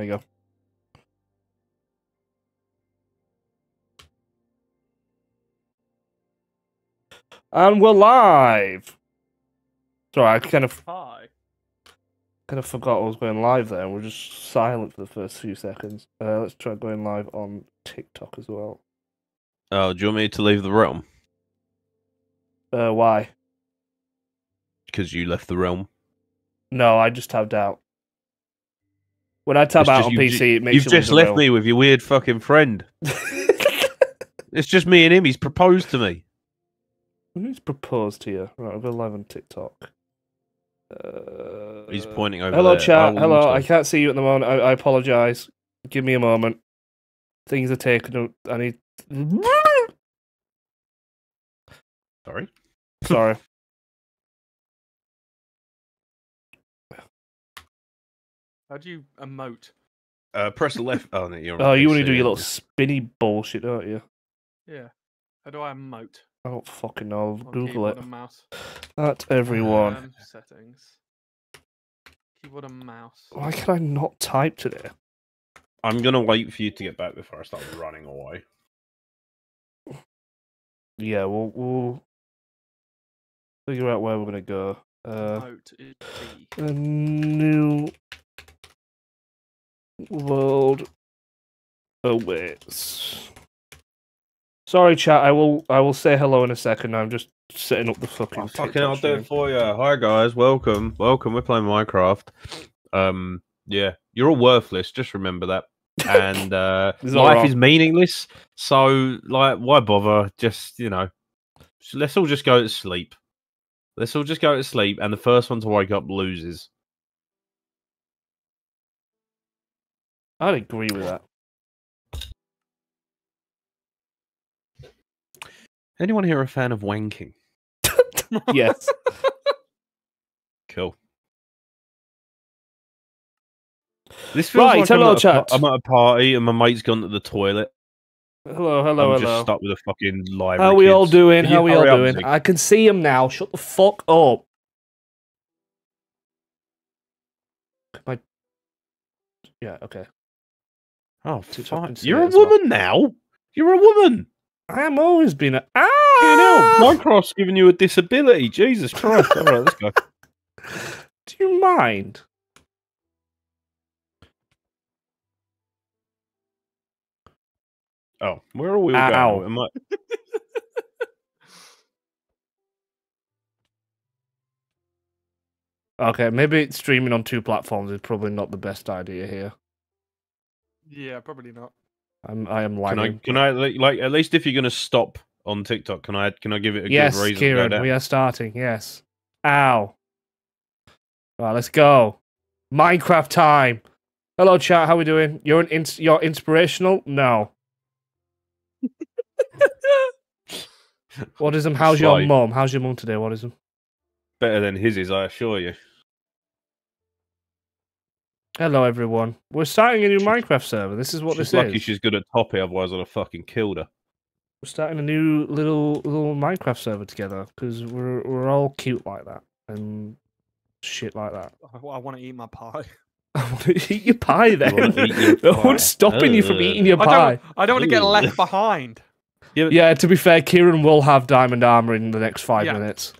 There you go. And we're live. Sorry, I kind of Hi. kind of forgot I was going live there. and We're just silent for the first few seconds. Uh, let's try going live on TikTok as well. Oh, do you want me to leave the realm? Uh, why? Because you left the realm. No, I just tabbed out. When I tab It's out just- on PC, ju- it makes You've just left me with your weird fucking friend. It's just me and him. He's proposed to me. Who's proposed to you? Right, go live on TikTok. Uh, He's pointing over Hello, there. chat. Oh, Hello. I can't see you at the moment. I, I apologize. Give me a moment. Things are taking. I need. Sorry. Sorry. How do you emote? Uh, press the left. Oh, no, you're. oh, you want to do your little spinny bullshit, don't you? Yeah. How do I emote? I don't fucking know. On Google it. And mouse. At everyone. Um, settings. Keyboard and mouse. Why can I not type today? I'm gonna wait for you to get back before I start running away. Yeah, we'll we'll figure out where we're gonna go. Uh, Emote is B. a new world awaits. Sorry, chat. I will. I will say hello in a second. I'm just setting up the fucking. Oh, fucking, I'll do it for you. Hi guys, welcome, welcome. We're playing Minecraft. Um, yeah, you're all worthless. Just remember that. And uh, life is meaningless. So, like, why bother? Just you know, let's all just go to sleep. Let's all just go to sleep, and the first one to wake up loses. I'd agree with that. Anyone here a fan of wanking? Yes. Cool. This feels Right, like hello, I'm, at a, chat. I'm at a party and my mate's gone to the toilet. hello, hello, I'm hello. just stuck with a fucking library. How we all doing? How we all doing? Zig? I can see him now. Shut the fuck up. My... Yeah. Okay. Oh, fine. You're a as well. woman now. You're a woman. I'm always been a. ah. You know! Minecraft's giving you a disability. Jesus Christ. All right, let's go. Do you mind? Oh, where are we Ow. going? Am I... Okay, maybe streaming on two platforms is probably not the best idea here. Yeah, probably not. I'm I am Can I? Can I? Like, like, at least if you're gonna stop on TikTok, can I? Can I give it a yes, good reason? to go Kieran, down? we are starting. Yes. Ow. Right, let's go. Minecraft time. Hello, chat. How we doing? You're an ins- you're inspirational. No. What is him? How's your Sly. mum? How's your mum today? What is him? Better than his is, I assure you. Hello, everyone. We're starting a new She's- Minecraft server. This is what she's this lucky is. Lucky she's good at toppy, otherwise I'd have fucking killed her. We're starting a new little little Minecraft server together because we're we're all cute like that and shit like that. I, want to eat my pie. I want to eat your pie then. wanna eat your no pie. one's stopping you from eating your I pie. don't, I don't want to get left behind. Yeah, to be fair, Kieran will have diamond armor in the next five Yeah. minutes.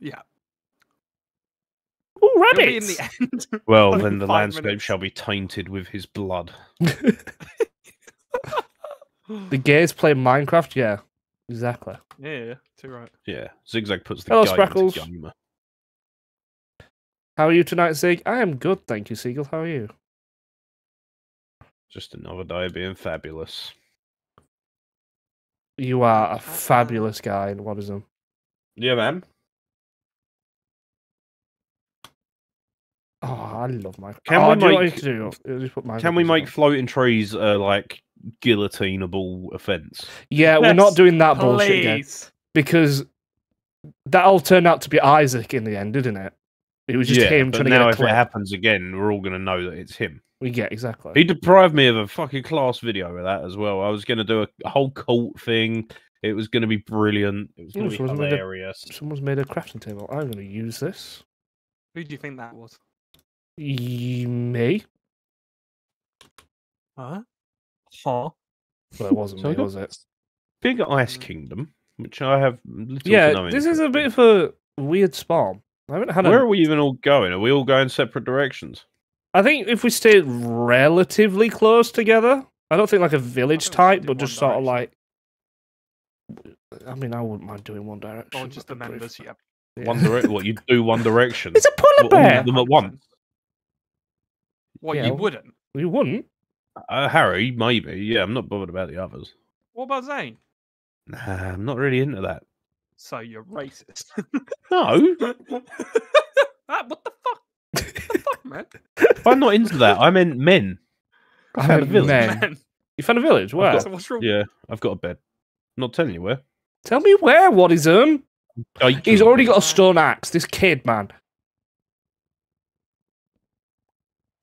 Yeah. Oh, It'll in rabbits! the end. Well, then the landscape minutes. shall be tainted with his blood. the gays play Minecraft. Yeah, exactly. yeah, too right. Yeah, Zigzag puts the Hello, game Spreckles. into gamer. How are you tonight, Zig? I am good, thank you, Seagull. How are you? Just another day of being fabulous. You are a Uh, fabulous guy in what is them? Yeah, man. Oh, I love Minecraft. Can oh, we do you know what make- you can do? Just put Can we make well. floating trees uh, like guillotineable offence? Yeah, we're not doing that bullshit again because that all turned out to be Isaac in the end, didn't it? It was just yeah, him but trying to now get a if clip. it happens again, we're all going to know that it's him. We get exactly. He deprived me of a fucking class video of that as well. I was going to do a, a whole cult thing. It was going to be brilliant. It was going to be wasn't it a- hilarious. Someone's made a crafting table. I'm going to use this. Who do you think that was? Y- Me? Huh? Huh? Well, it wasn't So I me, was it? Big Ice mm. Kingdom, which I have little to Yeah, this is a bit of a weird spawn. I haven't had Where a. are we even all going? Are we all going separate directions? I think if we stay relatively close together, I don't think like a village think we should type, but one just sort of like. I mean, I wouldn't mind doing one direction. Or just the members, fun. yep. Yeah. One Direction. what you do? One direction. It's a polar What, all of them at once. What, Yeah, you wouldn't? You wouldn't. Uh, Harry, maybe. Yeah, I'm not bothered about the others. What about Zane? Nah, I'm not really into that. So you're racist. No, ah, what the fuck? What the fuck, man? I'm not into that. I meant men. I I found a village. men. Man, You found a village? Where? so what's wrong? Yeah, I've got a bed. not telling you where. Tell me where. What is him? He's already got a stone axe. This kid, man.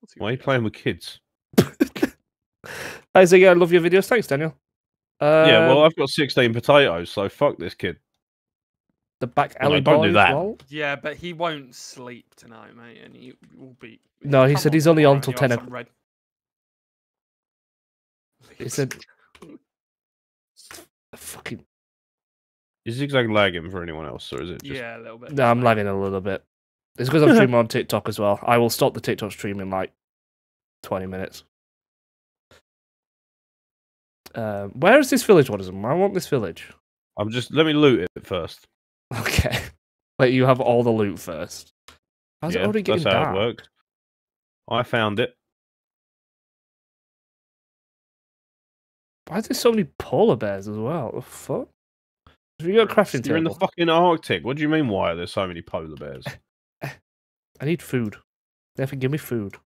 What's he Why are you playing with kids? Isaac, I love your videos. Thanks, Daniel. Uh, yeah, well, I've got 16 potatoes, so fuck this kid. the back well, alley don't do that. lol. Yeah, but he won't sleep tonight, mate, and he will be. No, he Come said he's only on till 10 o'clock. red- He said, "Fucking." Is Zigzag lagging for anyone else, or is it just. Yeah, a little bit. No, I'm lagging a little bit. It's because I'm streaming on TikTok as well. I will stop the TikTok stream in like 20 minutes. Um, where is this village, Wadism? I want this village. I'm just. Let me loot it first. Okay. Wait, you have all the loot first. How's it yeah, already getting that's how dark? it works. I found it. Why is there so many polar bears as well? The fuck? Have you got a crafting You're in the fucking Arctic. What do you mean? Why are there so many polar bears? I need food. Therefore, give me food.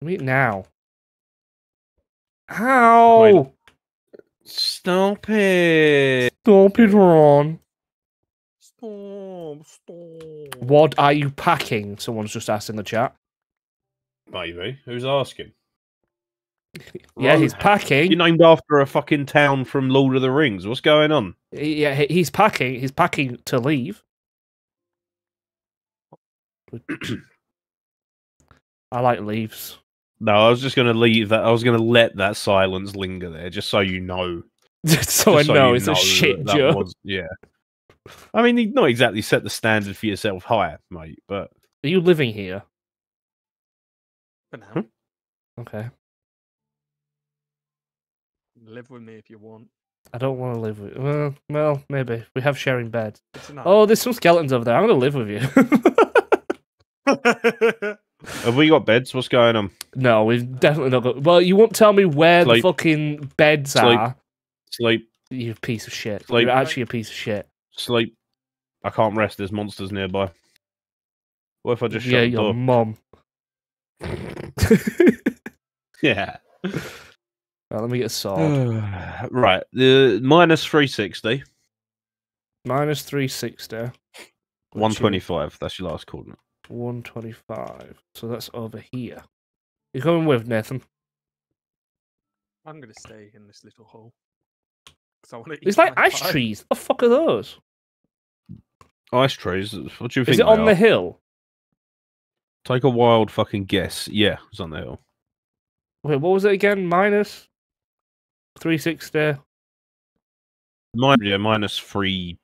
Give me it now. How? Stop it! Stop it, Ron. Stop, stop. What are you packing? Someone's just asked in the chat. Maybe. Who's asking? Yeah, he's packing. You're named after a fucking town from Lord of the Rings. What's going on? Yeah, he's packing. He's packing to leave. I like leaves. No, I was just going to leave that. I was going to let that silence linger there, just so you know. so I just know you it's a shit that that joke. was- yeah. I mean, you not exactly set the standard for yourself higher, mate, but Are you living here? For now, Hmm? Okay. live with me if you want. I don't want to live with. Well, well, maybe we have sharing beds. Oh, there's some skeletons over there. I'm gonna live with you. have we got beds? What's going on? no, we've definitely not got. Well, you won't tell me where Sleep. the fucking beds Sleep. are. Sleep, You piece of shit. Sleep. You're actually a piece of shit. sleep. I can't rest. There's monsters nearby. What if I just shut yeah, the your door? mum. Yeah. Right, let me get a sword. right. The minus 360, Minus 360. which is 125. That's your last coordinate. 125. So that's over here. You're coming with Nathan. I'm gonna stay in this little hole. I want to. It's like ash trees. What the fuck are those? Ice trees. What do you think? Is it they on are? the hill? Take a wild fucking guess. Yeah, it's on the hill. Wait, what was it again? Minus 360. Min- yeah, minus three,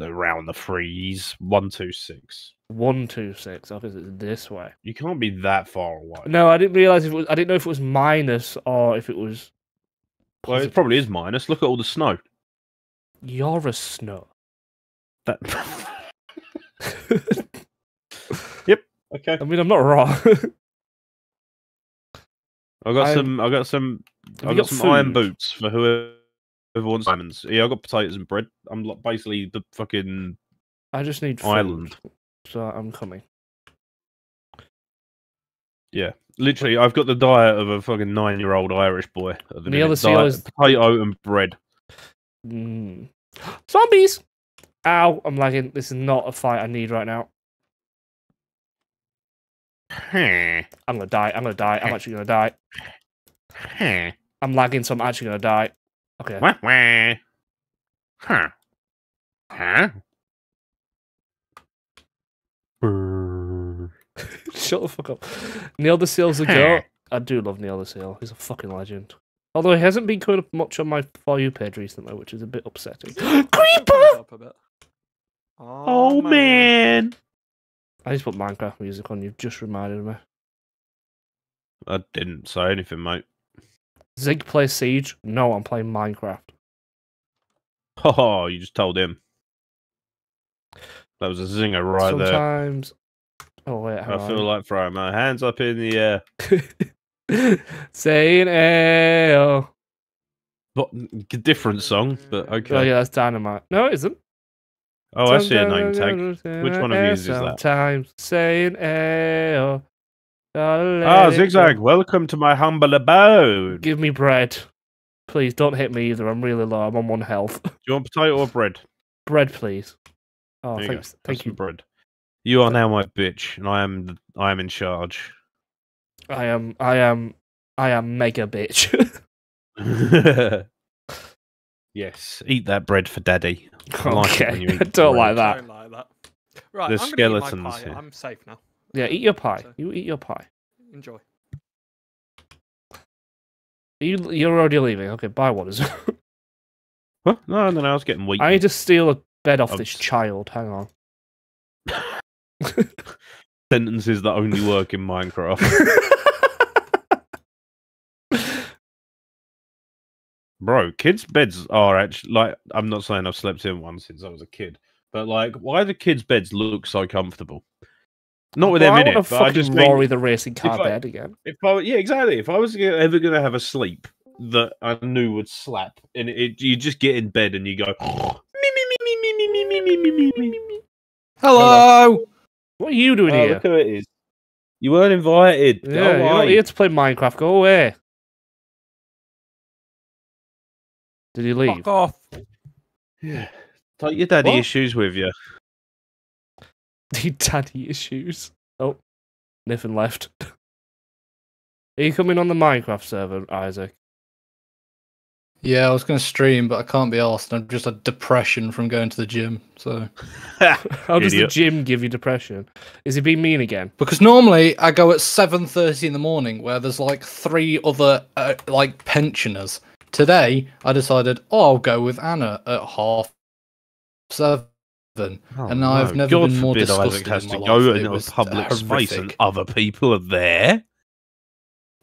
around the threes. One, two, six. 126. I think it's this way. You can't be that far away. No, I didn't realize if it was. I didn't know if it was minus or if it was. well, it probably is minus. Look at all the snow. You're a snow. That. yep. Okay. I mean, I'm not wrong. I got I- some. I got some. Have I got, got some iron boots for whoever, whoever wants diamonds. Yeah, I got potatoes and bread. I'm basically the fucking I just need food, island. So I'm coming. Yeah, literally, I've got the diet of a fucking nine-year-old Irish boy. At the the minute. other Diet- is- potato and bread. Mm. Zombies! Ow! I'm lagging. This is not a fight I need right now. I'm gonna die. I'm gonna die. I'm actually gonna die. I'm lagging, so I'm actually gonna die. Okay. Huh. Huh? Shut the fuck up. Neil the Seal's a goat. I do love Neil the Seal. He's a fucking legend. Although he hasn't been coming up much on my For You page recently, which is a bit upsetting. Creeper! Up a bit. Oh, oh man. I just put Minecraft music on. You've just reminded me. I didn't say anything, mate. Zig plays Siege. No, I'm playing Minecraft. Oh, you just told him. That was a zinger right there. Sometimes. Oh wait, I feel like throwing my hands up in the air. Saying Ayo. What different song, but okay. Oh yeah, that's Dynamite. No, it isn't. Oh, I see a name tag. Which one of yous is that? Sometimes saying. Gotta Ah, Zigzag, go. welcome to my humble abode. Give me bread. Please don't hit me either. I'm really low. I'm on one health. Do you want potato or bread? bread, please. Oh, There thanks. Thank you. bread. You are uh, now my bitch, and I am I am in charge. I am. I am. I am mega bitch. yes, eat that bread for daddy. I like it when you okay. I eat don't like that. don't like that. Right, The I'm gonna eat my skeletons pie. here. I'm safe now. Yeah, eat your pie. So- You eat your pie. Enjoy. You you're already leaving. Okay, bye. What is it? Huh? No, no, no, I was getting weak. I need to steal a bed off I'm this child. Hang on. Sentences that only work in Minecraft. Bro, kids' beds are actually like I'm not saying I've slept in one since I was a kid, but like, why do kids' beds look so comfortable? Not with well, them I in it. But I just mean, the racing car I, bed again. If I, yeah, exactly. If I was ever going to have a sleep that I knew would slap, and it, it, you just get in bed and you go, Hello. Hello. What are you doing Oh, here? look who it is. You weren't invited. Go you're not here to play Minecraft. Go away. Did he leave? Fuck off. Yeah. Take your daddy What? issues with you. The daddy issues. Oh, Niffin left. Are you coming on the Minecraft server, Isaac? Yeah, I was going to stream, but I can't be asked. I'm just a depression from going to the gym. So How does the gym give you depression? Is he being mean again? because normally I go at seven thirty in the morning, where there's like three other uh, like pensioners. Today I decided, oh, I'll go with Anna at half seven. And I've never God been more forbid Isaac disgusted has in to my go life. in It a was public space and horrific. other people are there.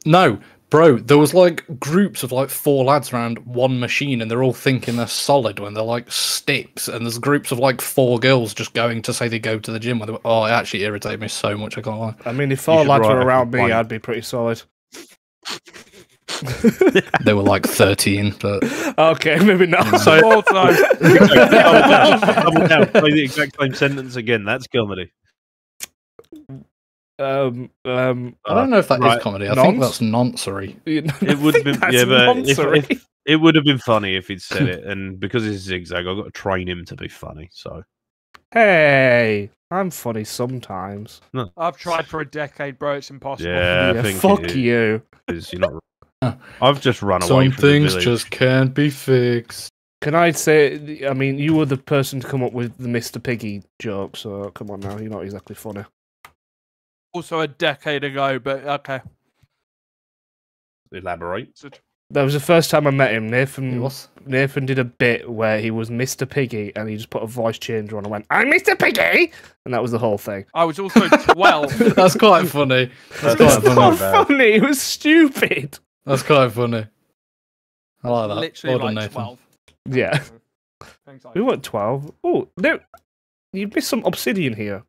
No, bro, there was like groups of like four lads around one machine, and they're all thinking they're solid when they're like sticks. And there's groups of like four girls just going to say they go to the gym. When they, oh, it actually irritated me so much. I can't lie. I mean, if four lads were around me, complaint. I'd be pretty solid. They were like 13, but okay, maybe not. So- More time. Double down, Say the exact same sentence again. That's comedy. Um, um, I don't know if that is right, comedy. I think that's noncery. It would have been, yeah, but if, if, it would have been funny if he'd said it. And because it's zigzag, I've got to train him to be funny. So hey, I'm funny sometimes. I've tried for a decade, bro. It's impossible. yeah, I think fuck it you. is. You're not. I've just run away Some from things village. just can't be fixed. Can I say? I mean, you were the person to come up with the Mr. Piggy joke, so come on now, you're not exactly funny. Also a decade ago, but okay. elaborate. That was the first time I met him. Nathan was. Nathan did a bit where he was Mr. Piggy, and he just put a voice changer on and went, "I'm Mr. Piggy," and that was the whole thing. I was also 12. That's quite funny. That's That's quite not funny. bad. funny. It was stupid. That's quite funny. I like that. Literally well done, like Nathan. 12. Yeah, Thanks, we weren't twelve. Oh no, you missed some obsidian here.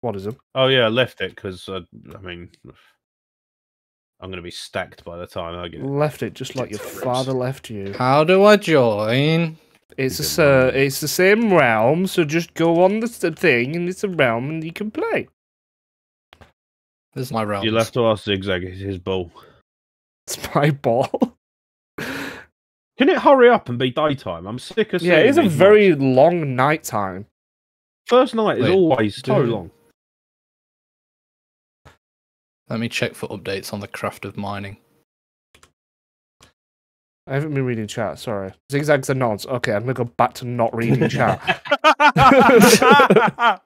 What is it? Oh yeah, I left it because uh, I mean, I'm going to be stacked by the time I get. Left it just like your father left you. How do I join? It's a Good sir. man. It's the same realm, so just go on the s- thing, and it's a realm, and you can play. This is my realm. You'll have to ask Zigzag. It's his ball. It's my ball. Can it hurry up and be daytime? I'm sick of. yeah, seeing it's a these very mobs. long night time. first night is Wait, always so do- long. Let me check for updates on the craft of mining. I haven't been reading chat. Sorry. Zigzags and nods. Okay, I'm gonna go back to not reading chat.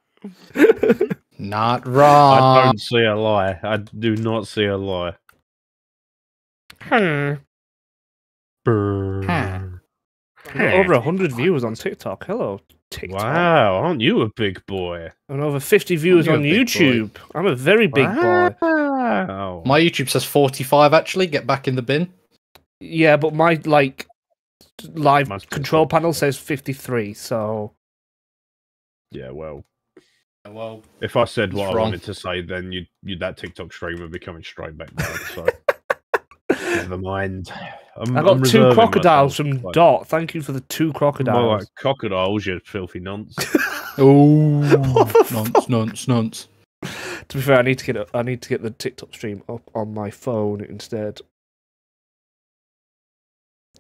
Not wrong. I don't see a lie. I do not see a lie. Hmm. Brrr. Over 100 viewers on TikTok. Hello, TikTok. Wow, aren't you a big boy? And over 50 viewers on big boy. YouTube. I'm a very big boy. Wow. My YouTube says 45 actually. Get back in the bin. Yeah, but my, like, live Must control something. panel says 53, so. Yeah, well, Well, if I said what It's I wanted to say, then you you that TikTok stream would be coming straight back down. So never mind. I'm, I got I'm two crocodiles myself, from like, Dot. Thank you for the two More crocodiles. like crocodiles, you filthy nonce. oh, What the nonce, nonce, nonce. To be fair, I need to get it, I need to get the TikTok stream up on my phone instead.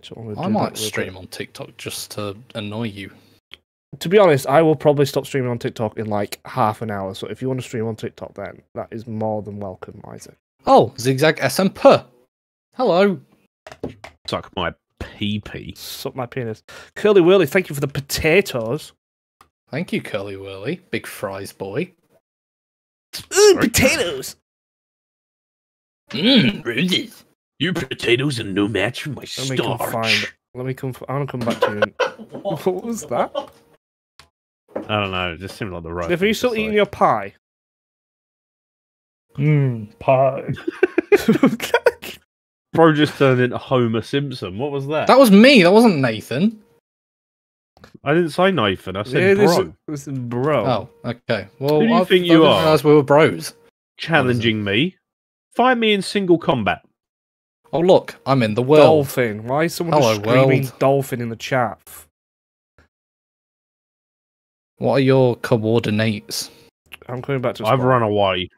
So I'm gonna I do might stream on TikTok just to annoy you. To be honest, I will probably stop streaming on TikTok in like half an hour. So if you want to stream on TikTok, then that is more than welcome, Isaac. Oh, Zigzag SMP. Hello. Suck my pee pee. Suck my penis. Curly Whirly, thank you for the potatoes. Thank you, Curly Whirly. Big fries boy. Ooh, potatoes. Mmm, roses. You potatoes are no match for my Let me come find. Let me come. I'm gonna come back to you. what was that? I don't know. It just seemed like the right. Sniff, are you to still say. eating your pie? Mmm, pie. Bro just turned into Homer Simpson. What was that? That was me. That wasn't Nathan. I didn't say Nathan. I said Yeah, bro. this is bro. Oh, okay. Well, Who do you I, think I you didn't are? realise we were bros. Challenging me. Fight me in single combat. Oh, look, I'm in the world. dolphin. Why is someone Hello, just screaming world. dolphin in the chat? What are your coordinates? I'm coming back to. I've run away.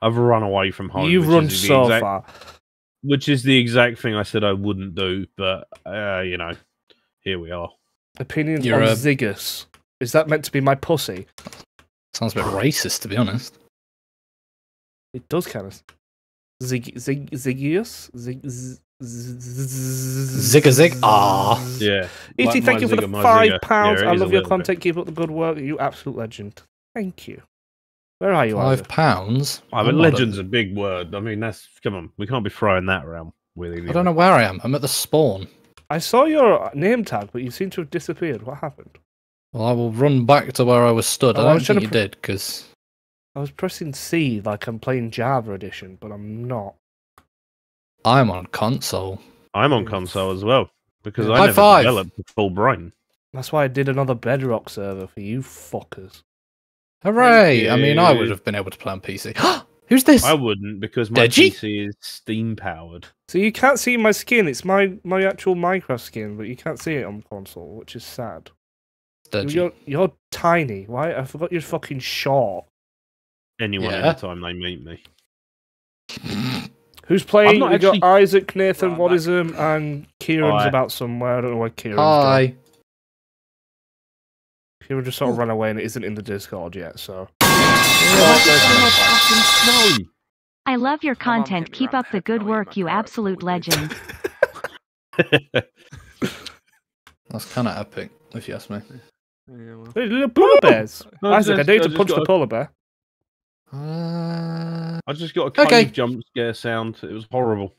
I've run away from home. You've run so exact- far. Which is the exact thing I said I wouldn't do, but uh, you know, here we are. Opinions You're on a- Ziggus. Is that meant to be my pussy? Sounds a bit racist, to be honest. It does kind of. Zig Zig Ziggius Zig Zig zig. Ah. Yeah. E.T., thank my you for the zigger, my five zigger. pounds. Yeah, I love your little bit. content. Keep up the good work. You absolute legend. Thank you. Where are you, Five Isaac? pounds. I mean, I'm not a- legend's a big word. I mean, that's come on. We can't be throwing that around willy I don't know where I am. I'm at the spawn. I saw your name tag, but you seem to have disappeared. What happened? Well, I will run back to where I was stood. Oh, I I don't was think you pr- did, because I was pressing C like I'm playing Java Edition, but I'm not. I'm on console. I'm on console as well because I High never five. developed a full brain. That's why I did another Bedrock server for you fuckers. Hooray! I mean, I would have been able to play on PC. Who's this? I wouldn't because my Deji? PC is Steam powered. So you can't see my skin. It's my my actual Minecraft skin, but you can't see it on console, which is sad. Deji. You're you're tiny. Why? I forgot you're fucking short. Anyone Yeah. anytime they meet me. Who's playing? not We got Isaac, Nathan, Right, what back. is him, and Kieran's Hi. about somewhere. I don't know where Kieran's going. Hi. Kieran just sort of ran away and it isn't in the Discord yet. So I love your content. Keep round up the the good work, you absolute what we do. legend. That's kind of epic, if you ask me. Yeah, well. Hey, little polar bears. No, Isaac, I just- dare you I to punch the a- polar bear. Uh, I just got a cave Okay. jump scare sound. It was horrible.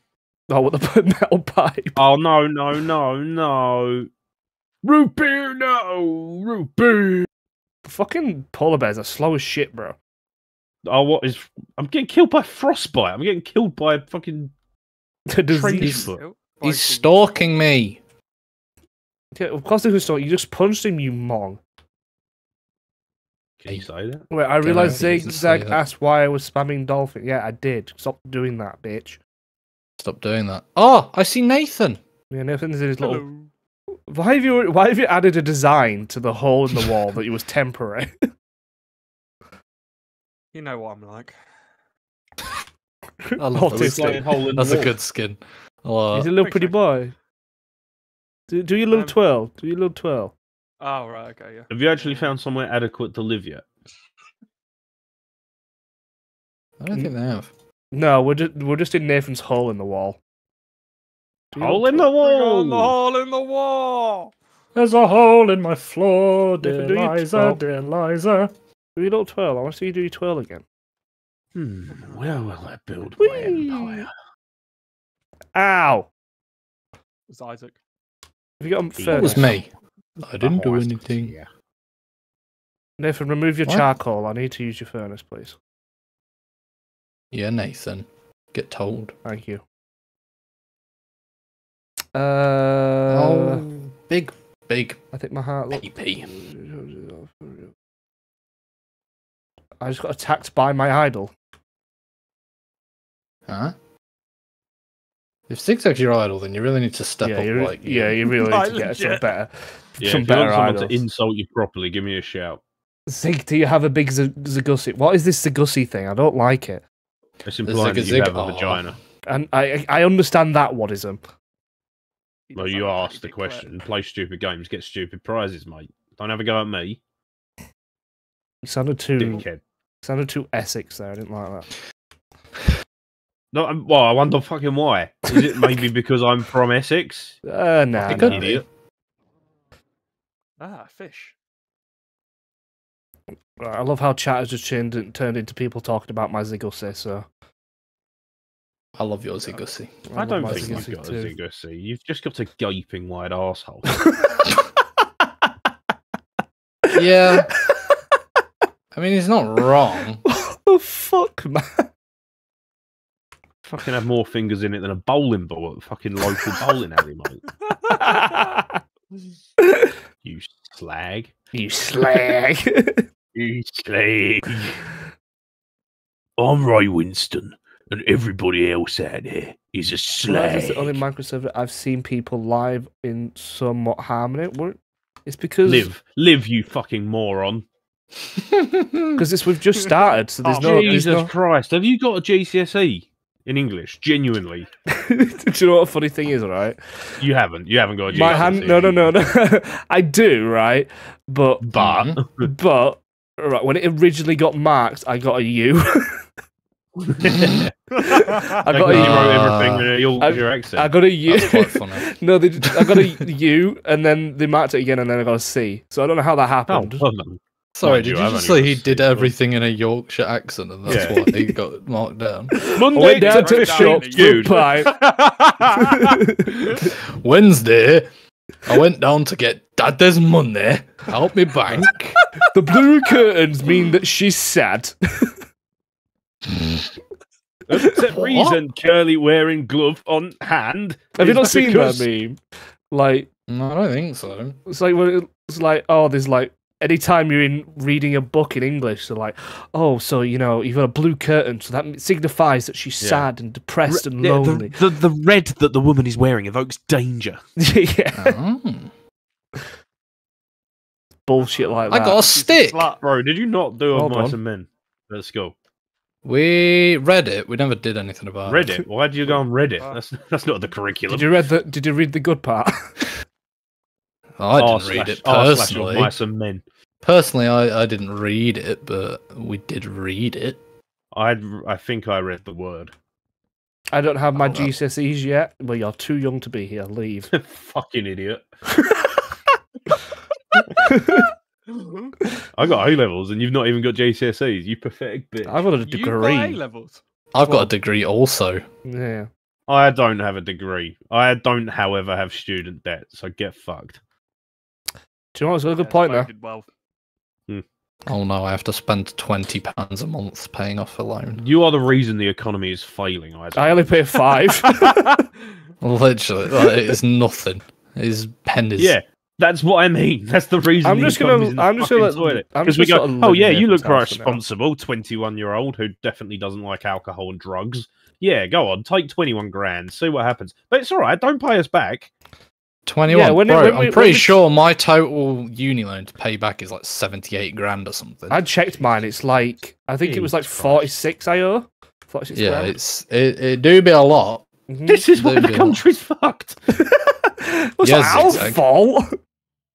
Oh, with the metal pipe. Oh no no no no! Root beer, no root beer. Fucking polar bears are slow as shit, bro. Oh, what is? I'm getting killed by frostbite. I'm getting killed by fucking The disease. trench foot. Oh, he's stalking me. Yeah, of course, they could start. You just punched him, you mong. Can you say that? Wait, I Don't realized know if you can Zigzag asked why I was spamming dolphin. Yeah, I did. Stop doing that, bitch. Stop doing that. Oh, I see Nathan. Yeah, Nathan's in his little. Why have you Why have you added a design to the hole in the wall that it was temporary? You know what I'm like. I love Autistic. those skin. hole That's a good skin. Oh, He's a little pretty boy. Do, do your little Um, twirl. Do your little twirl. Oh right, okay, yeah. Have you actually found somewhere adequate to live yet? I don't think they have. No, we're just we're just in Nathan's hole in the wall. Hole in the wall. Bring the hole in the wall. There's a hole in my floor, dear Liza, dear Liza. Do your little twirl. I want to see you do your twirl again. Hmm, where will I build my Whee! empire? Ow! It's Isaac. Have you got a That That was me. I didn't Oh, do anything. Yeah. Nathan, remove your What? charcoal. I need to use your furnace, please. Yeah, Nathan. Get told. Thank you. Uh, oh, big, big I think my heart looks. PP. I just got attacked by my idol. Huh? If Zigzag's your idol, then you really need to step yeah, up. you, like yeah, you really need to get some legit. better, Yeah, some if you want better someone idols. to insult you properly, give me a shout. Zig, do you have a big Z- Zagussi? What is this Zagussi thing? I don't like it. It's implying that you zig- have a Aw. vagina. And I, I understand that whatism. He Well, you asked the pretty big question. Play stupid games, get stupid prizes, mate. Don't have a go at me, It sounded too, dickhead. Sounded too Essex there. I didn't like that. No, um, well, I wonder fucking why. Is it maybe because I'm from Essex? Uh, nah, It nah. could be. Idiot. Ah, fish. Right, I love how chat has just turned turned into people talking about my Zigussi. So I love your Zigussi. I love don't think you've got a too. You've just got a gaping wide asshole. yeah. I mean, he's not wrong. what the fuck, man? fucking have more fingers in it than a bowling ball at the fucking local bowling alley, mate. You slag. you slag. You slag. I'm Ray Winston, and everybody else out there is a slag. is slag. the only microserver I've seen people live in somewhat harmony. What- It's because Live, live, you fucking moron. Because this we've just started, so there's Oh, no. There's Jesus no... Christ, have you got a GCSE E in English? Genuinely, Do you know what a funny thing is, right? you haven't. You haven't got a GCSE. My hand. No, no, no, no. I do, right? But But but right when it originally got marked, I got a U. I got got a you U. wrote everything your, I- your I got a U. That's no, they, did- I got a U, and then they marked it again, and then I got a C. So I don't know how that Oh, happened. well done. Sorry, Mind did you, you just say he did C, everything in a Yorkshire accent and that's Yeah. why he got marked down? I Monday went down to the shop down for the a pint. Wednesday, I went down to get Dad's money out my bank. the blue curtains mean that she's sad. The reason Curly wearing glove on hand. Have you not seen because- that meme? Like No, I don't think so. it's like when it- it's like oh, there's like anytime you're in reading a book in English, so like oh, so you know you've got a blue curtain, so that signifies that she's Yeah. sad and depressed and Yeah, lonely. the, the, the red that the woman is wearing evokes danger. yeah, Oh. bullshit like that. I got a She's stick. slut. Bro, did you not do Hold of mice on. and men at school? We read it. We never did anything about it. Reddit. Why did you go on Reddit? Uh, that's that's not the curriculum. Did you read the? Did you read the good part? I didn't R read it R slash personally. mice and men. Personally, I, I didn't read it, but we did read it. I I think I read the word. I don't have my Oh, well. GCSEs yet. Well, you're too young to be here. Leave. Fucking idiot. I got A levels and you've not even got GCSEs. You pathetic bitch. I've got a You got A degree. levels. I've got a degree also. Yeah. I don't have a degree. I don't, however, have student debt, so get fucked. Do you know what's a good Yeah, point there? spoken Well, hmm. Oh no, I have to spend twenty pounds a month paying off a loan. You are the reason the economy is failing. I, I only pay five. Literally, like, it's nothing. It's pennies. yeah, that's what I mean. That's the reason. I'm the just gonna- economy's I'm just gonna- toilet. I'm Because we go, gonna sort of oh yeah, you look Nathan's house for now." responsible. Twenty-one year old who definitely doesn't like alcohol and drugs. Yeah, go on, take twenty-one grand, see what happens. But it's all right. Don't pay us back. Twenty-one. Yeah, when Bro, when I'm we- when pretty sure my total uni loan to pay back is like seventy-eight grand or something. I checked mine. It's like I think it was like 46 I owe. 46 yeah, grand. it's it, it do be a lot. Mhm. This is why the Maybe. country's fucked. It's Yeah, not our zigzag. fault.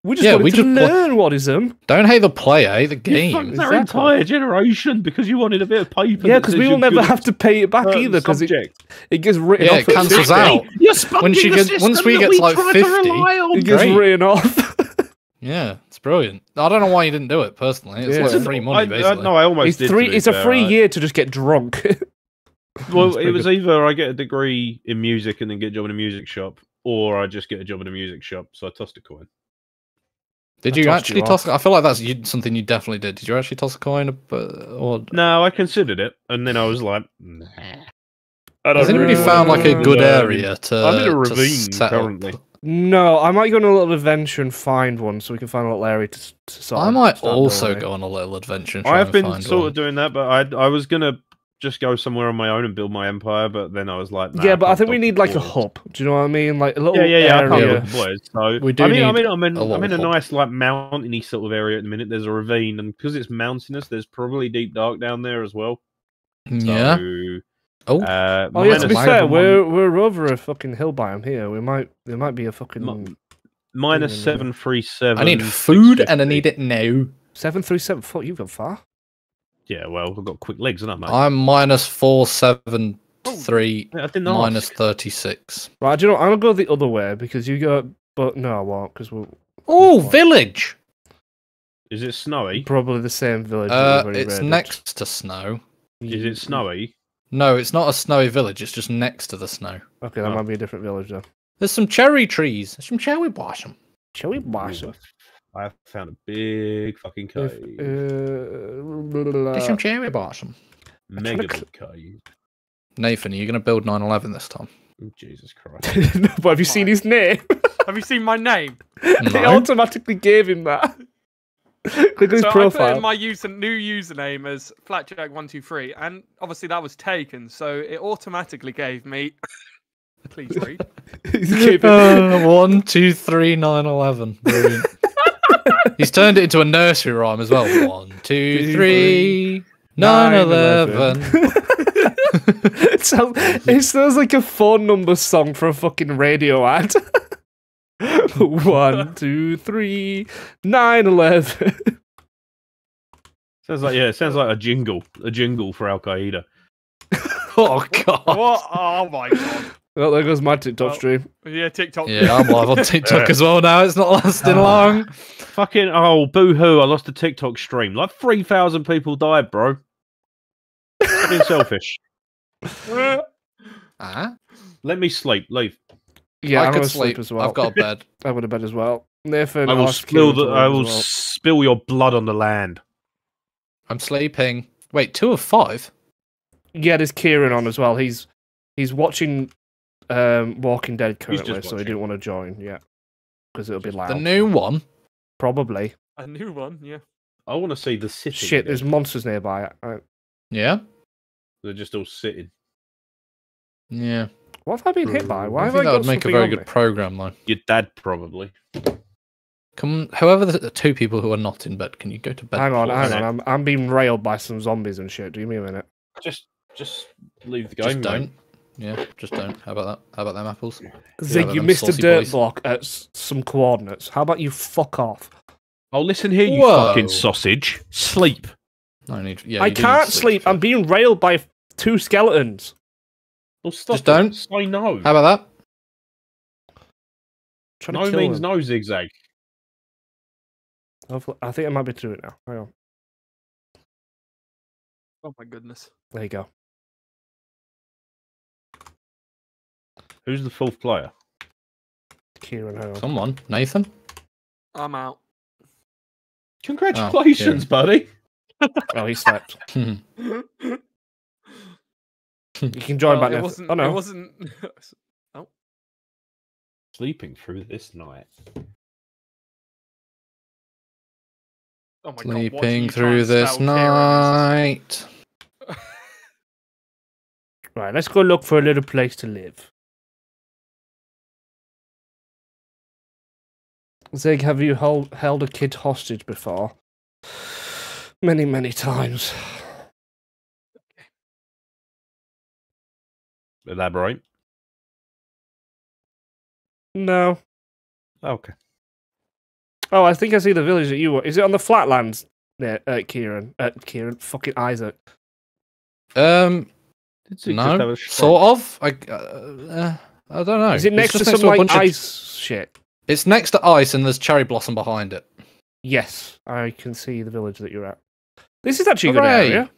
We just Yeah, wanted we to just wa- learn what is them. Don't hate the player, eh? hate the game. fucked our exactly. entire generation because you wanted a bit of paper. Yeah, because we will never have to pay it back either because it, it gets written Yeah, off. it cancels out. You're sponging When she gets- once we that get to, like, 50, rely. It gets Great. written off. Yeah, it's It's brilliant. I don't know why you didn't do it personally. It's Yeah. like It's free I, money, I, basically. no, I almost It's did. three. to be It's a free I- year to just get drunk. Well, it was good. either I get a degree in music and then get a job in a music shop, or I just get a job in a music shop. So I tossed a coin. Did I you actually you toss? I feel like that's you, something you definitely did. Did you actually toss a coin? uh, Or No, I considered it, and then I was like, nah. I has anybody really found like a good No, area to? I'm in a to ravine set up? currently. No, I might go on a little adventure and find one, so we can find a little area to, to sort. I might also building. go on a little adventure. And try I have and been find sort one. of doing that, but I I was gonna just go somewhere on my own and build my empire, but then I was like, nah, yeah, but I think we need the like a boys. hub. Do you know what I mean? Like a little Yeah, yeah, yeah. I can't area. dog the boys. So We do I mean, I mean, I'm in, a I'm in a little nice like mountainy sort of area at the minute. There's a ravine, and because it's mountainous, there's probably deep dark down there as well. So, Yeah. Oh, Uh, Oh yeah, to be fair, we're we're over a fucking hill biome here. We might there might be a fucking Mi- minus Yeah, yeah. seven three seven. I need food and I need it now. seven three seven. Fuck, you've gone far. Yeah, well, I've got quick legs, haven't I? mate? I'm minus four seven Oh, three Yeah, I didn't minus ask. thirty six. Right, do you know? what? I'm gonna go the other way because you go. But no, I won't because we're Oh, What? village. Is it snowy? probably the same village. Uh, it's raided. next to snow. Is it snowy? No, it's not a snowy village. It's just next to the snow. Okay, that Oh. might be a different village then. There's some cherry trees. There's some cherry blossom. Shall we Ooh, them? I I found a big fucking If, cave. uh, blah, blah, blah, There's some cherry blossom. Mega trying to big cave. Nathan, are you going to build 911 this time? Oh, Jesus Christ. no, but have you seen his name? Have you seen my name? they automatically gave him that. Click on his so I put in my user, new username as flatjack123, and obviously that was taken, so it automatically gave me. Please read. He's gave him- Uh, one, two, three, nine, eleven. Brilliant. He's turned it into a nursery rhyme as well. One, two, Two, three, nine, eleven. it, sounds, it sounds like a phone number song for a fucking radio ad. One, two, three, nine, eleven. Sounds like yeah, it sounds like a jingle, a jingle for Al Qaeda. Oh god. what? Oh my god. Well, there goes my TikTok Well, stream. Yeah, TikTok. Yeah, I'm live on TikTok as well now. It's not lasting long. Fucking oh, boo hoo! I lost a TikTok stream. Like three thousand people died, bro. I've been selfish. Ah, Let me sleep. Leave. Yeah, I I'm could gonna sleep. sleep as well. I've got a bed. I'm going to bed as well. Nathan, I will spill the. I will well. spill your blood on the land. I'm sleeping. Wait, two of five. Yeah, there's Kieran on as well. He's he's watching um, Walking Dead currently, so he didn't want to join. Yeah, because it'll be loud. The new one. Probably. A new one, yeah. I want to see the city. Shit, there's monsters nearby. Uh, Yeah. They're just all sitting. Yeah. what have I been hit by? Why I have think I that got would make a very good me? program, though. Your dad probably. Come, however, the two people who are not in bed, can you go to bed? Hang on, hang on. I'm I'm being railed by some zombies and shit. Do me a minute. Just, just leave the game. Just don't. Yeah, just don't. How about that? How about them apples? Zig, but you missed a dirt boys. block at some coordinates. How about you fuck off? Oh, listen here, you Whoa. fucking sausage. Sleep. I need. Yeah, I you do need can't to sleep. I'm being railed by two skeletons. Well, stop. Just don't. I know. How about that? No means them. no, zigzag. Hopefully- I think I might be through it now. Hang on. Oh my goodness. There you go. Who's the fourth player? Kieran, hang on. Someone, Nathan. I'm out. Congratulations, oh, buddy. Oh, he slept. You can join back now. wasn't. Oh no. It wasn't. oh. Sleeping through this night. Oh my god. what are Sleeping you trying through this night. Right, let's go look for a little place to live. Zig, have you hold, held a kid hostage before? Many, many times. Elaborate. No. Okay. Oh, I think I see the village that you were. Is it on the flatlands? Yeah, uh, Kieran. Uh, Kieran. Fucking Isaac. Um, Did Zig just have no, sort of. I, uh, uh, I don't know. Is it next to some like bunch of- ice shit? It's next to ice, and there's cherry blossom behind it. Yes, I can see the village that you're at. This is actually a good Hooray! area.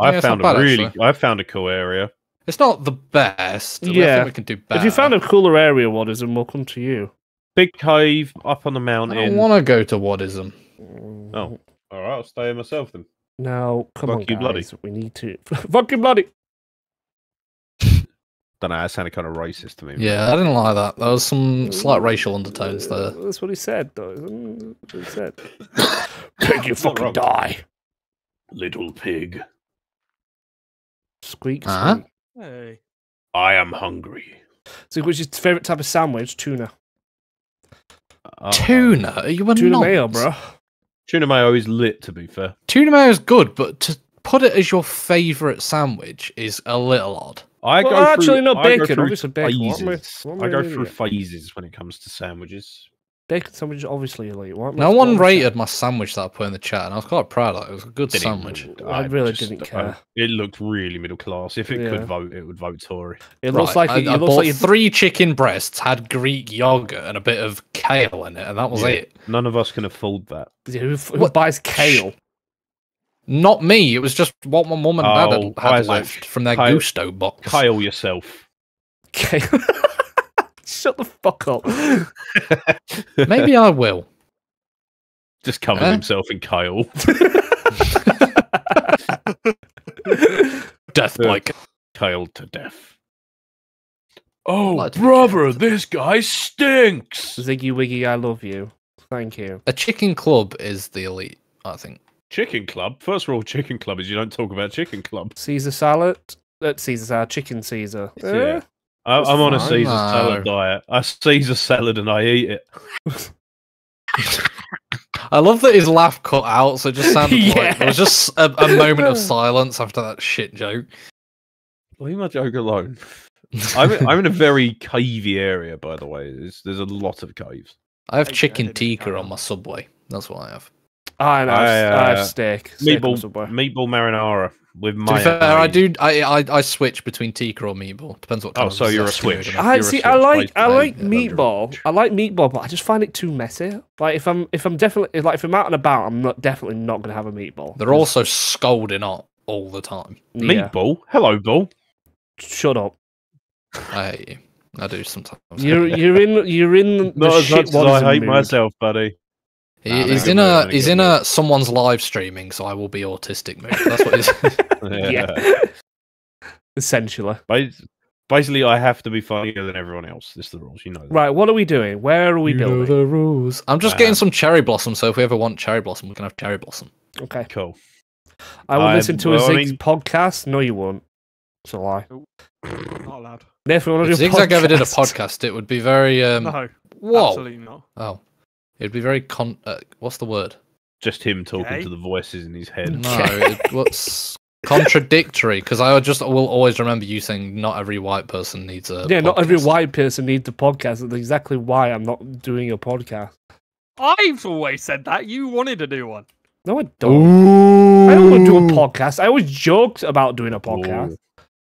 I Yeah, it's found not a bad, really, actually. I found a cool area. It's not the best. but I Yeah. think we can do better. If you found a cooler area, what is, and we'll come to you. Big cave up on the I mountain. don't want to go to Wadism. Oh. All right, I'll stay here myself then. No, come Fuck on, you, guys. bloody. We need to. Fuck you, bloody. Don't know. That sounded kind of racist to me. Yeah, I didn't like that. There was some slight racial undertones there. That's what he said, though. That's what he said. Pig, you fucking die. Little pig, Squeak, Huh? Hey. I am hungry. So, which is your favourite type of sandwich? Tuna. Uh, Tuna? Are you a Tuna nonce? mayo, bro. Tuna mayo is lit, to be fair. Tuna mayo is good, but to put it as your favourite sandwich is a little odd. I Well, go through, actually, no, I go bacon, through obviously bacon. What am I- Phases. what am I I go through idiot? phases when it comes to sandwiches. Bacon sandwich is obviously elite. What, No one am I rated my sandwich that I put in the chat, and I was quite proud of it. It was a good Did it- sandwich. I really didn't I- care. it looked really middle class. If it Yeah. could vote, it would vote Tory. It looks like I, it, I it looks bought like three chicken breasts, had Greek yogurt and a bit of kale in it, and that was Yeah. it. None of us can afford that. who, who buys kale. Not me. It was just what my mum and dad Oh, had, had Isaac, left from their Kyle- Gousto box. Kyle yourself. Kale. Shut the fuck up. Maybe I will. Just covers Eh? himself in Kyle. Death like Kyle to death. Oh, Like brother, this guy stinks. Ziggy Wiggy, I love you. Thank you. a chicken club is the elite. I think. Chicken Club. First rule, of Chicken Club is you don't talk about Chicken Club. Caesar salad. Uh, Caesar salad. Chicken Caesar. Yeah. Eh? I, I'm on a. Caesar No. salad diet. I Caesar salad and I eat it. I love that his laugh cut out, so it just sounded Yeah. like there was just a, a moment of silence after that shit joke. Leave my joke alone. I'm, in- I'm in a very cavey area, by the way. There's, there's a lot of caves. I have I- I chicken didn't tikka on my subway. That's what I have. I know. I, I, have, I have uh, steak. steak Meatball, Subway. meatball marinara with To be fair, I do. I, I I switch between tikka or meatball. Depends what. Kind Oh, of so you're a switch. I'm in. I You're a see. switch I like. I like yeah, meatball. I like meatball, but I just find it too messy. Like if I'm if I'm definitely like if I'm out and about, I'm not definitely not gonna have a meatball. They're also scolding up all the time. Yeah. Meatball? Hello, ball. Shut up. I hate you. I do sometimes. You're you're in you're in the Not as much as I hate mood. myself, buddy. He, Nah, he's in a he's in mood. a someone's live streaming, so I will be autistic mood. That's what he's. Yeah. Essentially. Basically, I have to be funnier than everyone else. This is the rules, you know. That. Right. What are we doing? Where are we You know building? the rules. I'm just Uh, getting some cherry blossom. So if we ever want cherry blossom, we can have cherry blossom. Okay. Cool. I will I- listen to well, a I Zig's mean- podcast. No, you won't. It's a lie. Not allowed. Nathan, we want to If do a Zigzag ever did a podcast. podcast, it would be very. Um, no, whoa. absolutely not. Oh, it'd be very con. Uh, what's the word? Just him talking Okay. to the voices in his head. No, it, what's contradictory? Because I just will always remember you saying not every white person needs a. Yeah, not every podcast. white person needs a podcast. That's exactly why I'm not doing a podcast. I've always said that. You wanted to do one. No, I don't. I don't want to do a podcast. I always joked about doing a podcast. Ooh.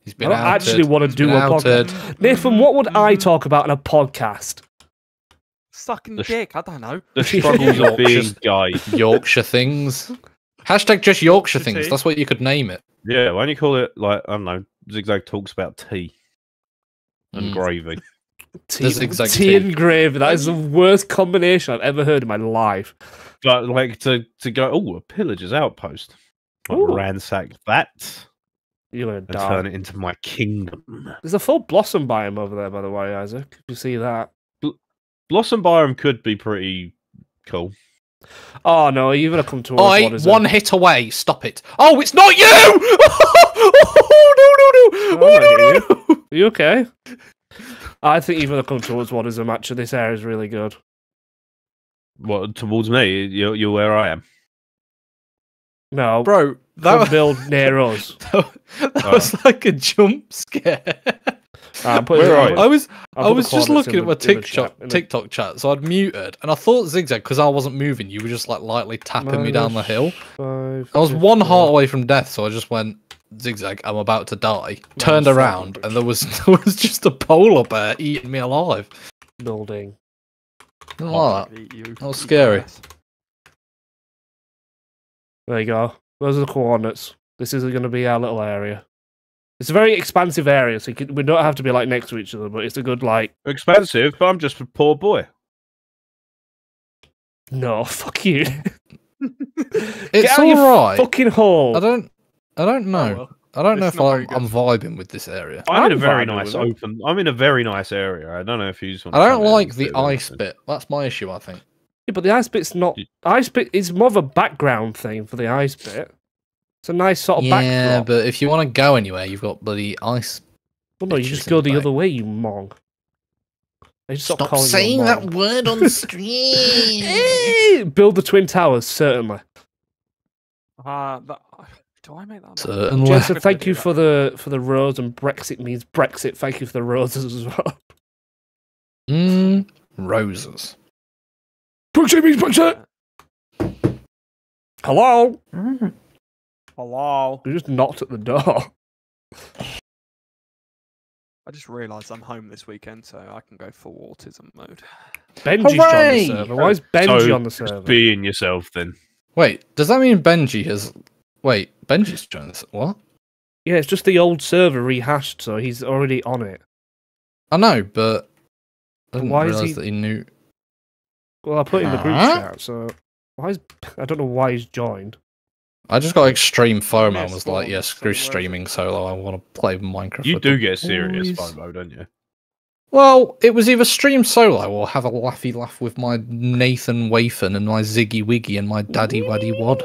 He's I been don't outed. actually want to He's do a outed. podcast. Nathan, what would I talk about in a podcast? Sucking The sh- dick. I don't know. The struggles of being Just- gay. Yorkshire things. Hashtag just Yorkshire Yorkshire things. tea. That's what you could name it. Yeah, why don't you call it like I don't know? Zigzag talks about tea and Mm. gravy. Tea, There's exact tea tea. and gravy. That is the worst combination I've ever heard in my life. But like to to go, oh, a pillager's outpost. I'd ransack that You're gonna and die. turn it into my kingdom. There's a full blossom biome over there, by the way, Isaac. If you see that. Blossom biome could be pretty cool. Oh no, you're gonna come to us. Oi, one hit away. Stop it. Oh, it's not you! oh, no, no, no. Oh, Oh, hear no, no. Are you okay? I think you're gonna come towards what is a match. Of this area is really good. What towards me? You're, you're where I am. No, Bro, that come was, build near us. that was like a jump scare. Uh, Where it- are you? I was I'll I was just looking in at my the chat, TikTok chat, so I'd muted, and I thought zigzag because I wasn't moving. You were just like lightly tapping me down the hill. Five, I was one heart away from death, so I just went zigzag. I'm about to die. Turned five around, and there was there was just a polar bear eating me alive. building. Like that. You, That was scary. There you go. Those are the coordinates. This is going to be our little area. It's a very expansive area, so you can, we don't have to be like next to each other, but it's a good like. Expensive, but I'm just a poor boy. No, fuck you. It's Get out your alright. Fucking hole. I don't. I don't know. Oh, well. I don't know if I'm, I'm vibing with this area. I'm, in a I'm very nice open. I'm in a very nice area. I don't know if you just want. I don't like the ice anything. bit. That's my issue. I think. Yeah, but the ice bit's not. You- Ice bit is more of a background thing for the ice bit. It's a nice sort of Yeah, backdrop. but if you want to go anywhere, you've got bloody ice. well, no, you just go the the other way, you mong. I just Stop calling you saying that word on the stream. Build the twin towers, certainly. Uh, that, do I make that? Certainly. Jason, thank you for the for the rose, and Brexit means Brexit. Thank you for the roses as well. Mm, roses. Brexit means Brexit. Hello. Hello. We just knocked at the door. I just realised I'm home this weekend, so I can go full autism mode. Benji's joined Hooray! the server. Why is Benji So, on the Just server? being yourself, then. Wait, does that mean Benji has? Wait, Benji's joined this. What? Yeah, it's just the old server rehashed, so he's already on it. I know, but I didn't why is he- that he knew. Well, I put it in the group Huh? chat, so why is I don't know why he's joined. I just got extreme FOMO and Yes, was like, well, yeah, screw where's streaming solo. I want to play Minecraft. You do the get serious boys." FOMO, don't you? Well, it was either stream solo or have a laughy laugh with my Nathan Wafen and my Ziggy Wiggy and my Daddy Waddy Wad.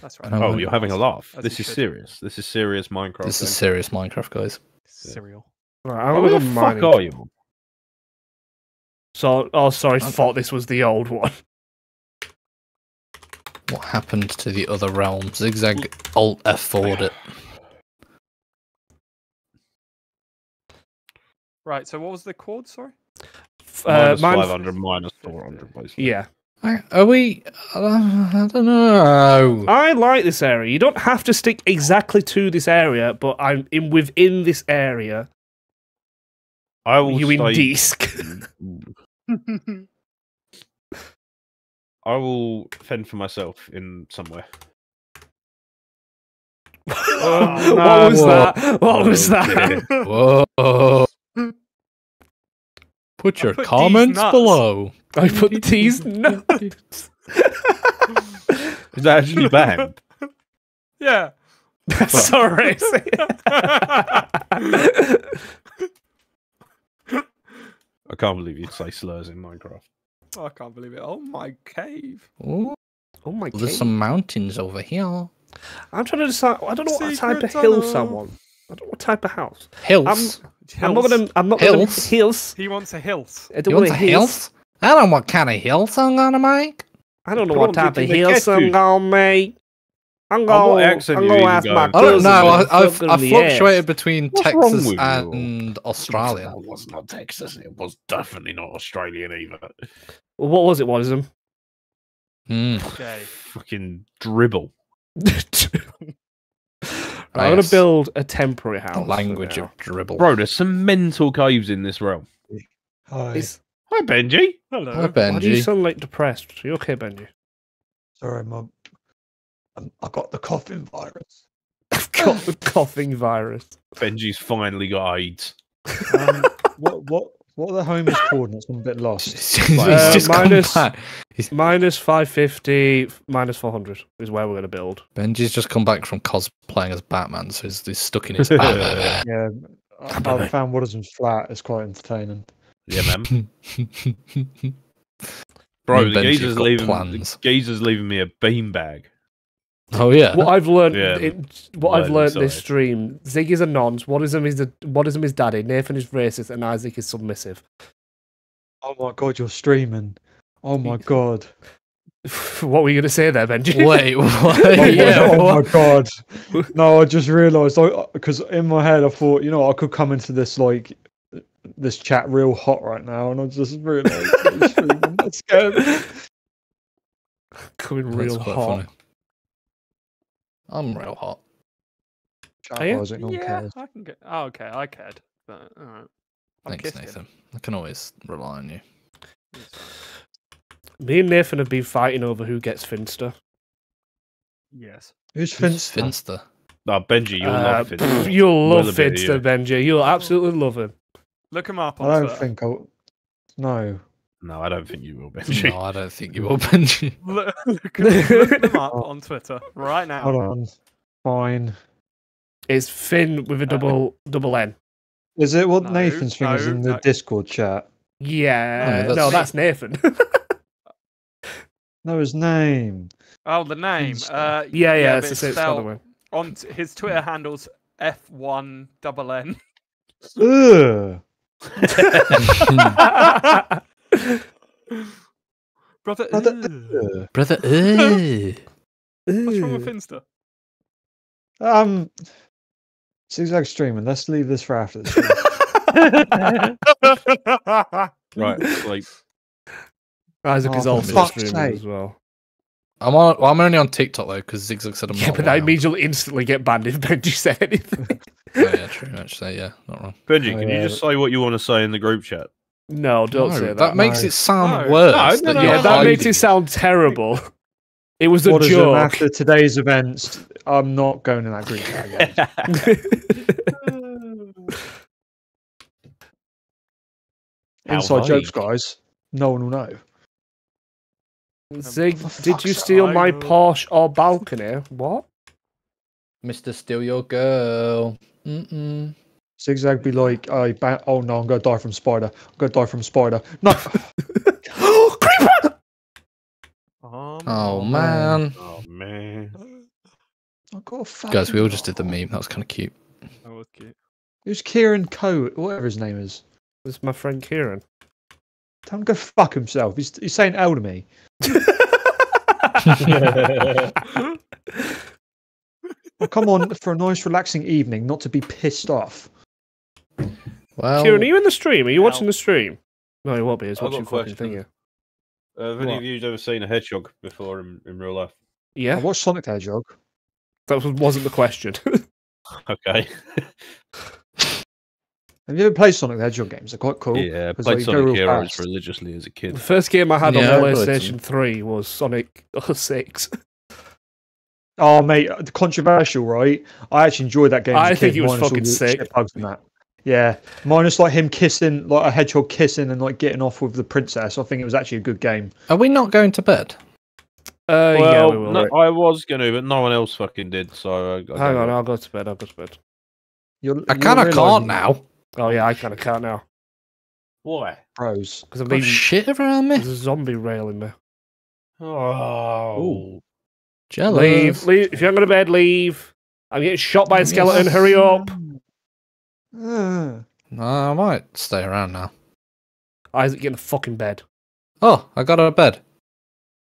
That's right. Oh, you're having a laugh. As This is should. serious. This is serious Minecraft. This is serious Minecraft, guys. Cereal. Right, I'm Oh, where go the fuck mining. are you? So, oh, sorry, Okay. thought this was the old one. What happened to the other realm? Zigzag Alt F4'd it. Right. So what was the chord? Sorry. Uh, 500, minus 400, basically. Yeah, Are we? Uh, I don't know. I like this area. You don't have to stick exactly to this area, but I'm in within this area. I will You in say- disc. I will fend for myself in somewhere. Oh, what no. was that? What was Oh, that? Whoa. Put your put comments below. I put these notes. Is that actually banned? yeah. Sorry. I can't believe you'd say slurs in Minecraft. Oh, I can't believe it. Oh my cave. Ooh, oh my there's some mountains over here. I'm trying to decide. I don't know what type of Secret hill someone. I don't know what type of house. Hills. I'm not gonna. I'm not gonna Hills? hills. He wants a hills. I don't you want want a a hills. hills? I don't know what kind of hills I'm gonna make. I don't know Put what on type of the hills I'm gonna make. I'm what going. accent I'm you gonna ask going? my I I don't know. I, to I've I in fluctuated ass. between What's Texas with you? and Australia. It was not Texas. It was definitely not Australian either. Well, what was it? What is them? Hmm. Okay. Fucking dribble. I'm gonna build a temporary house. The language of dribble. Bro, there's some mental caves in this realm. Hi. Is- Hi, Benji. Hello. Hi, Why do you sound like depressed? Are you okay, Benji? Sorry, mum. Um, I got the coughing virus. I've got the coughing virus. Benji's finally got AIDS. Um, what what what are the homie's coordinates? I'm a bit lost. He's Uh, just come minus- back. Minus 550, minus 400 is where we're going to build. Benji's just come back from cosplaying as Batman, so he's, he's stuck in his Batman. Yeah, I, I found Waddison's flat. It's quite entertaining. Yeah, man. Bro, and the Benji geezer's got leaving, the plans. geezer's leaving me a beanbag. Oh yeah. What I've learned, Yeah, in, what I've learning learned this stream: Zig is a nonce, Wadism is the Wadism is daddy, Nathan is racist, and Isaac is submissive. Oh my god, you're streaming. Oh my god. what were you going to say there, Benji? Wait, oh, what? Oh, oh, my- yeah, oh what? my god. No, I just realised because in my head I thought, you know, I could come into this like this chat real hot right now, and I just realised I was streaming. That's scared. Coming real hot. funny. I'm real hot. Are you? Isaac, no yeah, cares. I can get. Oh, okay, I cared. But all right. I've Thanks, kissed him. Nathan. I can always rely on you. Me and Nathan have been fighting over who gets Finnster. Yes. Who's Who's Finnster? Finnster? No, Benji, you'll Uh, love it. You'll love a Finnster, yeah. Benji. You'll absolutely love him. Look him up I don't Twitter. think I'll. No. No, I don't think you will, Benji. No, I don't think you will, Benji. Look, look, look him up on Twitter right now. Hold on. Fine. It's Finn with a double double N. Is it what No, Nathan's thing is in the no. Discord chat? Yeah, No, no, that's- that's Nathan. No, his name. Oh, the name. Finnster. Uh, yeah, yeah, but it's, it's it's spelled spelled on t- his Twitter handles F1 double N. Ugh. Brother, Brother, ugh. ugh. Brother, uh, what's wrong with Finnster? Um, zigzag streaming. Let's leave this for after the right, sleep. Isaac Oh, is also streaming sake. as well. I'm on. Well, I'm only on TikTok though because Zigzag said I'm Yeah, not. but that means you'll instantly get banned if Benji said anything. Oh, yeah, true. Actually, yeah, not wrong. Benji, Oh, can yeah. you just say what you want to say in the group chat? No, don't No, say that. That makes No. it sound No. worse. No, no, that no, you're yeah, that makes it sound terrible. It was a What is it? joke. After today's events, I'm not going in that group chat again. Inside jokes, guys. No one will know. Um, um, Zig, did you steal sake. my Porsche or balcony? What? Mr. Steal Your Girl. Mm-mm. Zigzag be like, I ba- oh no, I'm gonna die from spider. I'm gonna die from spider. No. Creeper! Um, Oh man, oh man. I got a fucking... guys, we all just did the meme. That was kind of cute. that was cute. Who's Kieran Coe? Whatever his name is. It's my friend Kieran. Tell him to go fuck himself. He's, he's saying L to me. Well, come on for a nice, relaxing evening, not to be pissed off. Well, Kieran, are you in the stream? Are you watching the stream? No, he won't be. He's I've got watching a fucking question. thingy. Uh, have any What? of you ever seen a hedgehog before in, in real life? I Yeah, watched Sonic the Hedgehog. that was, wasn't the question. Okay. Have you ever played Sonic the Hedgehog games? They're quite cool. yeah, 'cause, played like, you go Sonic real Heroes fast. religiously as a kid. the kid. first game I had Yeah, on I've heard PlayStation 3 was Sonic 06. Oh, mate, controversial, right? I actually enjoyed that game. As I a think kid, it was minus all fucking the sick. shit bugs and that. Yeah, minus like him kissing, like a hedgehog kissing and like getting off with the princess. I think it was actually a good game. are we not going to bed? Uh, yeah, well, we no, I was going to, but no one else fucking did. So I, I Hang on, up. I'll go to bed. I'll go to bed. You're, I kind of can't now. Oh, yeah, I kind of can't now. Why? Bros. Because I've Got been. shit around me. There's a zombie railing me. Oh, Jealous. Leave, leave. If you're not going to bed, leave. I'm getting shot by a skeleton. Hurry up. Uh, No, I might stay around now. Isaac, get in the fucking bed. Oh, I got out of bed.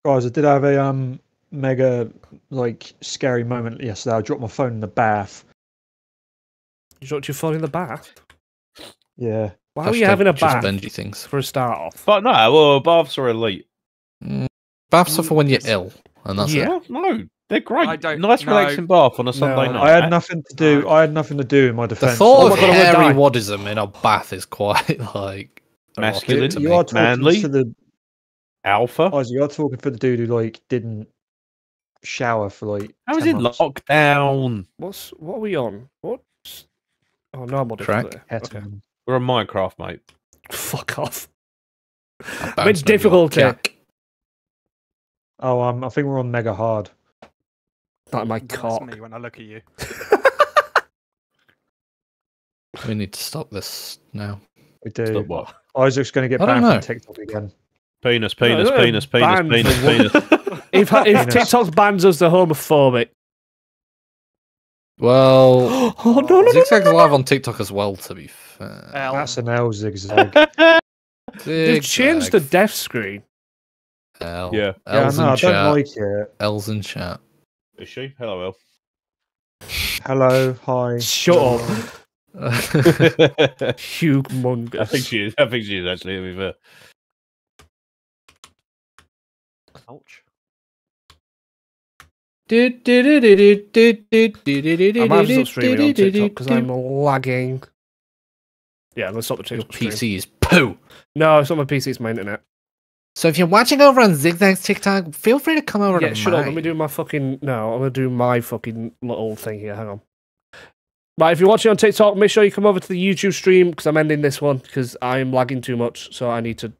guys, I did have a um mega like scary moment yesterday. I dropped my phone in the bath. You dropped your phone in the bath. Yeah. Why are you having a Hashtag bath Just Benji things. for a start off? but no, well, baths are elite. Mm, baths are for when you're ill, and that's it. yeah. No, they're great. I don't nice, know. relaxing bath on a Sunday No. night. I had nothing to do. No. I had nothing to do in my defence. The defense. thought Oh of God, I'm gonna hairy die. wadism in a bath is quite like Masculine. erotic to you are talking Manly. to the Alpha. Isaac, you are talking for the dude who like didn't shower for like. How is 10 in months. lockdown? What's what are we on? What? Oh, normal Crack. difficulty. Okay. Hetman. We're on Minecraft, mate. Fuck off. I'm It's bouncing difficulty. Oh, um, I think we're on mega hard. Not my cock. That's me when I look at you. We need to stop this now. We do. Stop what? Isaac's going to get I don't banned from. TikTok again. Penis, No, penis, they're penis, penis, penis, penis. If if TikTok bans us, they're homophobic. Well, oh no no no! Zigzag's live on TikTok as well. To be fair, L. That's an L zigzag. They've changed the death screen. L. Yeah. yeah, L's no, in I don't like it. L's in chat. Is she? Hello, El. Hello, hi. Shut up, Humongous. I think she is. I think she is actually. To be fair. Ouch. I might have to stop streaming on TikTok because I'm lagging. Yeah, I'm gonna stop the TikTok stream. PC is poo. No, it's not my PC. It's my internet. So if you're watching over on Zigzag's TikTok, feel free to come over Yeah, to shut up. Let me do my fucking. No, I'm gonna do my fucking little thing here. Hang on. Right, if you're watching on TikTok, make sure you come over to the YouTube stream because I'm ending this one because I'm lagging too much. So I need to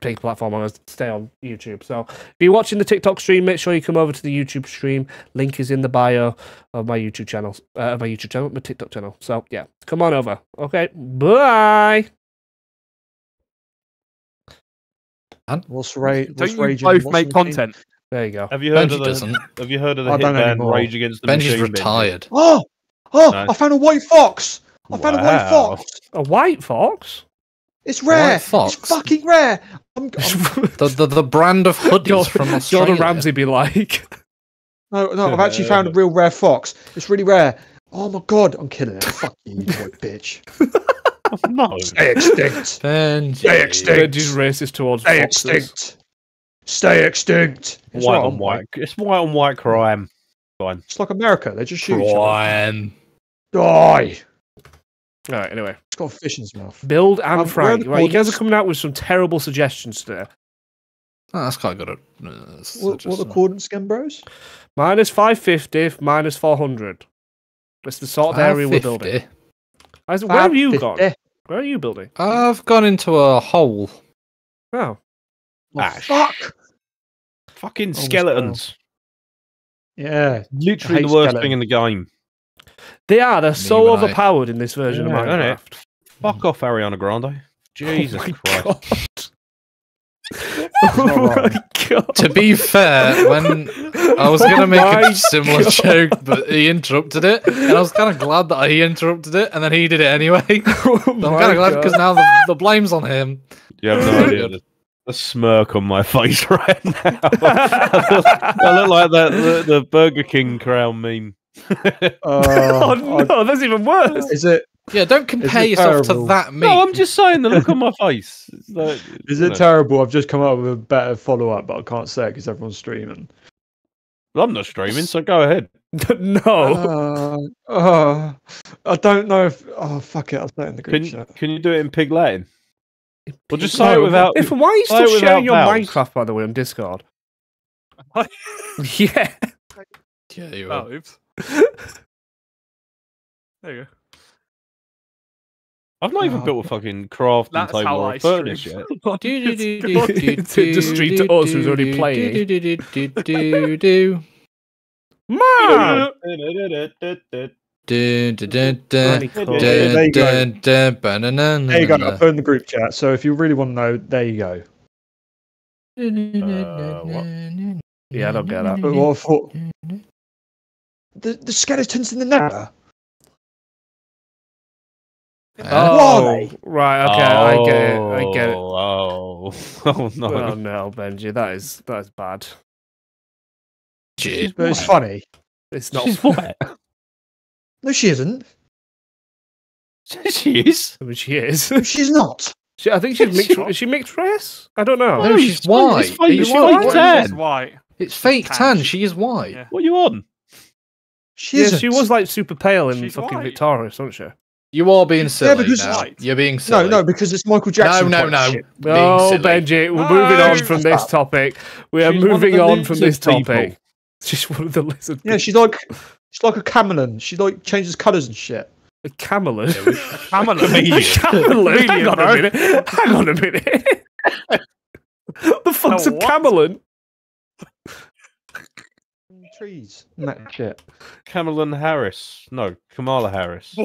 pick a platform. I'm gonna stay on YouTube. So if you're watching the TikTok stream, make sure you come over to the YouTube stream. Link is in the bio of my YouTube channel. Uh, of my YouTube channel, my TikTok channel. So yeah, come on over. Okay, bye. What's ra- Don't what's you both What's make on team? content? There you go. Have you heard Benji of the doesn't. Have you heard of the I hit don't band anymore. Rage Against the Benji's Machine? Benji? retired. Oh, oh! No. I found a white fox. I found a white fox. A white fox. It's rare. fox? It's fucking rare. I'm, I'm, The, the the brand of hoodies Gordon- from Australia. Gordon Ramsay be like. no, no, I've actually found a real rare fox. It's really rare. Oh my god, I'm killing it. Fuck you, you white bitch. No. Stay extinct. Benji. Stay extinct. Benji's racist towards Stay foxes. extinct. Stay extinct. It's White right on white. It's white on white crime. Fine. It's like America. They just shoot each other. Die. All right. Anyway, It's got fish in its mouth. build and Um, where Frank. Right, you guys are coming out with some terrible suggestions today. Oh, that's quite good. At, uh, What, what the suggestion. coordinates again, bros? Minus five fifty, minus four hundred. That's the sort of area we're building. 550. Isaac, Where have you gone? Where are you building? I've gone into a hole. Oh, Oh, Ash. fuck. Fucking Almost skeletons. Yeah. Literally the worst skeleton. thing in the game. they are. They're so and I. overpowered in this version Yeah, of aren't? Minecraft. Fuck off, Ariana Grande. Oh Jesus oh Christ. God. not oh my god. To be fair, when I was going to make my a similar God. joke, but he interrupted it, and I was kind of glad that he interrupted it, and then he did it anyway. Oh I'm kind of glad because now the, the blame's on him. You have no idea. The, the smirk on my face right now. I look, I look like that the, the Burger King crown meme. oh Uh, no, that's even worse. Is it Yeah, don't compare yourself terrible? to that meme. No, I'm just saying the look on my face. Like, is it know. terrible? I've just come up with a better follow up, but I can't say it because everyone's streaming. I'm not streaming, so go ahead. no. Uh, uh, I don't know if. Oh fuck it! I'll say it in the group Can chat. can you do it in pig Latin? Well, just No, say it without. If why are you still sharing your without vowels. Minecraft by the way on Discord? yeah. yeah, you are. Oh, oops. There you go. I've not even Oh, built a fucking crafting That's table how or I a furnace yet. A street to us who's already playing. Man. There you go. I put in the group chat. So if you really want to know, there you go. Uh, what? Yeah, I don't get that. But what I the the skeletons in the nether. Oh, right. Okay, I get it. I get it. Oh, oh no. Oh no, Benji, that is that is bad. Shit. But it's funny. It's not. She's what? No, she isn't. she is. I mean, she is. She's not. She, I think she's mixed. Is she mixed race? I don't know. No, she's it's fine- white. It's fine, Are you it's sure? fine White? tan. It's white. It's fake Tan. tan. She is white. Yeah. What are you on? She Yeah, isn't. she was like super pale in She's fucking white. victorious, wasn't she? You are being silly because- now. White. You're being No, silly. no, because it's Michael Jackson. no, no, no. shit. Being Oh, silly. Benji, we're No, moving on from this up. topic. We are She's moving on from this lizard people. topic. She's one of the lizard. Yeah, she's like she's like a chameleon. She like changes colours and shit. a camelot. Camel. a camelot. Hang on a minute. Hang on a minute. the fuck's A a what? camelot? Trees. and That shit. Cameron Harris. No, Kamala Harris.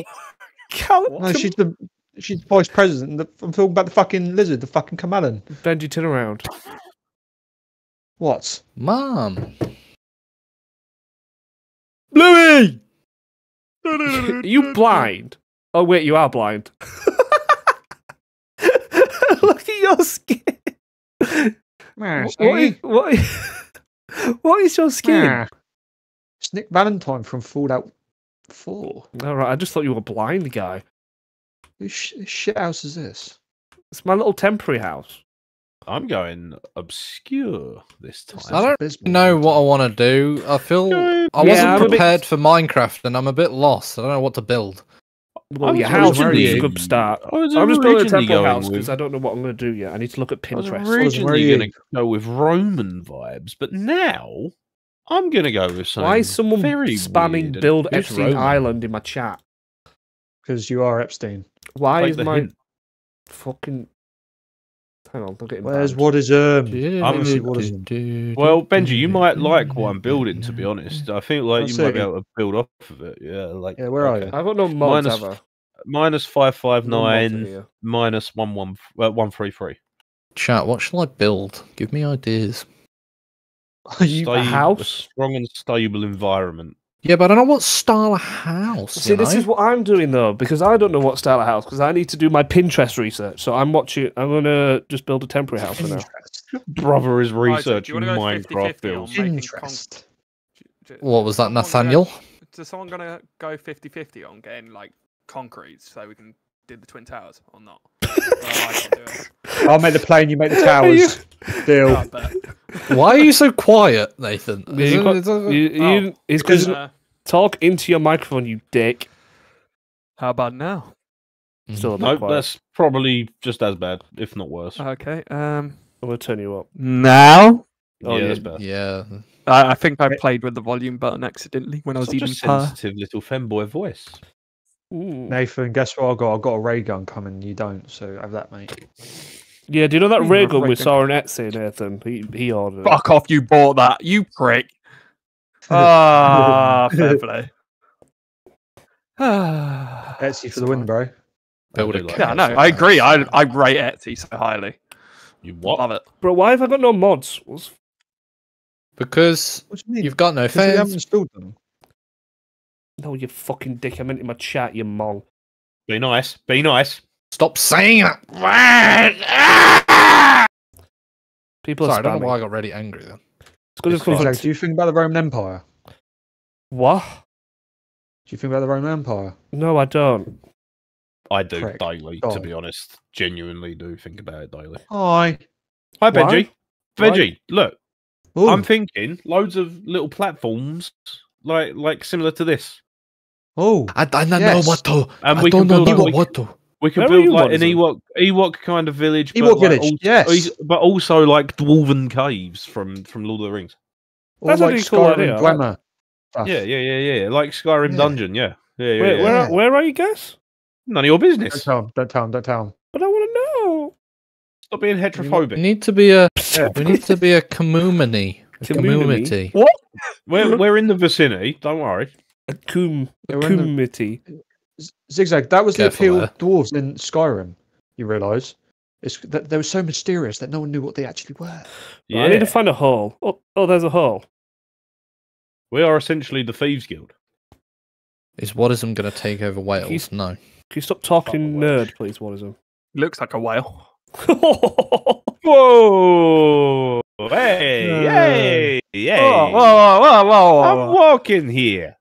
Cal- No, she's the she's the vice president. The, I'm talking about the fucking lizard, the fucking chameleon. Benji, turn around. What? Mom. Bluey! Are you blind? Oh wait, you are blind. Look at your skin. What, what, is, what, is, what is your skin? It's Nick Valentine from Fallout 4. All right, I just thought you were a blind guy. Whose sh- shit house is this? It's my little temporary house. I'm going obscure this This time. I don't know what I want to do. I feel I wasn't I'm a bit- prepared for Minecraft, and I'm a bit lost. I don't know what to build. Well, your house is a good start. I was I'm just building a originally temple going house because I don't know what I'm going to do yet. I need to look at I was Pinterest. originally you? going to go with Roman vibes, but now I'm going to go with something Why is someone very spamming weird build Who's Epstein Roman? Island in my chat? Because you are Epstein. Why Take is the my hint. fucking? Hang on, I'm getting. Where's banned. what is um? I'm- what is it. Well, Benji, you might like what I'm building. To be honest, I think like I'll you might be able to build off of it. Yeah, like Yeah, where are you? I've got no mods Minus ever. Minus five five No mods in nine here. minus one one uh, one three three. Chat, what shall I build? Give me ideas. Are you Stable- house? strong and stable environment. Yeah, but I don't know what style of house. See, this know? is what I'm doing though, because I don't know what style of house. Because I need to do my Pinterest research. So I'm watching. I'm gonna just build a temporary house for now. Pinterest? Brother is Right, so researching you wanna Minecraft builds. Making Pinterest. What was that, Someone gonna- Nathaniel? Is someone gonna go 50-50 on getting like concrete so we can do the twin towers or not? Oh, I can't do it. I'll make the plane. You make the towers. Deal. Why are you so quiet, Nathan? Yeah, you got- You, you, Oh, it's because Uh, talk into your microphone, you dick. how about now? Still a bit Nope, quiet. that's probably just as bad, if not worse. Okay. Um. I'm gonna turn you up. Now. Oh, yeah, yeah. that's better. Yeah. I, I think I played with the volume button accidentally when I was Such even a per. sensitive little femboy voice. Ooh. Nathan, guess what I got? I got a ray gun coming. You don't, so have that, mate. Yeah, do you know that ray I've gun we saw on Etsy, Nathan? He he ordered. it. Fuck off! You bought that, you prick. Ah, fair play. Ah. Etsy for the win, bro. Build do like yeah, no, I agree. I I rate Etsy so highly. You what? Love it. Bro, why have I got no mods? What's... Because What do you mean? you've got no Because we haven't fans. installed them. No, you fucking dick. I meant in my chat, you mong. Be nice. Be nice. Stop saying that. People Sorry, I don't know why I got really angry then. It's it comes Jack, from- do you think about the Roman Empire? What? Do you think about the Roman Empire? No, I don't. I do Prick. daily, Oh. to be honest. Genuinely do think about it daily. Hi. Hi, Why? Benji. Why? Benji, look, Ooh. I'm thinking loads of little platforms like like similar to this, Oh. I, I don't Yes. know what to. and I we don't can know build we, what to. we can build like an Ewok Ewok kind of village, but Ewok like village, also, yes. but also like dwarven caves from from Lord of the Rings. Or That's a like really cool Skyrim idea, I like Glamour. Yeah, yeah, yeah, yeah, like Skyrim Yeah. Dungeon. Yeah, yeah, yeah. Wait, yeah. where, Yeah. where are you guys? None of your Don't business. tell him. Don't tell him. Don't tell him. But I want to know. Stop being heterophobic. We heterophobic. need to be a. Yeah. We need to be a community. A Community? community. We're we're in the vicinity. Don't worry. A coom, a Yeah, the- Zigzag. That was the appeal there. of dwarves in Skyrim. You realise? It's that they were so mysterious that no one knew what they actually were. Yeah, I need to find a hole. Oh, oh, there's a hole. we are essentially the thieves guild. Is Wadism going to take over Wales? He's- No. Can you stop talking nerd, please? What is it? Looks like a whale. Whoa! Hey, Uh, hey, hey! Whoa, whoa, whoa, whoa, I'm walking here.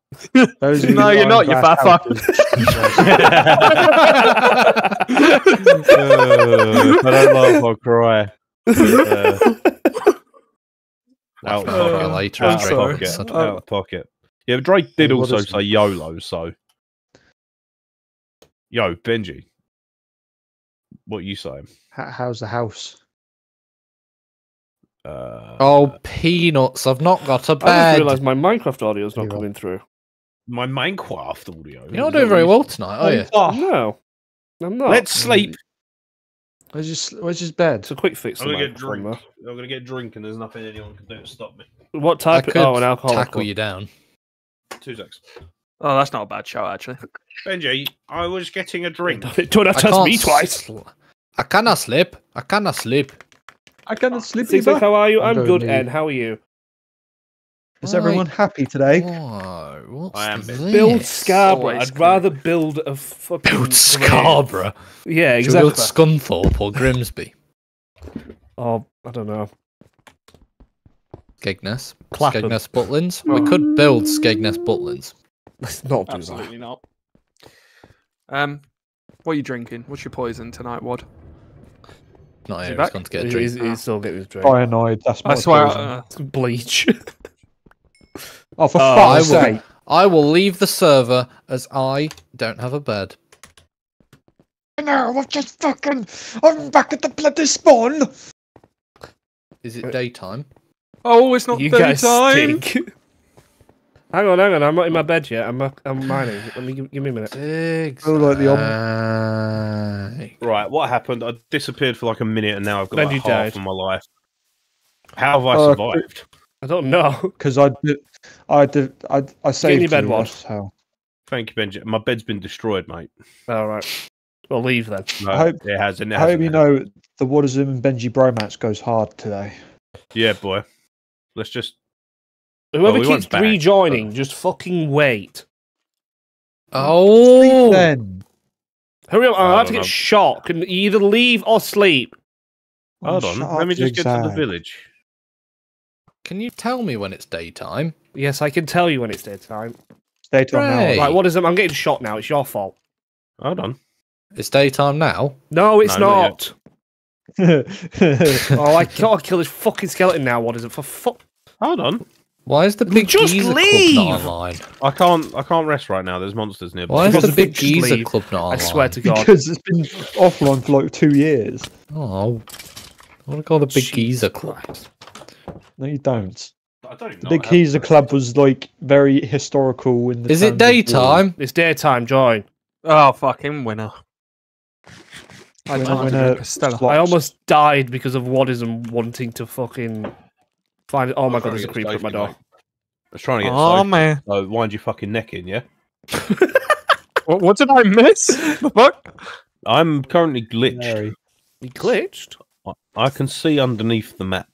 Those of you No, you're not, you glass fat fuck. houses- Uh, I don't laugh, I'll cry. Uh, out of you pocket. later. Out of Straight pocket. Out of pocket. Yeah, but Drake did what also is- say YOLO, so. Yo, Benji. What you saying? How's the house? Uh, Oh, peanuts! I've not got a I just realised my Minecraft audio is not You coming through. My Minecraft audio. You're not doing very well tonight, are you? Oh, No, I'm not. Let's mm. sleep. Where's his, where's his bed? It's a quick fix. I'm gonna get microphone, drink. I'm gonna get drink, and there's nothing anyone can do to stop me. though. What I type? could Of, oh, an alcoholic. tackle you down. Two secs. Oh, that's not a bad show, actually. Benji, I was getting a drink. Don't, don't have I to me twice. I cannot sleep. I cannot sleep. I cannot sleep. Six, how are you? I'm I'm good. the- And how are you? Is everyone happy today? Whoa, what's I am this? Build Scarborough. Always I'd good. rather build a fucking Build grave. Scarborough. Yeah, Should we build. Scunthorpe or Grimsby? Oh, I don't know. Skegness. Clapham. Skegness Butlins. We could build Skegness Butlins. Let's not do that. Absolutely not. Um, what are you drinking? What's your poison tonight, Wad? Not Is here. He's back? gone to get a He's, drink. he's, he's still getting his drink. Cyanide. That's my I swear. Uh, Bleach. Oh, for Oh, I fuck's will- sake! I will leave the server as I don't have a bed. No, I've just fucking. I'm back at the bloody spawn. Is it daytime? Oh, it's not you daytime. hang on, hang on. I'm not in my bed yet. I'm I'm mining. Let me give, give me a minute. Feel like the Exactly. Right, what happened? I disappeared for like a minute, and now I've got Then like you half died. of my life. How have I Uh, survived? I don't know. because I. I. I I saved your bed, you, Wad. how. Thank you, Benji. My bed's been destroyed, mate. All right. We'll leave then. No, I hope- it has. And it I hope hasn't. you know the Wadism and Benji bromance goes hard today. Yeah, boy. Let's just. Whoever oh, we want keeps back, rejoining, just fucking wait. Oh, Then Hurry up! I'm I about to get know. shot. Can either leave or sleep. Hold Oh, on. Let me just get to the village. Can you tell me when it's daytime? Yes, I can tell you when it's daytime. daytime now. Right. Right, what is it? I'm getting shot now. It's your fault. Hold on. It's daytime now. No, it's No, not not. oh, I gotta kill this fucking skeleton now. What is it for? Fuck. Hold on. Why is the big Just geezer leave! club not online? I can't. I can't rest right now. There's monsters nearby. Why is Because the big geezer leave. club not I swear to God. because it's been offline for like two years. Oh, I want to call the big Jesus geezer club. Christ. No, you don't. I don't even The know Big how- Geezer Club was like very historical in the. Is it daytime? It's daytime. Join. Oh, fucking winner. I When- tried when to a drink a Stella. slot- I almost died because of Wadism wanting to fucking find it. Oh my I'm god, there's a trying to creeper at my safety, door. mate. I was trying to get Oh oh, man, so wind your fucking neck in, yeah? what, what did I miss? the fuck? I'm currently glitched. Very. He glitched. I- I can see underneath the map.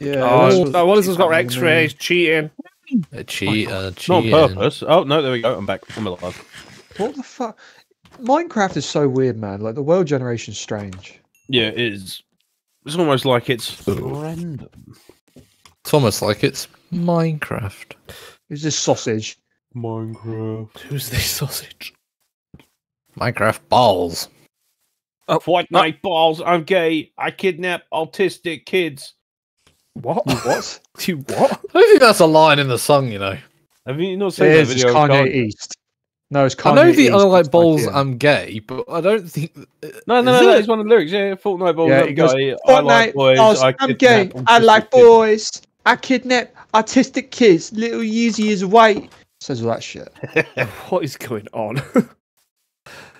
Yeah. Oh, that's oh, what- Wadism's got happening X-ray. there. He's cheating. A cheat, uh, Not cheating. on purpose. Oh no, there we go. I'm back. I'm alive. What the fuck? Minecraft is so weird, man. Like the world generation's strange. Yeah, it is. It's almost like it's random. It's almost like it's Minecraft. Who's this sausage? Minecraft. Who's this sausage? Minecraft balls. White night balls. I'm gay. I kidnap autistic kids. What? What? you what? I don't think that's a line in the song, you know. Have you not it seen that is. It's video? Kanye Kanye? East. No, it's Kanye I know the East. I like that's balls. like, I'm gay, but I don't think. No, no, no, no. It's one of the lyrics. Yeah, Fortnite balls. Yeah, I'm he goes, gay. I like boys. I I'm gay. I autistic like kids." boys. I kidnap autistic kids. Little Yeezy is white. Says all that shit. What is going on?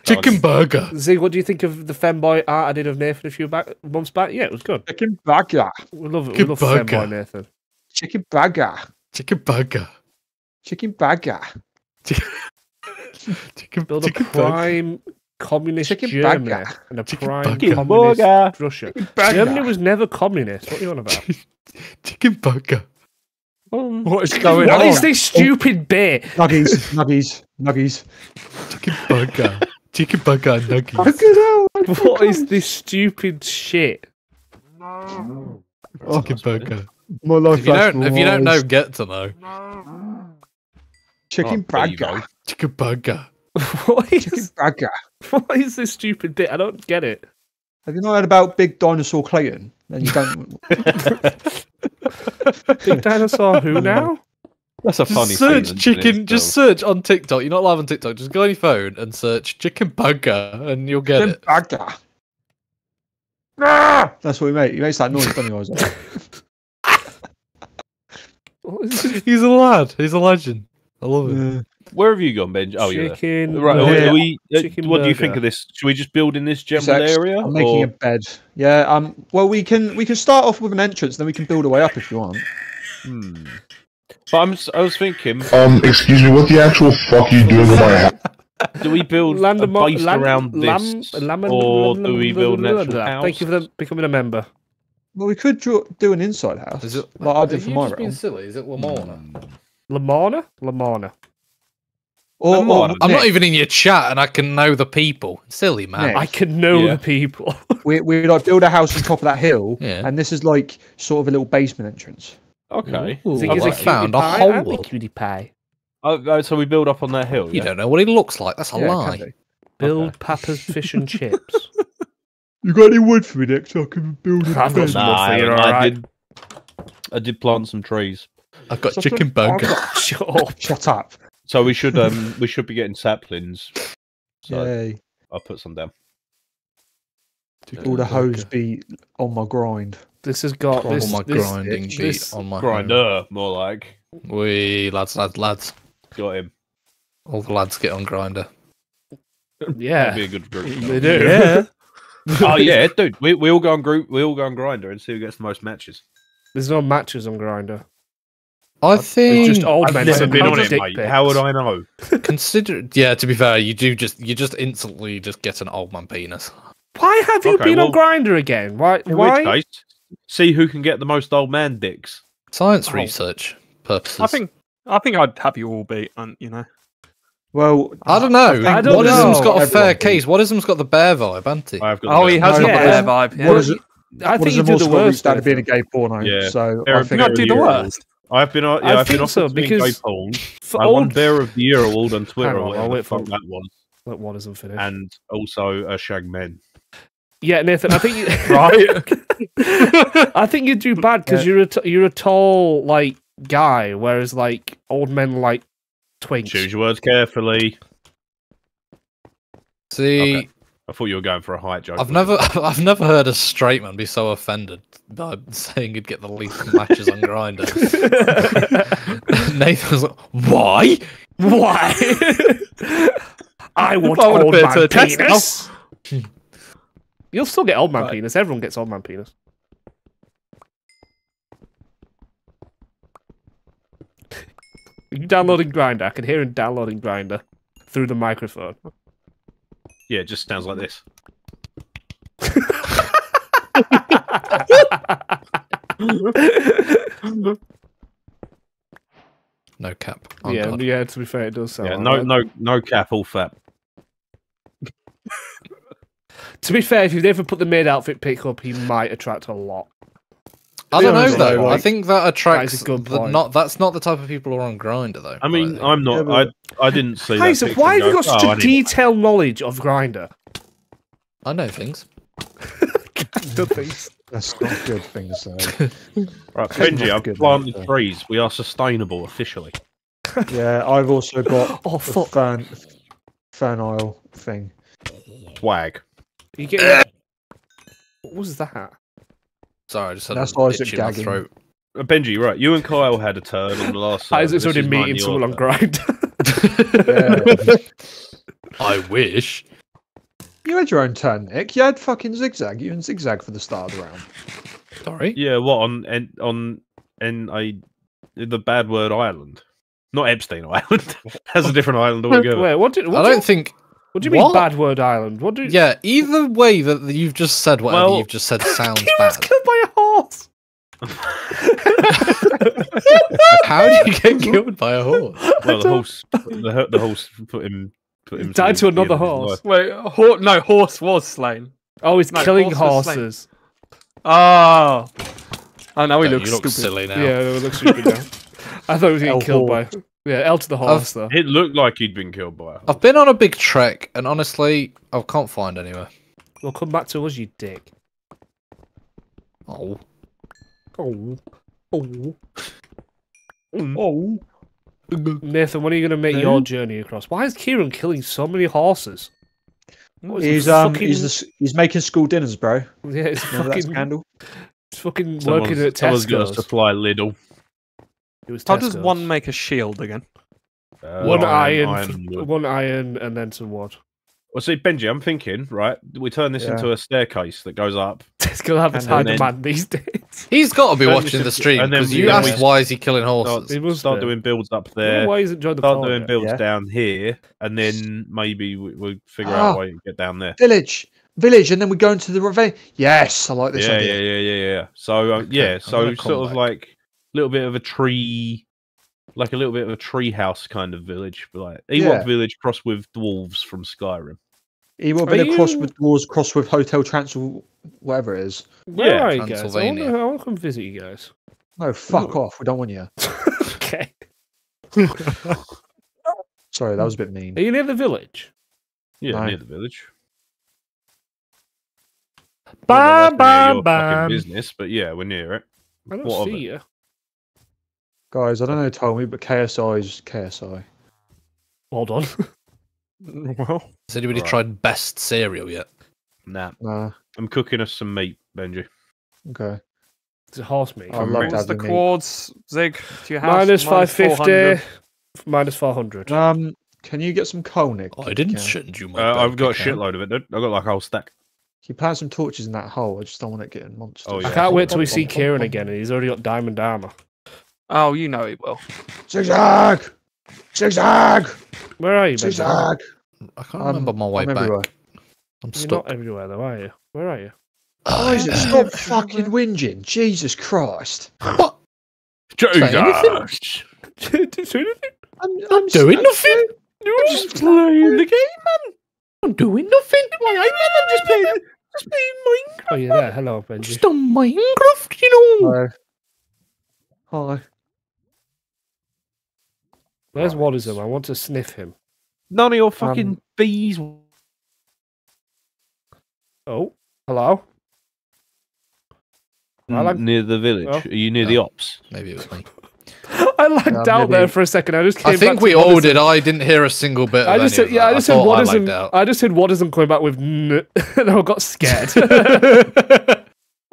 Chicken burger. Zig, what do you think of the femboy art I did of Nathan a few back, months back? Yeah, it was good. Chicken burger. We love it. We Good love burger. femboy Nathan. Chicken burger. Chicken burger. Chicken burger. Chicken, Build a chicken burger. communist Chicken Germany burger. and a Chicken prime burger. communist Burger. Russia. burger. Germany was never communist. What are you on about? Chicken burger. Um, what is going What on? is this stupid bit? Nuggies. nuggies. Nuggies. Chicken burger. Chicken burger and nuggets. Fucking hell. What is this stupid shit? Chicken burger. My life If you don't, if you don't know, get to know. Chicken Oh, burger. Chicken burger. What Chicken burger. what is this stupid bit? I don't get it. Have you not heard about Big Dinosaur Clayton? Then you don't. Big dinosaur who now? That's a funny. Just search scene, chicken. Just search on TikTok. You're not live on TikTok. Just go on your phone and search chicken burger, and you'll get Chicken it. burger. Ah! That's what he makes. He makes that noise, doesn't he? Isaac? What is this He's a lad. He's a legend. I love it. Yeah. Where have you gone, Benj? Oh, yeah. Right. Are we, Yeah. we, uh, Chicken what do you think of this? Should we just build in this general Sex. area? I'm making or- a bed. Yeah. Um. Well, we can we can start off with an entrance, then we can build our way up if you want. Hmm. But I'm, s- I was thinking, Um, excuse me, what the actual fuck are you doing with my house? do we build a Landamo- base land- around lam- this, lam- or do we build an actual house? Thank you for the, becoming a member. Well, we could draw, do an inside house, Is it? like I Are did for you my just being realm. silly? Is it Lamorna? Lamana? Lamana. Or, Come or. I'm not even in your chat, and I can know the people. Silly man. Nick. I can know Yeah. the people. we we like build a house on top of that hill, Yeah. and this is like sort of a little basement entrance. Okay. Ooh, Zig I've is a like found a cutie pie. I'm a cutie pie. Oh, oh, so we build up on that hill. You Yeah? don't know what he looks like. That's a Yeah, lie. do. Build Okay. Papa's fish and chips. You got any wood for me, Nick? So I can build a I've got bed? some Nah, I you, haven't. I did. I did plant some trees, I've got Something- chicken burger. Shut up. Shut up. so we should um we should be getting saplings. So Yay. I'll put some down. All the hoes uh, be on my grind. This has got All this. my this, grinding beat this- on my home. Grinder, more like. We lads, lads, lads. Got him. All the lads get on Grindr. Yeah, That'd Yeah, be a good group. they do. Yeah. oh yeah, dude. We, we all go on group. We all go on Grindr and see who gets the most matches. There's no matches on Grindr. I It's think just old I've men. never sending been on dick it, mate. pics. How would I know? consider. Yeah, to be fair, you do just you just instantly just get an old man penis. Why have you Okay, been on Grindr again? Why? In Why? which case, see who can get the most old man dicks. Science Oh. research purposes. I think I think I'd have you all beat, and you know. Well, I don't know. I don't Wadism's know. got a fair Everyone beat. case. Wadism's got the bear vibe, hasn't oh, he? I've got. Oh, the he best. has No, got but a then- bear vibe. Yeah. what is it? I what think is you the do most the got worst. reached out of being a Nathan. gay porno? Yeah. So There I are think You don't the Yeah. worst. I've been. on- I Yeah, I've been think so, offered to be gay because porn. For I won old, Bear of the Year award on Twitter. Hang or on, I'll wait for- that was, let one isn't and also a shag men. Yeah, Nathan, I think you, Right. I think you do bad because you're a t- you're a tall like guy, whereas like old men like twinks. Choose your words carefully. See, Okay. I thought you were going for a height joke. I've never, I've never heard a straight man be so offended by saying he'd get the least matches on Grindr. Nathan was like, "Why? Why? I want I wanna old put it man to the test now. penis. You'll still get old man Right. penis. Everyone gets old man penis. You downloading Grindr? I can hear him downloading Grindr through the microphone. Yeah, it just sounds like this. No cap." on yeah, God. yeah. To be fair, it does sound. Yeah, like no, that. no, no cap, all fat. To be fair, if you've never put the maid outfit pick up, he might attract a lot. I don't know though. though, I think that attracts. good the- not that's not the type of people who are on Grindr though. I mean, think. I'm not. Yeah, but- I I didn't see. that Isaac, picture why have you got oh, such "Oh, I a need detailed knowledge of Grindr? I know things. Good things. that's not good things. Though. Right, Benji, I've planted mate. trees. We are sustainable officially. yeah, I've also got Oh a fuck! fan fan aisle thing. Swag. You get. what was that? Sorry, I just had That's an Isaac itch in my gagging. throat. Uh, Benji, right? You and Kyle had a turn on the last. server. Isaac's This already is mine, meeting your someone on turn. Grind. Yeah. I wish. you had your own turn, Nick. You had fucking zigzag. You and zigzag for the start of the round. Sorry. Yeah, what on and on and a the bad word island, not Epstein Island. That's a different island altogether. Wait, what did? What I do don't you, think. What do you mean. Bad Word Island? What do? you... Yeah, either way that you've just said whatever Well- you've just said sounds bad. he was bad. killed by a horse. How do you get killed by a horse? well, the horse, the, the horse put him, put him Died to another horse. Wait, ho- no, horse was slain. Oh, he's No, killing horse horses. Oh. Oh, now he Don't looks you look stupid. silly now. Yeah, it looks stupid now. I thought he was getting killed horse. by. Yeah, L to the horse though. It looked like he'd been killed by a horse. I've been on a big trek, and honestly, I can't find anywhere. Well, come back to us, you dick. Oh, Oh, oh. Oh, Nathan, when are you going to make your journey across? Why is Kieran killing so many horses? What is it, he's um fucking- he's the, he's making school dinners, bro. Yeah, it's Remember that fucking, scandal? it's fucking Someone's, working at someone's going to Tesco's. supply Lidl. It was How does Tesco's. one make a shield again? Uh, one iron, iron wood. one iron, and then some wood. Well, see, Benji, I'm thinking, right? We turn this Yeah. into a staircase that goes up. Tesco have this And high then- demand these days. he's got to be Don't watching listen the to- stream and then because you then asked we- why is he killing Start, horses. It must start be. doing builds up I don't know there. Why he's enjoying the Start doing yet. builds Yeah. down here, and then maybe we, we'll figure Ah. out a way to get down there. Village, village, and then we go into the ravine. Yes, I like this Yeah, idea. yeah, yeah, yeah, yeah. So uh, Okay, yeah, I'm so gonna sort of like a little bit of a tree, like a little bit of a tree house kind of village, like Ewok Yeah. village crossed with dwarves from Skyrim. He village Are be a cross you- with dwarves, crossed with Hotel Transylvania, whatever it is. Where Yeah, are you guys? I want, to, I want to come visit you guys. No, fuck off. We don't want you. okay. Sorry, that was a bit mean. Are you near the village? Yeah, No. near the village. Bam, Not that bam, bam. Business, but yeah, we're near it. I don't What see you. Guys, I don't know who told me, but KSI is KSI. Hold on. Well, Has anybody Right. tried best cereal yet? Nah, Nah. I'm cooking us some meat, Benji. Okay. It's a horse meat. I'd love to What's the the meat. chords, Zig? To your house? Minus five fifty. 400. Minus four hundred. Um, can you get some coal, Nick? I didn't Yeah. send you my. Uh, I've got a shitload of it. Dude. I've got like a whole stack. Can you plant some torches in that hole? I just don't want it getting monsters. Oh, yeah. I can't wait till we see Kieran again, and he's already got diamond armor. Oh, you know he will. Zigzag! Zigzag! Where are you, Benji? Zigzag! I can't Um, remember my way I'm back. everywhere. I'm You're stuck. not everywhere though, are you? Where are you? Isaac, stop fucking whinging. Jesus Christ. What? anything? Jesus! Did you do anything? I'm, I'm doing I'm- nothing. You're just playing the game. Man. I'm doing nothing. Why, I I'm just playing, just playing Minecraft. Oh, you're there. Hello, Benji. just on Minecraft, you know. Hi. Hi. Where's Wadism? I want to sniff him. None of your fucking Um, bees. Oh, hello. I like- near the village. Oh. Are you near the Oh. ops? Maybe it was me. I lagged Yeah, out there for a second. I just came I think back we to all did. I didn't hear a single bit. I just said, yeah, that. I just said thought I Wadism. lagged out. I just said Wadism coming back with n, and I got scared.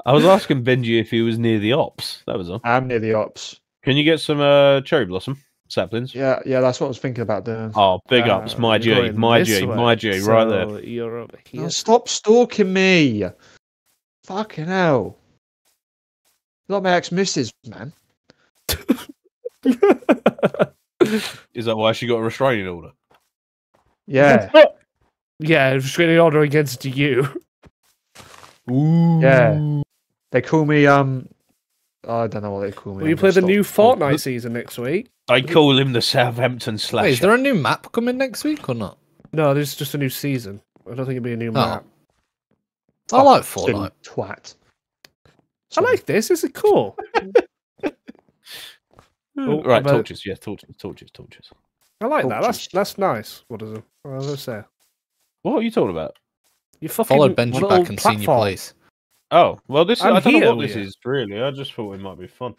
I was asking Benji if he was near the ops. That was all. I'm near the ops. Can you get some uh, cherry blossom saplings? Yeah, yeah, that's what I was thinking about doing. Oh, big ups, Uh, my you're G, my this G, way, my G, right there. You're over Oh, here. stop stalking me. Fucking hell. You're like my ex missus, man. Is that why she got a restraining order? Yeah, yeah, restraining order against you. yeah. They call me, um, I don't know what they call me. Will you play the new Fortnite season next week? I call him the Southampton slasher. Wait, is there a new map coming next week or not? No, there's just a new season. I don't think it'll be a new Oh. map. I oh, like Fortnite. Twat. I like this. This is cool. Oh, right, about- torches, yeah, torches, torches, torches. I like that. That's that's nice. What is it? What was I say? What are you talking about? You fucking Followed Benji back and seen your place. Oh, well, this is, I'm I don't know what this you. is really. I just thought it might be fun.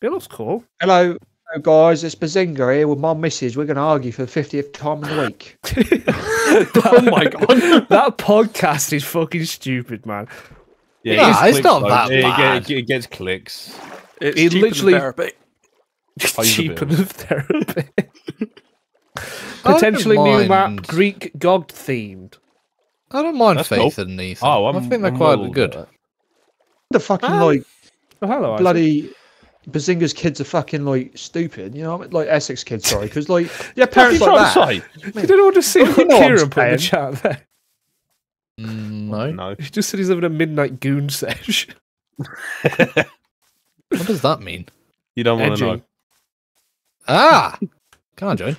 It looks cool. Hello, hello guys, it's Bazinga here with my missus. We're going to argue for the 50th time in the week. oh my god, that podcast is fucking stupid, man. Yeah, Nah, it gets it's clicks, not though. that Yeah, it get- bad. It, gets clicks. It's He cheaper literally- than therapy. It's Pay cheaper than therapy. Potentially new map, Greek god themed. I don't mind That's Faith cool. and Ethan. Oh, I'm, I think they're I'm quite good. The fucking, Ah, like, Oh, hello, Isaac. bloody Bazinga's kids are fucking, like, stupid. You know, I mean? like Essex kids, sorry. Because, like, yeah, parents What like are you that. trying to Did anyone just see Oh, you what know what I'm Kieran put in the chat there? Mm, no. No. He just said he's having a midnight goon sesh. What does that mean? You don't want to know. Ah! Can I join?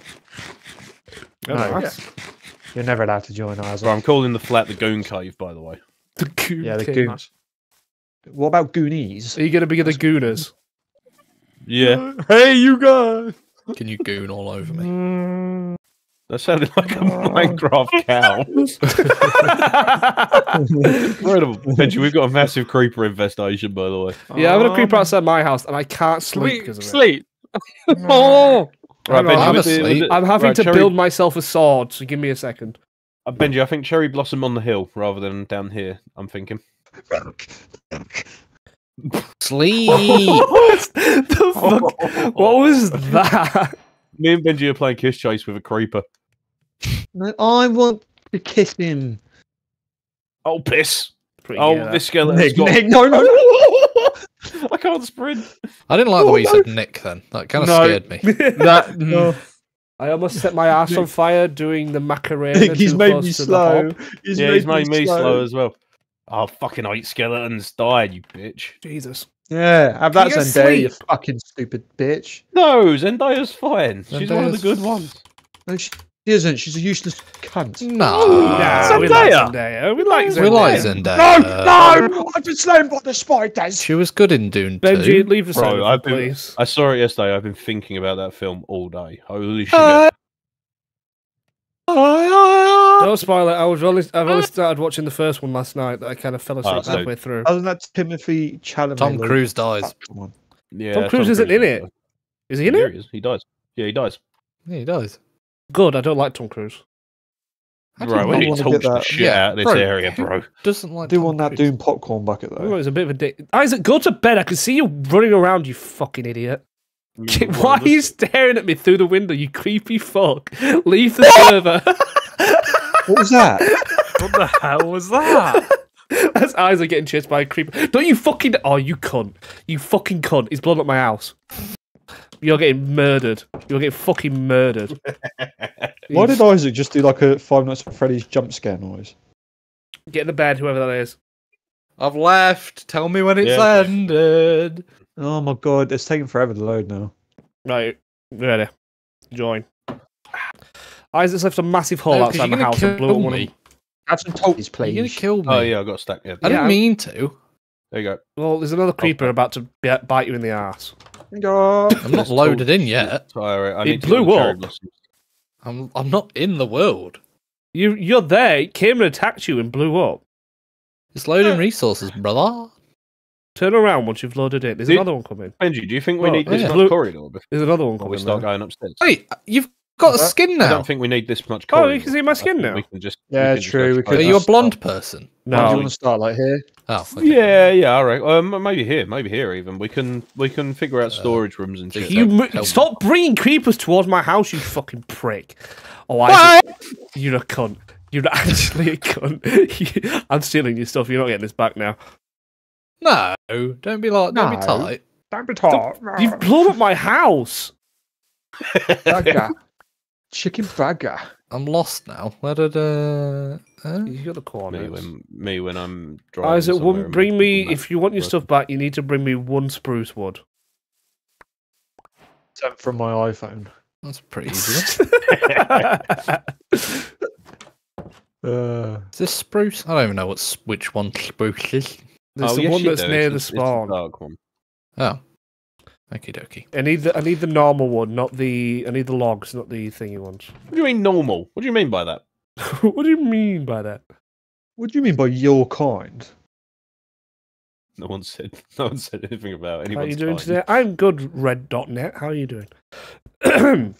Oh, No, nice. You're never allowed to join Isaac. So I'm calling the flat the Goon Cave, by the way. The goon Yeah, the king. goon. What about Goonies? Are you going to be the gooners? Yeah, Hey, you guys! Can you goon all over me? That sounded like a Minecraft cow. Incredible. Benji, we've got a massive creeper infestation, by the way. yeah, I'm going to creep outside my house and I can't sleep Sleep. because of it. Sleep. oh, Hang on, Benji, I'm with the- with asleep. the- I'm having right, to Cherry- build myself a sword, so give me a second. uh, Benji, I think cherry blossom on the hill rather than down here. I'm thinking. Sleep! what the fuck? What was that? Me and Benji are playing kiss chase with a creeper. No, I want to kiss him. Oh piss! Pretty Oh, gay, that. this skeleton's Nick, got. Nick, no, no. I can't sprint. I didn't like the Oh, way you said Nick then. That kind of No. scared me. that. mm, I almost set my ass on fire doing the Macarena. Nick, he's made me slow. He's yeah, he's made me slow as well. Oh, fucking eight skeletons died, you bitch. Jesus. Yeah, have Can that you go Zendaya, you fucking stupid bitch. No, Zendaya's fine. She's one of the Zendaya's- good ones. No, she isn't. She's a useless cunt. No. Nah, we like Zendaya. Zendaya. We like Zendaya. We like Zendaya. No, no! I've been slain by the spiders. She was good in Dune Benji, 2. leave the Bro, server, I've been- please. I saw it yesterday. I've been thinking about that film all day. Holy shit. Uh, Don't spoil it. I was only, I've only started watching the first one last night. That I kind of fell asleep Ah, so- halfway through. Other than that, Timothée Chalamet. Tom like, Cruise dies. fuck one. yeah, Tom Cruise isn't in dies. it. Is he in Yeah, it? he is. He dies. Yeah, he dies. Yeah, he dies. Good. I don't like Tom Cruise. How do Right, we not need to wanna talk get the that- shit Yeah, out of this bro, area, bro. Doesn't like Do Tom want that Cruise. Dune popcorn bucket Oh, though. it's a bit of a dick. Isaac, go to bed. I can see you running around, you fucking idiot. Why are you staring at me through the window, you creepy fuck? Leave the server. What was that? What the hell was that? That's Isaac getting chased by a creeper. Don't you fucking. Oh, you cunt. You fucking cunt. He's blown up my house. You're getting murdered. You're getting fucking murdered. Why did Isaac just do like a Five Nights at Freddy's jump scare noise? Get in the bed, whoever that is. I've left. Tell me when it's Yeah. ended. Oh my god, it's taking forever to load now. Right, ready. Join. Isaac's left a massive hole No, 'cause outside you're my gonna house and blew kill up one me. of Have some toadies, You're please. gonna kill oh, me. Oh yeah, I got stuck. Yeah, I Yeah. didn't mean to. there you go. Well, there's another oh. creeper about to bi- bite you in the ass. Go. I'm not loaded in yet. Sorry, I It need to blew get cherry up. blossoms. I'm I'm not in the world. You, you're there. It came and attacked you and blew up. It's loading resources, brother. Turn around once you've loaded it. There's Did- another one coming. Benji, do you think we Well, need this yeah. much Blue- corridor There's another one coming. we coming. start there. going upstairs? Wait, you've got a skin skin I don't think we need this much Oh, you can see my skin now. We can just. Yeah, can true, go we straight could Are you a blonde not- person? Where do you want to start? Like here? Oh, okay. Yeah, yeah, all right. Um, maybe here, maybe here. Even we can we can figure out storage rooms and so shit. you Help- me. stop bringing creepers towards my house, you fucking prick. Oh, Isaac, you're a cunt. You're actually a cunt. I'm stealing your stuff. You're not getting this back now. No, don't be like, don't be No. tight. Don't be tall. You've blown up my house. Bagger. Chicken bagger. I'm lost now. Where did uh? uh? You got the me coordinates. when me when I'm driving. Isaac, somewhere one, and bring me Google if you want your Maps stuff back. You need to bring me one spruce wood. Sent from my iPhone. That's pretty easy. Uh, Is this spruce? I don't even know what's which one spruce is. There's Oh, the yes, one that's do. near It's the it's spawn. dark one. Oh, okie dokie. I need the I need the normal one, not the I need the logs, not the thingy ones. What do you mean normal? What do you mean by that? what do you mean by that? what do you mean by your kind? No one said. No one said anything about How are you doing kind. today? I'm good, Red.net. How are you doing?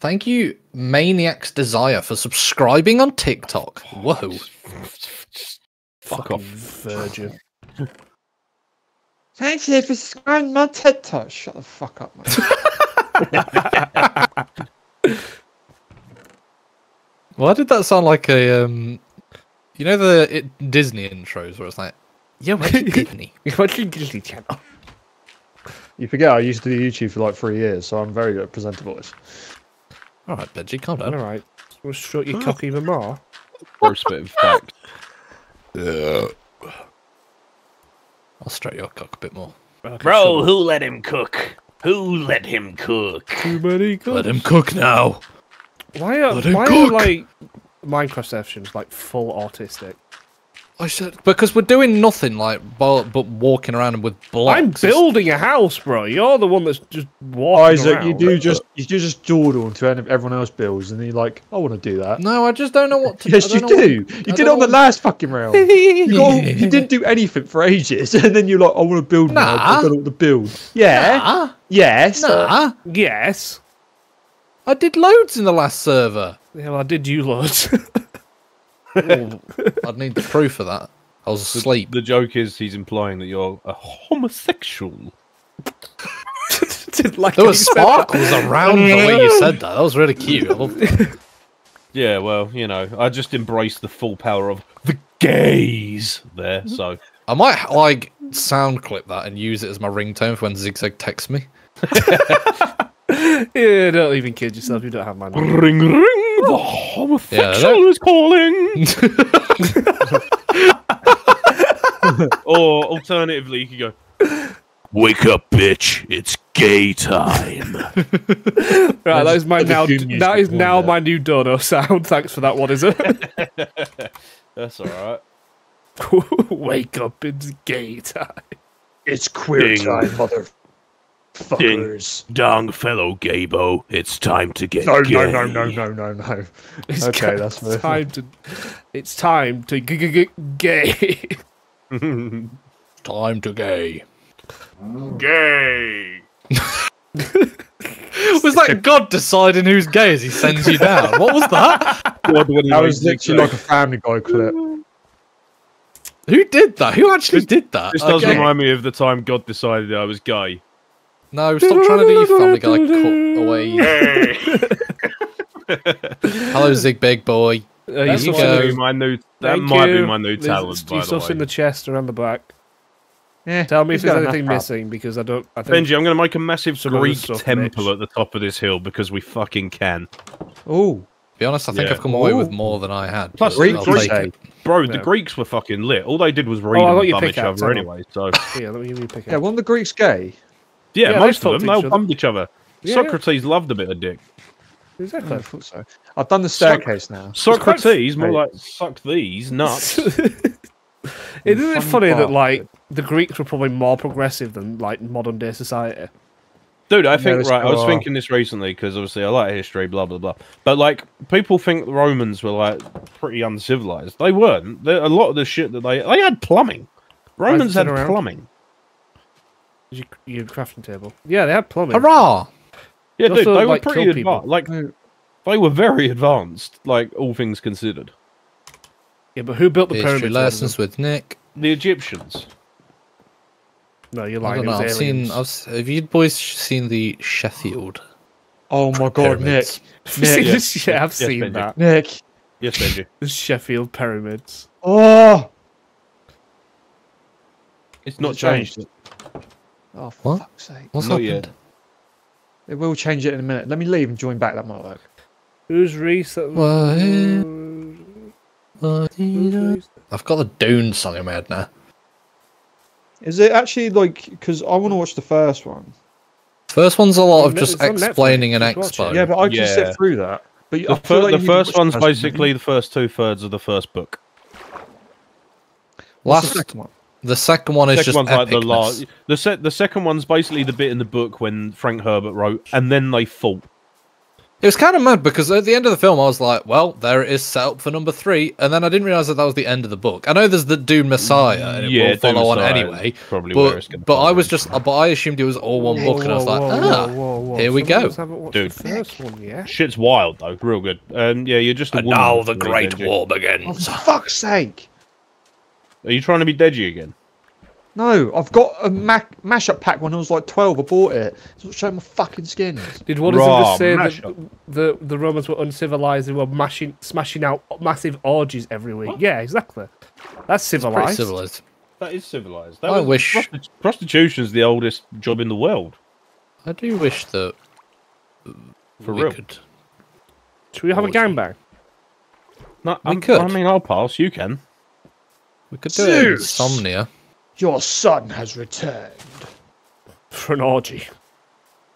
Thank you, Maniac's Desire, for subscribing on TikTok. Whoa. Just fuck off. virgin. Thanks you for subscribing my TED Talk. Shut the fuck up, man. Why did that sound like a um? You know the it, Disney intros where it's like, yeah, where's Disney? Watching Disney Channel. you forget I used to do YouTube for like three years, so I'm very good at presentable. All right, Benji, calm All down. right, we'll shut your cock even more. Gross bit of fact. I'll stroke your cock a bit more. Okay, Bro, shut who let him cook? Who let him cook? too many Let him cook now. Why are Let him why are like Minecraft sessions like full autistic? I said because we're doing nothing like but, but walking around with blocks. I'm It's- building a house, bro. You're the one that's just walking Isaac, around. you do just you do just dawdle into any- everyone else builds, and then you're like, I want to do that. No, I just don't know what to. Yes, I you don't know do. what- You I did it on the what- last fucking round. You, got, you didn't do anything for ages, and then you're like, I want to build now. I don't know what to build. Yeah. Nah, Yes. nah. yes. I did loads in the last server. Yeah, well, I did you loads. I'd need the proof of that. I was asleep. The joke is he's implying that you're a homosexual. Didn't like There how was you said that. sparkles around the way you said that. That was really cute. I love that. Yeah, well, you know, I just embrace the full power of the gays there. So I might like sound clip that and use it as my ringtone for when Zigzag texts me. Yeah, don't even kid yourself. You don't have mine. ring ring, the homosexual Yeah, is calling. or alternatively, you could go. Wake up, bitch. It's gay time. Right, that is my now. That is now there. my new dono sound. Thanks for that one, is it? That's all right. Wake up, it's gay time. It's queer Ding. time, motherfuckers. Dong fellow Gabo, it's time to get No, gay. no, no, no, no, no, no. It's Okay, that's it's time to. It's time to g- g- g- gay. Time to gay. Gay. Was that God deciding who's gay as he sends you down? What was that? God, when he That made was Nick literally like a Family Guy clip. Who did that? Who actually did that? This does Okay. remind me of the time God decided I was gay. No, stop trying to do your Family Guy cut away. Hello, Zig Big Boy. Uh, That's you That what- might be my new. That Thank might you. be my new talent. By You the stuff's in way. the chest around the back. Yeah, Tell me if there's anything missing because I don't. I think Benji, I'm going to make a massive Some of the Greek stuff, temple Mitch. at the top of this hill because we fucking can. Oh, To be honest, I think Yeah. I've come away with more than I had. Plus, Greek Greek take it. Bro, the Yeah. Greeks were fucking lit. All they did was read I got and your bum each pickaxe, other anyway. So yeah, let me give you a pick. yeah. One of the Greeks gay. Yeah, Yeah, most of them they all each bummed each other. Yeah, Socrates loved a bit of dick. Exactly. I thought so. I've done the staircase now. Socrates, more like suck these nuts. Isn't it Fun funny that part. like the Greeks were probably more progressive than like modern day society? Dude, I think let's right. I was thinking this recently because obviously I like history, blah blah blah. But like, people think the Romans were like pretty uncivilized. They weren't. They, a lot of the shit that they they had plumbing. Romans had around. plumbing. Your, your crafting table. Yeah, they had plumbing. Hurrah! Yeah, They dude, also, they were pretty advanced. Like they were very advanced. Like all things considered, Yeah, but who built the History pyramids? lessons with Nick. the Egyptians. No, you're I lying. don't know. I've was seen. I've, have you boys seen the Sheffield? Oh my god, pyramids? Have you seen Nick. this? Yeah, I've Yes, seen Benji. that. Nick, Nick. Yes, Benji. The Sheffield pyramids. Oh, It's not It's changed. changed. Oh, for What? fuck's sake! What's Not happened? yet. It will change it in a minute. Let me leave and join back. That might work. Who's Reese? That- What? Who's Reese? I've got the Dune song in my head now. Is it actually like? Because I want to watch the first one. First one's a lot of just it's Netflix, explaining an expo. Yeah, but I can Yeah. sit through that. But The, fir- like the you need to first one's the first one, basically the first two thirds of the first book. What's the Last, second one? The second one is second just one's like the last. The se- the second one's basically the bit in the book when Frank Herbert wrote, and then they fought. It was kind of mad because at the end of the film, I was like, "Well, there it is, set up for number three. and then I didn't realize that that was the end of the book. I know there's the Dune Messiah, and it Yeah, will follow on Messiah anyway. is probably where it's But gonna but I was just, but I assumed it was all one book, and I was like, Whoa, ah, whoa, whoa, whoa. here we go. of us haven't watched Dude. The first one yet. Shit's wild though, real good. Um, yeah, you're just a woman. really, Deji. Oh, begins. for fuck's sake! Are you trying to be Deji again? No, I've got a Mac mashup pack when I was like twelve. I bought it. It's not showing my fucking skin. Did one of them Raw just say that the, the Romans were uncivilized and were mashing, smashing out massive orgies every week? Yeah, exactly. That's Pretty civilized. civilized. That is civilized. That I was- wish- prosti- prostitution's the oldest job in the world. I do wish that For we real. could. Should we have a Orgy. gangbang? No, We I'm- could. I mean, I'll pass. You can. We could do it in Zeus! Somnia. Your son has returned. For an orgy.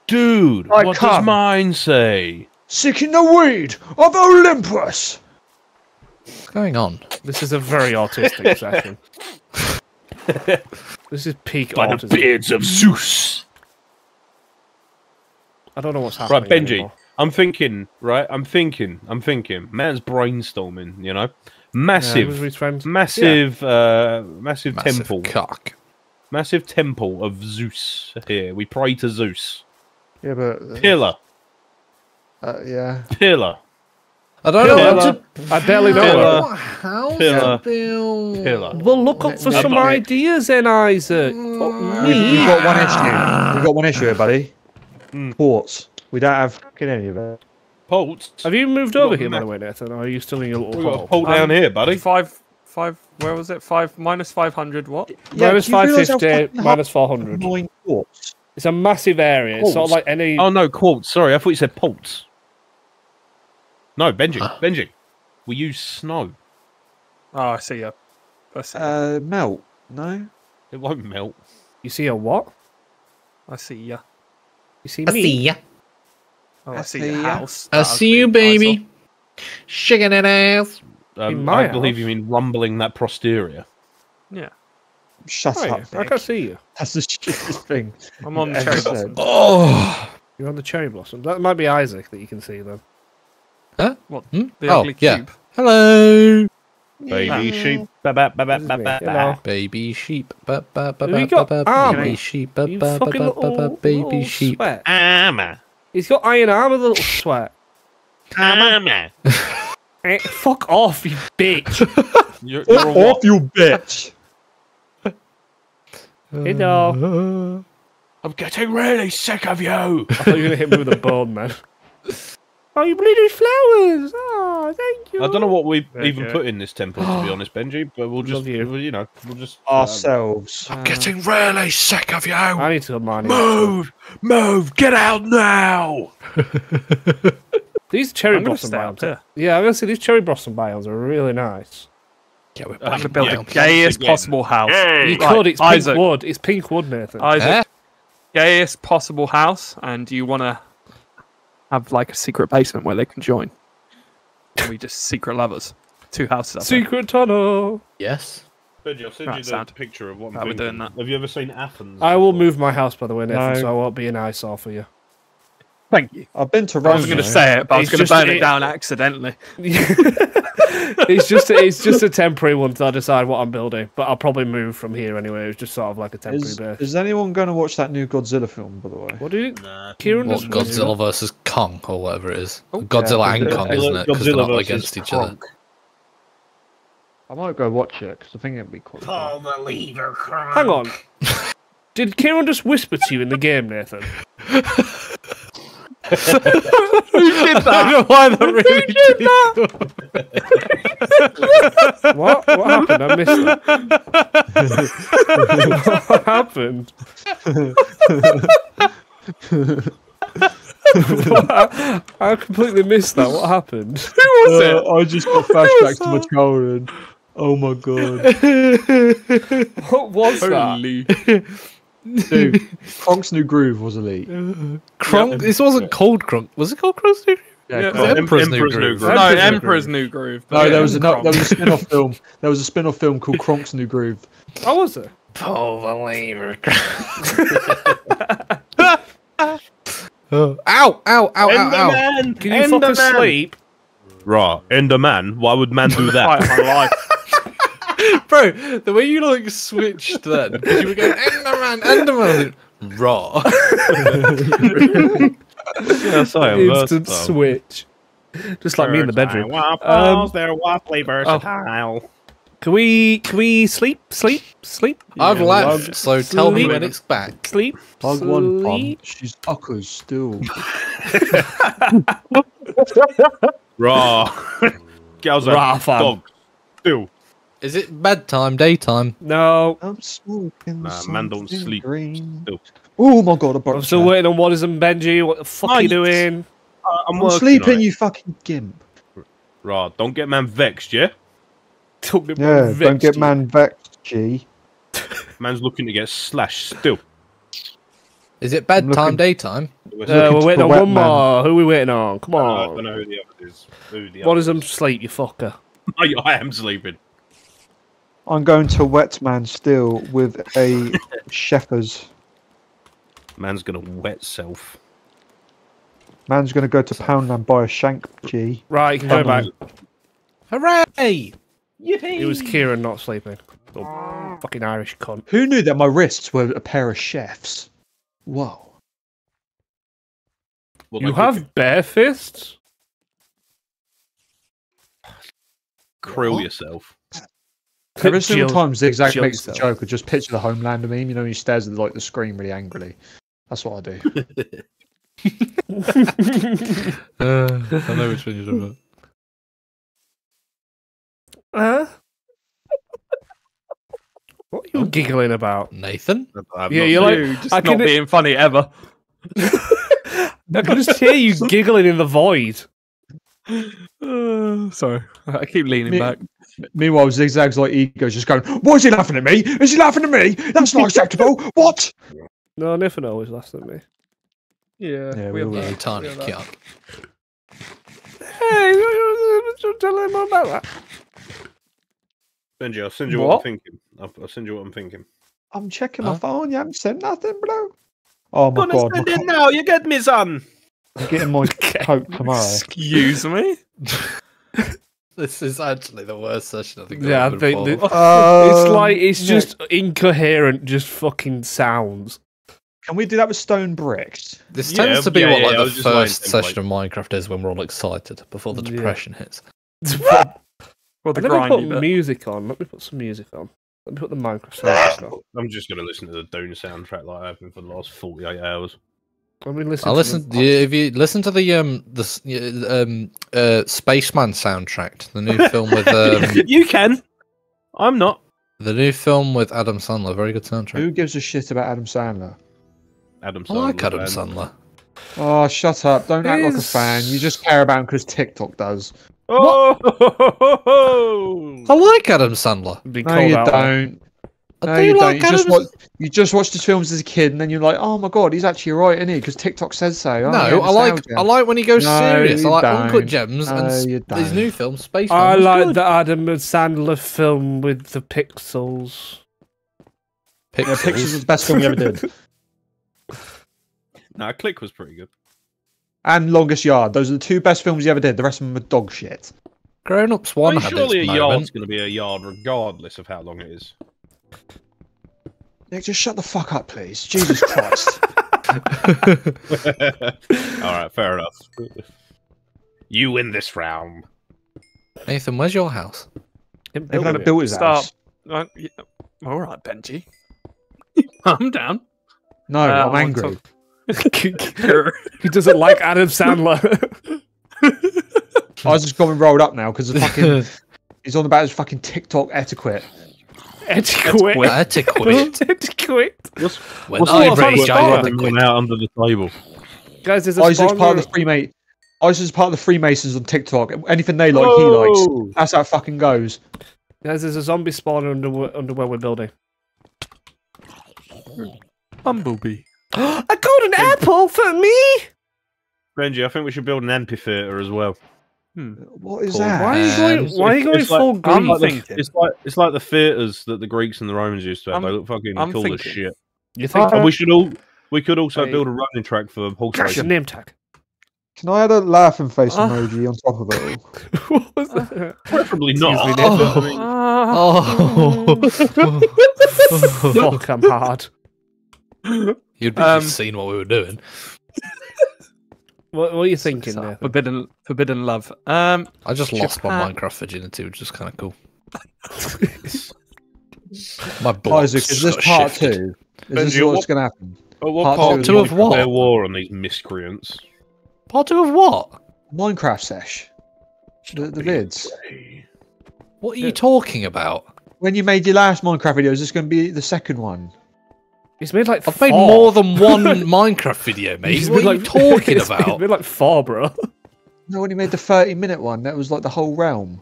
Dude, I what does mine say? Seeking the weed of Olympus. What's going on? This is a very autistic session. this is peak By the autism. beards of Zeus. I don't know what's happening. Right, Benji. anymore. I'm thinking. Right, I'm thinking. I'm thinking. Man's brainstorming. You know, Yeah, massive, who's his friend? massive, uh, massive, Massive temple, cock. massive temple of Zeus. Here, we pray to Zeus. Yeah, but uh, Pillar, uh, yeah. pillar, I don't know Pillar. what to. I barely know Pillar. her. What house Pillar. bill? pillar. Well, look up for some ideas then, Isaac. We've, we've got one issue. We've got one issue here, buddy. Hmm. Ports. We don't have fucking any of it. Pulse. Have you moved over here, by the way, Nathan? Or are you still in your We little got a hole? pull down Um, here, buddy. Five, five. Where was it? Five minus five hundred. What? minus do you realise how 550, fucking minus hard 400. Nine ports. It's a massive area. It's sort of like any. Oh no, quartz. Sorry, I thought you said pulse. No, Benji. Benji. We use snow. Oh, I see you. I see. ya. Uh, melt. No. It won't melt. You see a what? I see ya. You see I me? see ya. Oh, I I see see your house. I That see you, baby. Shaking that ass. Um, my I believe you mean rumbling that posterior. Yeah, Shut yeah, up. I Nick. can see you. That's the stupidest thing. I'm on Ever cherry blossom. Oh. You're on the cherry blossom. That might be Isaac that you can see then. Huh? What? Hmm? The Oh, ugly yeah. cube. Hello. Baby sheep. Ba ba ba ba ba ba Baby sheep. Ba, ba, ba, ba, ba, ba. Baby sheep. Ba, You ba, ba, ba, ba, ba, Baby sheep. sweat. Armor. He's got iron armor, the little sweat. Armor. Eh, fuck off, you bitch. You're, you're Fuck off, you bitch! Hello. I'm getting really sick of you. I thought you were gonna hit me with a bone, man. Oh, you bleeding flowers. Oh, thank you. I don't know what we Very even good. put in this temple, to be honest, Benji. But we'll just, Love you. we'll, you know, we'll just Ourselves. I'm getting really sick of you. I need to go mining. Move, move, get out now. These cherry I'm blossom stay up biomes. here. Are, yeah, I'm gonna say these cherry blossom biomes are really nice. Yeah, we're Uh, I back could build yeah. the gayest again. possible house. Hey. You Right, could. It's pink wood. It's pink wood, Nathan. Isaac, Eh? gayest possible house, and you want to have like a secret basement where they can join? And we just secret lovers. Two houses. Up there. Secret tunnel. Yes. Benji, I'll send Right, you the sound. picture of what I'm Right, we're thinking. doing that. Have you ever seen Athens? I will before? move my house, by the way, Nathan, No. so I won't be an eyesore for you. Thank you. I've been to I was going to say it, but I was going to just- burn it it- down accidentally. it's just it's just a temporary one till I decide what I'm building. But I'll probably move from here anyway. It was just sort of like a temporary Is, base. is anyone going to watch that new Godzilla film, by the way? What do you? Nah. Kieran What doesn't Godzilla versus Kong or whatever it is? Oh, Godzilla yeah, and Kong, isn't it? Because they're not against each other. I might go watch it because I think it'd be cool. Pull the lever, Kronk. Hang on. Did Kieran just whisper to you in the game, Nathan? Who did I that? don't know why that really What? What happened? I missed that. what happened? What? I completely missed that. What happened? Who was uh, it? I just got flashbacks to my childhood. Oh my god, What was that? Holy. dude! Kronk's new groove was elite. Uh, uh, Kronk? This wasn't called Kronk. Was it called Kronk's New Groove? Yeah, Yeah, Kronk. Emperor's Emperor's New New Groove. Groove. No, Emperor's New Emperor's Groove. New Groove. No, but there was a no, there was a spin-off film. There was a spin-off film called Kronk's New Groove. How was it? Pull the lever. Ow, ow, ow, ow, ow. Enderman! Can you fucking Enderman! sleep? Raw, Enderman. Why would man do that? my life. Bro, the way you like switched then, because you were going Enderman, Enderman, raw. yeah, sorry, I'm Instant versatile. switch. Just like me in the bedroom. Waffles, Um, they're waffly versatile. Can we can we sleep? Sleep? Sleep? I've Yeah, left, love- so tell me when it's back. Sleep? Bug one pun. Sleep? She's uckers still. Raw. Girls are Rah, fam. dog. Still. Is it bedtime, daytime? No. I'm smoking Nah, man don't sleep. Oh my god, I broke I'm still waiting on what is and Benji. What the fuck are you doing? Uh, I'm, I'm sleeping, you fucking gimp. Raw, don't get man vexed, yeah? Talking about Yeah, don't get man vexed, G. Man's looking to get slashed still. Is it bedtime, looking- daytime? Uh, we're waiting on one man. more. Who are we waiting on? Come Uh, I don't know who the other is. Who the What other is them sleep, you fucker? I, I am sleeping. I'm going to wet man still with a shepherd's. Man's gonna wet self. Man's gonna go to Poundland buy a shank, G. Right, you can go back. Hooray! It was Kieran not sleeping. Oh, fucking Irish cunt. Who knew that my wrists were a pair of chefs? Whoa. What, You like have bare fists? krill What? yourself. Every single Jill- time Zigzag Jill makes the himself. joke, I just picture the Homelander meme. You know, he stares at like the screen really angrily. That's what I do. Uh, I know which one you're talking about. Huh? What are you giggling about? Nathan? I'm Yeah, not you're like- You just I not can- being funny ever. I can just hear you giggling in the void. Uh, sorry, I keep leaning Me- back. Meanwhile, Zigzag's like ego's just going, Why is he laughing at me? Is he laughing at me? That's not acceptable. What? No, Nathan always laughs at me. Yeah, Yeah, we we have will. You tiny Yeah, that- cunt. Hey, tell him about that. Benji, I'll send you what, What? I'm thinking. I'll, I'll send you what I'm thinking. I'm checking Huh? my phone. You haven't said nothing, bro. Oh my Gonna god. send my it co- now. You get me, son. I'm getting my coat tomorrow. Excuse me. This is actually the worst session I think. Yeah, I think been that- for. it's Um, like it's Nick, just incoherent, just fucking sounds. Can we do that with stone bricks? This Yeah, tends to be yeah, what like I the was just laying first template. session of Minecraft is when we're all excited before the Yeah. depression hits. Or the Let me put bit. music on. Let me put some music on. Let me put the Minecraft soundtrack on. I'm just going to listen to the Dune soundtrack like I've been for the last 48 hours. Let me listen. I to listen. the- If you listen to the um the um uh Spaceman soundtrack, the new film with um you can. I'm not. the new film with Adam Sandler, very good soundtrack. Who gives a shit about Adam Sandler? Adam Sandler. I like Adam man. Sandler. Oh, shut up! Don't act like a fan. You just care about him because TikTok does. Oh! I like Adam Sandler. No, you don't. I No, do you like don't. You just watch. You just watched his films as a kid, and then you're like, "Oh my god, he's actually right, isn't he?" Because TikTok says so. Oh, no, yeah, I like. I like when he goes No, serious. I like Uncut don't. Gems and No, s- you his new film Spaceman. I was like good. the Adam Sandler film with the pixels. Yeah, Pixels is the best film he ever did, nah, Click was pretty good. and Longest Yard. Those are the two best films he ever did. The rest of them are dog shit. Grown Ups I One mean, surely a its yard's going to be a yard regardless of how long it is. Nick, just shut the fuck up, please. Jesus Christ. All right, fair enough. You win this round. Nathan, where's your house? Him They've never building it. built his Stop. house. Uh, yeah. All right, Benji. I'm down. No, Uh, I I'm angry. he doesn't like Adam Sandler. I was just going rolled up now because fucking he's on about his fucking TikTok etiquette. Etiquette. Etiquette. Etiquette. When What's I the- break what's the- I what's Them out under the table. Guys, there's a Isaac's part of spawner. the Freemasons. Isaac's part of the Freemasons on TikTok. Anything they like, he likes. That's how it fucking goes. Guys, there's a zombie spawner under, under where we're building. Bumblebee. a golden apple for me! Benji, I think we should build an amphitheater as well. What is Cool. that? Why are you going, And why are you going It's like- full I'm Greek? Like the- it's like it's like the theaters that the Greeks and the Romans used to have. I'm- they look fucking I'm cool as shit. You think and we should all we could also Hey. build a running track for horse Crash your racing. name tag. Can I add a laughing face Ah. emoji on top of it all? what was that? Preferably not. me, I mean, Oh. Fuck, I'm hard. You'd be Um, seen what we were doing. What, what are you thinking there? forbidden, forbidden love. Um, I just lost my Japan. Minecraft virginity, which is kind of cool. My blocks Isaac, is this part shifted. two? Is this Benji, what's what- going to happen? At what Part part two of Two of what? Their war on these miscreants. Part two of what? Minecraft sesh. The, the vids. What are you talking about? When you made your last Minecraft video, is this going to be the second one? He's made like I've made more than one Minecraft video, mate. He's What made are you talking he's- He's about? made like four, bro. No, when he made the 30 minute one, that was like the whole realm.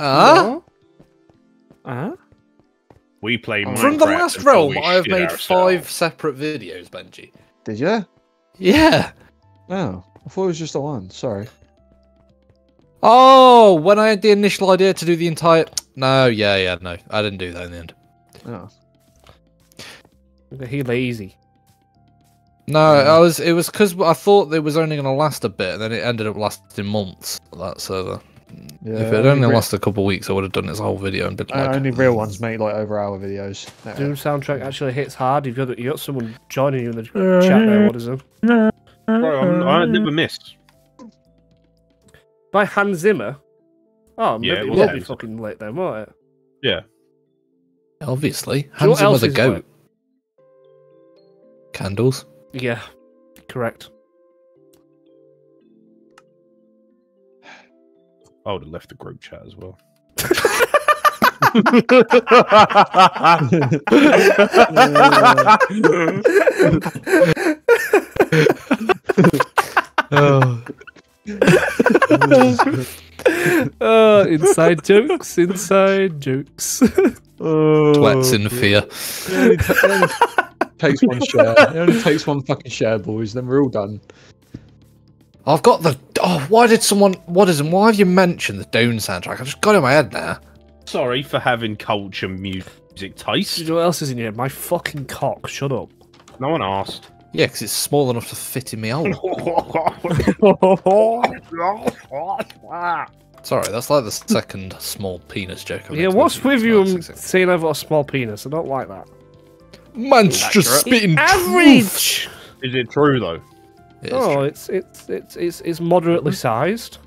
Huh? uh, We play Minecraft From the last realm, I have made ourselves. five separate videos, Benji. Did you? Yeah. Oh, I thought it was just the one. Sorry. Oh, when I had the initial idea to do the entire. No, yeah, yeah, no. I didn't do that in the end. Oh. He lazy. No, I was. It was because I thought it was only going to last a bit, and then it ended up lasting months. That server. Yeah, if it had only re- lasted a couple of weeks, I would have done this whole video and been uh, like, only real ones make like over hour videos. Yeah. Dune soundtrack actually hits hard. You've got you got someone joining you in the chat there. What is it? Bro, I'm, I never miss. By Hans Zimmer. Oh, Yeah, maybe it it was will Hans be fucking lit then, won't it? Yeah. obviously, Hans you know what hands in else with a is goat. Lit? Candles. Yeah, correct. I would have left the group chat as well. Oh. Oh, inside jokes, inside jokes. Oh, Twats in fear. It only, ta- it only takes one share. It only takes one fucking share, boys. Then we're all done. I've got the. Oh, why did someone? What is? It? Why have you mentioned the Dune soundtrack? I've just got it in my head now. Sorry for having culture music Do you taste. know what else is in here? My fucking cock. Shut up. No one asked. Yeah, because it's small enough to fit in me hole. Sorry, that's like the second small penis joke. I've yeah, what's with you and saying I've got a small penis? I don't like that. Man's just Accurate. spitting truth. Average. Is it true though? It is Oh, true. it's it's it's it's it's moderately sized.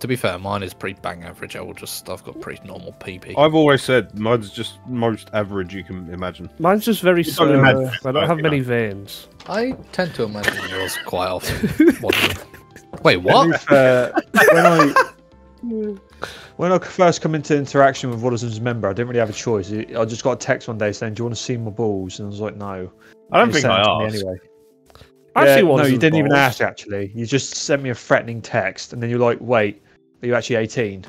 To be fair, mine is pretty bang average. I will just, I've got pretty normal PP. I've always said mine's just most average you can imagine. Mine's just very You don't imagine I don't have many know. veins. I tend to imagine yours quite often. What do you- Wait, To be what? fair, when I when I first come into interaction with Wadism's member, I didn't really have a choice. I just got a text one day saying, "Do you want to see my balls?" And I was like, "No." I don't You think I it to me asked. Anyway. Actually, Yeah, was no, you didn't even ask. Actually, you just sent me a threatening text, and then you're like, "Wait, are you actually 18?"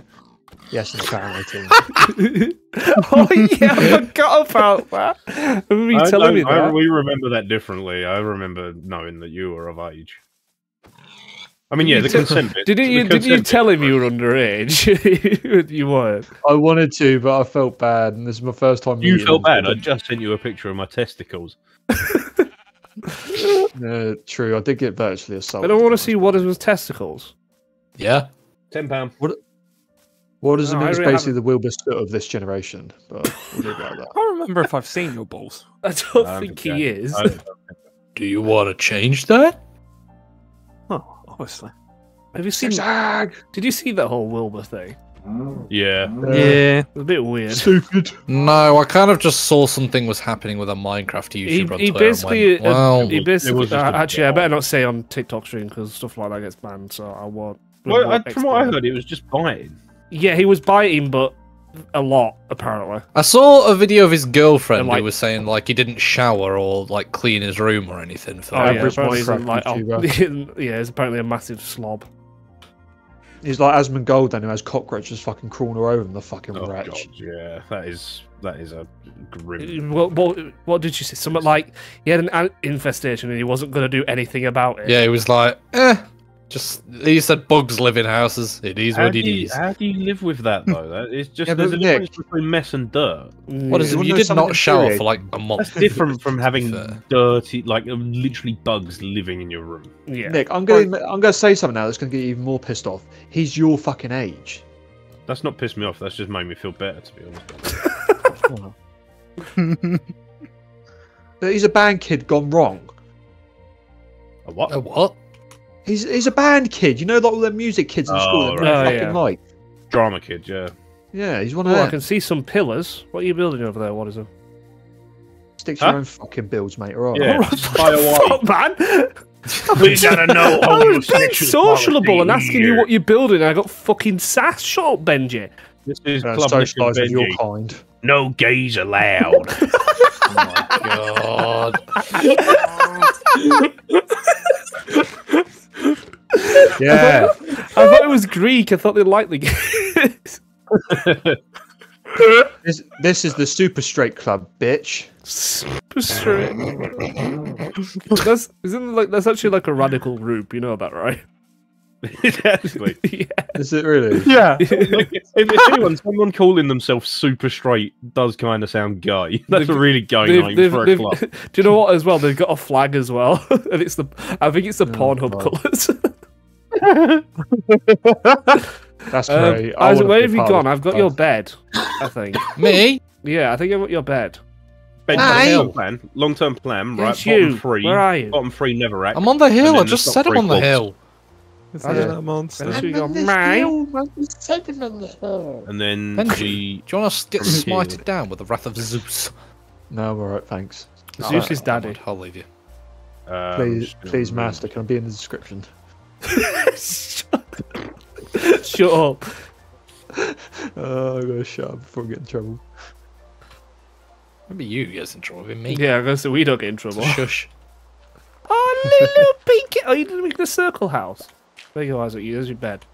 Yes, I'm currently 18. oh yeah, I forgot about that. I remember you I, telling I- me I- that. we remember that differently. I remember knowing that you were of age. I mean, yeah, the consent bit. Didn't you? Did you tell him you were underage? you weren't. I wanted to, but I felt bad, and this is my first time. You meeting felt bad. I just sent you a picture of my testicles. Uh, true, I did get virtually I assaulted. don't want to see what is with testicles. Yeah. Ten pound. Wadism No, it mean? really basically the Wilbur Soot of this generation, but we'll leave it at that. I can't remember if I've seen your balls. I don't I think he think is. I- Do you want to change that? Obviously. Have you seen? Zag! Did you see that whole Wilbur thing? Yeah. Yeah. It a bit weird. Stupid. No, I kind of just saw something was happening with a Minecraft He, YouTuber on he basically, and went, uh, well, he It basically. was uh, a actually, I better not say on TikTok stream because stuff like that gets banned. So I won't. Well, I, from what I heard, it was just biting. yeah, he was biting, but a lot apparently. I saw a video of his girlfriend And, like- who was saying like he didn't shower or like clean his room or anything. For Oh like, yeah, average apparently he's Minecraft like, oh, yeah, he's apparently a massive slob. He's like Asmongold who has cockroaches fucking crawling all over him, the fucking Oh wretch. god, yeah, that is that is a grim. What, what, what did you say? Something like he had an ant infestation and he wasn't going to do anything about it. Yeah, he was like, eh. Just he said bugs live in houses. It is How what do, it you, is. how do you live with that though? That is just Yeah, there's a Nick- difference between mess and dirt. Mm, What is You it? You did something not shower for like a month. That's different from having fair. dirty, like uh, literally bugs living in your room. Yeah. Nick, I'm gonna I'm gonna say something now that's gonna get you even more pissed off. He's your fucking age. That's not pissed me off. That's just made me feel better, to be honest. He's a band kid gone wrong. A what? A what? He's he's a band kid. You know, like all the music kids in Oh, school right. Oh, fucking yeah. like. Drama kid, yeah. Yeah, he's one of I them. can see some pillars. What are you building over there? What is it? Stick to Huh? your own fucking builds, mate. All right. Yeah. By a Fuck, man! We gotta know I was being homosexual sociable and policy asking you what you're building. I got fucking sass. Shut up, Benji. This is Uh, Club Nick and your Benji. kind. No gays allowed. Oh my god. Yeah. I thought it was Greek. I thought they liked the gays. this, this is the super straight club, bitch. Super straight. that's isn't like that's actually like a radical group. You know that, right? Actually, yeah. Is it really? Yeah. if, if anyone, someone calling themselves super straight does kind of sound gay. That's They've- a really gay They've- name they've- for a they've- club. do you know what? As well, they've got a flag as well, and it's the. I think it's the Oh, Pornhub colours. That's Um, great. I Isaac, where have you gone? I've got club. your bed. I think. Me? Yeah, I think I've got your bed. Ben, long-term plan, long-term plan, right? It's bottom you. three, Where are you? bottom three, never act. I'm on the hill. I then just the said I'm on the three hill. Is that don't- a monster? Then you go, "Mate." and then Benji, the do you want to get From here. smited down with the wrath of Zeus? No, I'm alright, thanks. Zeus is daddy. I'll leave you. um, Please, please, master, can I be in the description? Shut up. Oh, I'm gonna shut up before I get in trouble. Maybe you gets in trouble with me. Yeah, I guess we don't get in trouble. Shush. Oh, little pinky. Oh, you didn't make the circle house. There you go, Isaac. You- There's your bed.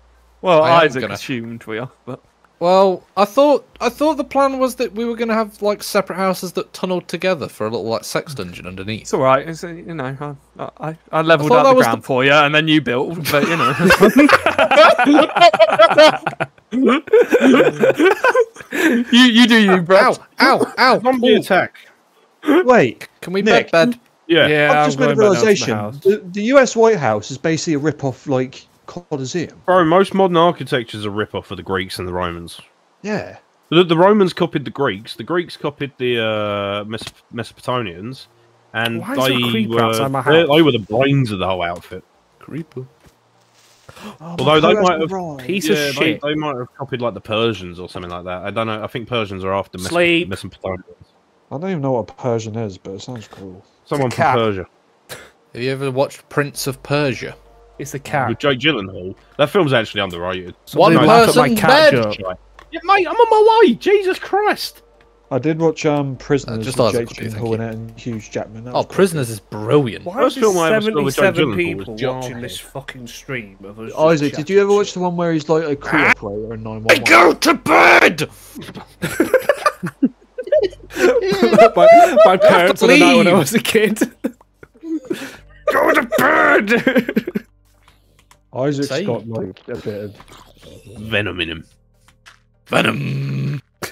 Well, I Isaac gonna- assumed we are, but Well, I thought I thought the plan was that we were going to have like separate houses that tunneled together for a little like sex dungeon underneath. it's all right. It's, uh, you know, I, I, I leveled thought out the was ground for you, and then you built. But you know, you you do you, bro. Ow! Ow! Ow! Zombie Ooh, attack. Wait, Can we Nick. bed bed? Yeah. Yeah, I've I'm just made a going back down to the realization. The, the US White House is basically a rip-off, like Colosseum. Bro, most modern architecture is a rip-off of the Greeks and the Romans. Yeah. The, the Romans copied the Greeks. The Greeks copied the uh, Mes- Mesopotamians, and Why is there a they were outside my they, house? they were the brains of the whole outfit. Creeper. Although they might have Piece yeah, of they, shit. they might have copied like the Persians or something like that. I don't know. I think Persians are after Mes- Sleep. Mesopotamians. I don't even know what a Persian is, but it sounds cool. Someone from. Persia Have you ever watched Prince of Persia? It's the cat. with Jake Gyllenhaal. That film's actually underrated. One Somebody laughed at my person cat bed. Yeah, mate, I'm on my way. Jesus Christ. I did watch um Prisoners just with Jake would do, thank Gyllenhaal in it and Hugh Jackman. That Oh, was quite Prisoners is brilliant. Why First is film I ever saw with Jake 77 Gyllenhaal people was watching this fucking stream of us Isaac, did you ever watch the one where he's like a call operator in 911? Go to bed. my, my parents on the night when I was a kid. Go to bed. Isaac's Same. got like a bit of. Venom in him. Venom.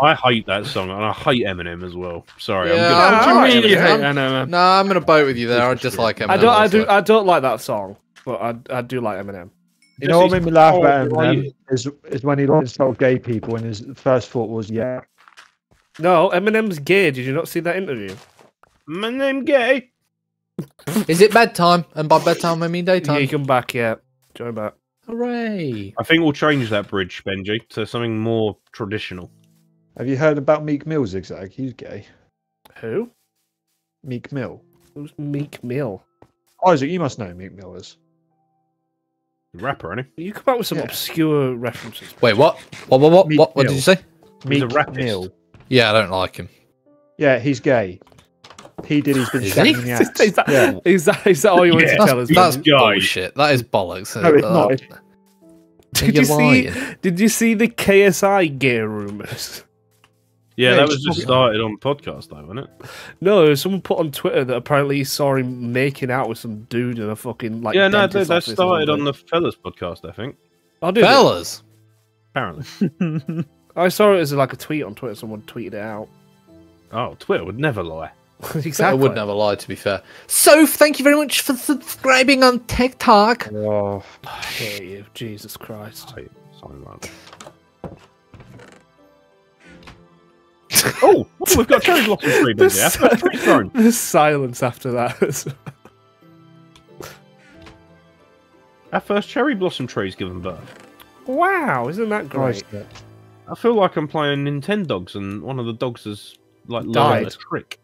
I hate that song, and I hate Eminem as well. Sorry, Yeah, I'm I gonna. like really Eminem. hate Eminem. No, I'm gonna boat with you there. I dislike Eminem. I don't. I do. I don't like that song, but I. I do like Eminem. You know what made me laugh about him Oh, then? right. Is, is when he like insult gay people and his first thought was, yeah. No, Eminem's gay. Did you not see that interview? My name gay. Is it bedtime? And by bedtime I mean Yeah, daytime. you come back. Yeah, join back. Hooray! I think we'll change that bridge, Benji, to something more traditional. Have you heard about Meek Mill, Zigzag? He's gay. Who? Meek Mill. Who's Meek Mill? Isaac, you must know who Meek Mill is. Rapper, isn't You come up with some Yeah. obscure references. Wait, what? What? What? What? Meek What, what did you say? He's a Meek. Mill. Yeah, I don't like him. Yeah, he's gay. P Diddy's been Is shouting he? in the Is that, Yeah. is that is that all you want Yeah. to tell us? That's Ben? bullshit. That is bollocks. No, it's Uh, not. It's- Did you're you see? Did you see the KSI gear rumors? Yeah, Yeah, that was just started on podcast though, wasn't it? No, someone put on Twitter that apparently he saw him making out with some dude in a fucking like. yeah, no, that, dentist that office or started on the fellas podcast, I think. I did. it. Fellas, Apparently. I saw it as like a tweet on Twitter. Someone tweeted it out. Oh, Twitter would never lie. I exactly. would never lie. To be fair. So, thank you very much for subscribing on TikTok. Oh, I hate you, Jesus Christ. Hey, something like oh, oh, we've got cherry blossom tree, The, Benji. That's got tree grown. si- the silence after that. Our first cherry blossom tree's given birth. wow, isn't that great? Christ. I feel like I'm playing Nintendogs and one of the dogs has like learned a Died. trick.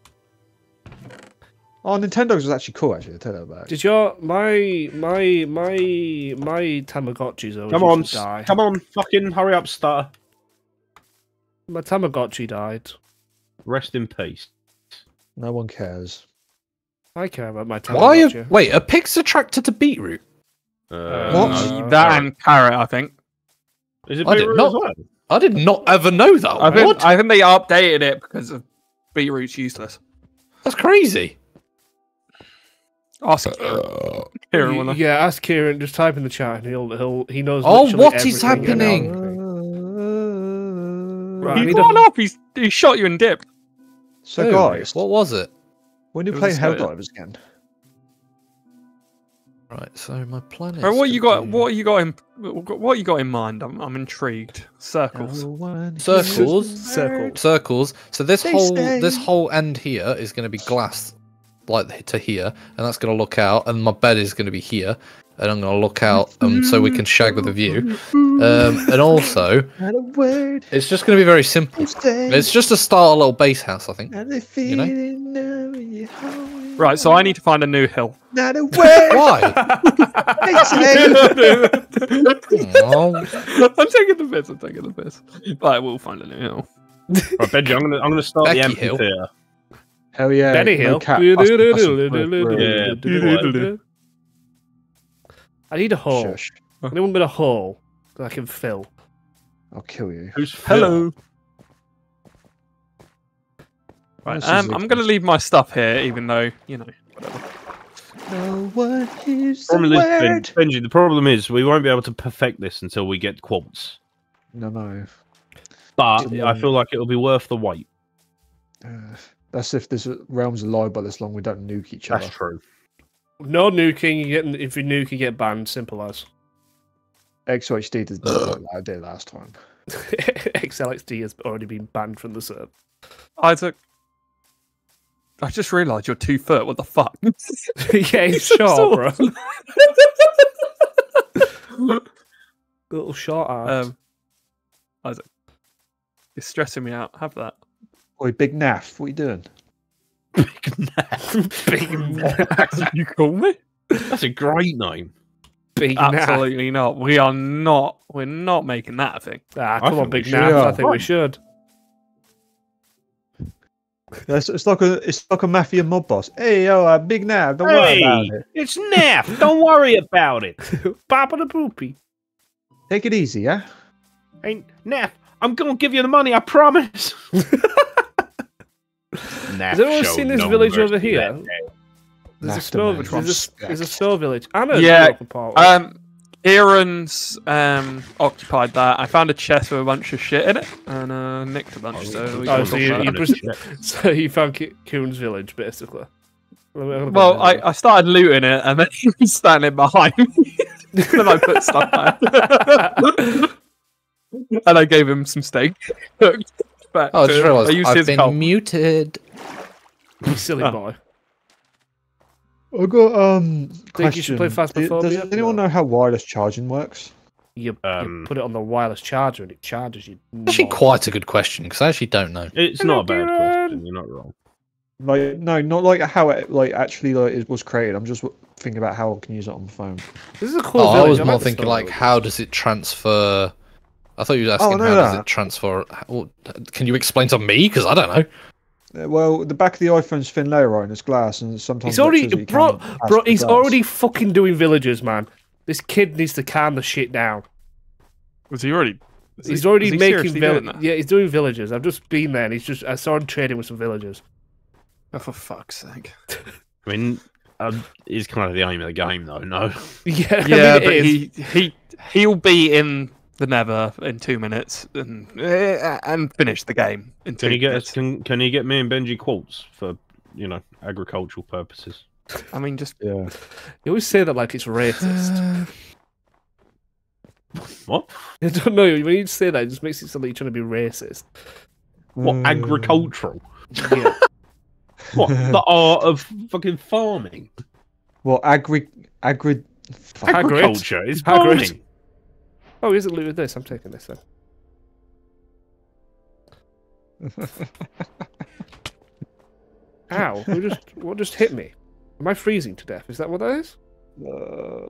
Oh, Nintendogs was actually cool, actually. I'll tell you. Did your my my my my Tamagotchis always Come on, used to die? come on, fucking hurry up, Star. My Tamagotchi died. Rest in peace. No one cares. I care about my Why? Tamagotchi. Are, wait, are pigs attracted to beetroot? Uh, What? no. that and carrot, I think. Is it I did not- as well? I did not ever know that. I think what? I think they updated it because of beetroot's useless. That's crazy. Ask Kieran, Y- will I? yeah, ask Kieran. Just type in the chat, and he'll he'll he knows. Oh, what is happening? about everything. Right, He need ran a- off. He's, he shot you and dipped. So, Who? guys, what was it? when you It play a soda. Helldivers again? Right. So my plan is. Right, what you got? do- What you got in? What you got in mind? I'm, I'm intrigued. Circles. No one Circles. circles. So this They whole say- this whole end here is going to be glass, like to here, and that's going to look out, and my bed is going to be here, and I'm going to look out, um, so we can shag with a view, um, and also a word it's just going to be very simple. It's just to start a little base house, I think. You know? feeling of your heart. Right, so I need to find a new hill. Not a word Why? Oh, I'm taking the piss. I'm taking the piss. But I will find a new hill. Right, Benji, I'm gonna I'm gonna start Becky the Hill. amphitheater. Hell yeah. Benny Hill. cat busting- busting through. I need a hole. Shush. Anyone with a hole that I can fill? I'll kill you. Who's Hello. Right, um, I'm going to leave my stuff here, even though you know. Whatever. No one hears the Problem is, Ben- word. Benji, the problem is we won't be able to perfect this until we get quotes. No, no. But Yeah. I feel like it'll be worth the wait. Uh, that's if this realm's alive by this long. We don't nuke each other. That's true. No nuking. You get if you nuke, you get banned. Simple as. XOHD did not that I did last time. XLXD has already been banned from the server. Isaac, I just realised you're two foot. What the fuck? yeah, he's short, bro. Little short arms. um, Isaac, you're stressing me out. Have that. Oi, big naff, what are you doing? Big, you call me? That's a great name. big naff. Absolutely not. We are not. We're not making that a thing. Ah, I come on, big should. naff. I Yeah. think we should. It's, it's like a it's like a mafia mob boss. Hey, yo, uh, big naff, don't worry about it. it's Neff. Don't worry about it. Papa the poopy. Take it easy, yeah. Hey, Neff. I'm gonna give you the money. I promise. Neff Has anyone seen this village over here? There's a Naff the snow. man There's a, there's a snow village. I know. Yeah, Yeah. Part. Um, Aaron's um occupied that. I found a chest with a bunch of shit in it and uh, nicked a bunch. so we Oh, can so talk you- you so you found Ki- Coon's village, basically. Well, I, I started looting it and then he was standing behind me. then I put stuff back. and I gave him some steak. Cooked back Oh, I to just realised I used I've his been coal. muted. You silly Oh. boy. I got um. Think you should play question. Do- Does anyone know how wireless charging works? You, Um, you put it on the wireless charger and it charges you. Actually, more. quite a good question because I actually don't know. It's Hello, not a bad Kieran. question. You're not wrong. Like, no, not like how it like actually like it was created. I'm just thinking about how I can use it on the phone. This is a cool Oh, I was more the thinking like, how does it transfer? I thought you were asking I know how does it transfer? Well, can you explain to me? Because I don't know. Uh, Well, the back of the iPhone's thin layer right, and it's glass, and sometimes He's already, bro, bro. He's glass. already fucking doing villages, man. This kid needs to calm the shit down. Was he already? was He's he- already he making seriously doing villages. that? Yeah, he's doing villages. I've just been there, and he's just. I saw him trading with some villagers. Oh, for fuck's sake! I mean, uh, it's kind of the aim of the game, though. No. Yeah, I yeah, mean, but is. he he he'll be in the Nether in two minutes and eh, and finish the game in two Can you get minutes. us? Can Can you get me and Benji quartz for you know agricultural purposes? I mean, just Yeah. You always say that like it's racist. What? I don't know. When you say that, it just makes it sound like you're trying to be racist. What Mm. agricultural? Yeah. What the art of fucking farming? Well, agri agri. Agriculture is Hagrid? farming. Oh, here's a loot with this. I'm taking this then. Ow! Who just what just hit me? Am I freezing to death? Is that what that is? Uh,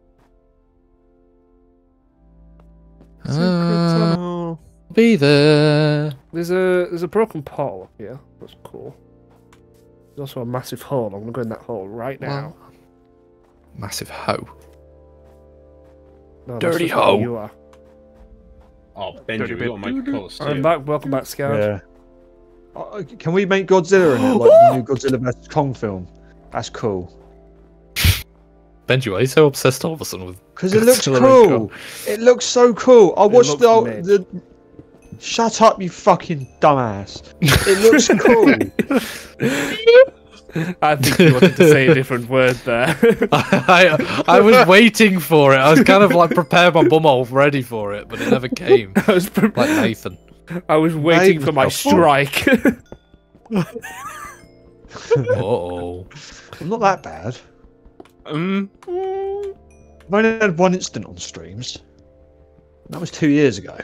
Uh, be there. There's a there's a broken portal up here. That's cool. There's also a massive hole. I'm gonna go in that hole right now. Massive hoe. No, dirty hole. You are. Oh, Dirty Benji, we bit. gotta make a cost. I'm back. Welcome back, Scout. yeah. Uh, can we make Godzilla in it, like the new Godzilla vs Kong film? That's cool. Benji, why are you so obsessed all of a sudden with? Because it looks cool. It looks so cool. I watched the, mid. the. Shut up, you fucking dumbass. It looks cool. I think you wanted to say a different word there. I I was waiting for it. I was kind of like prepared my bumhole ready for it, but it never came. I was pre- Like Nathan. I was waiting Maybe for my strike. oh. I'm not that bad. um, I've only had one incident on streams. That was two years ago.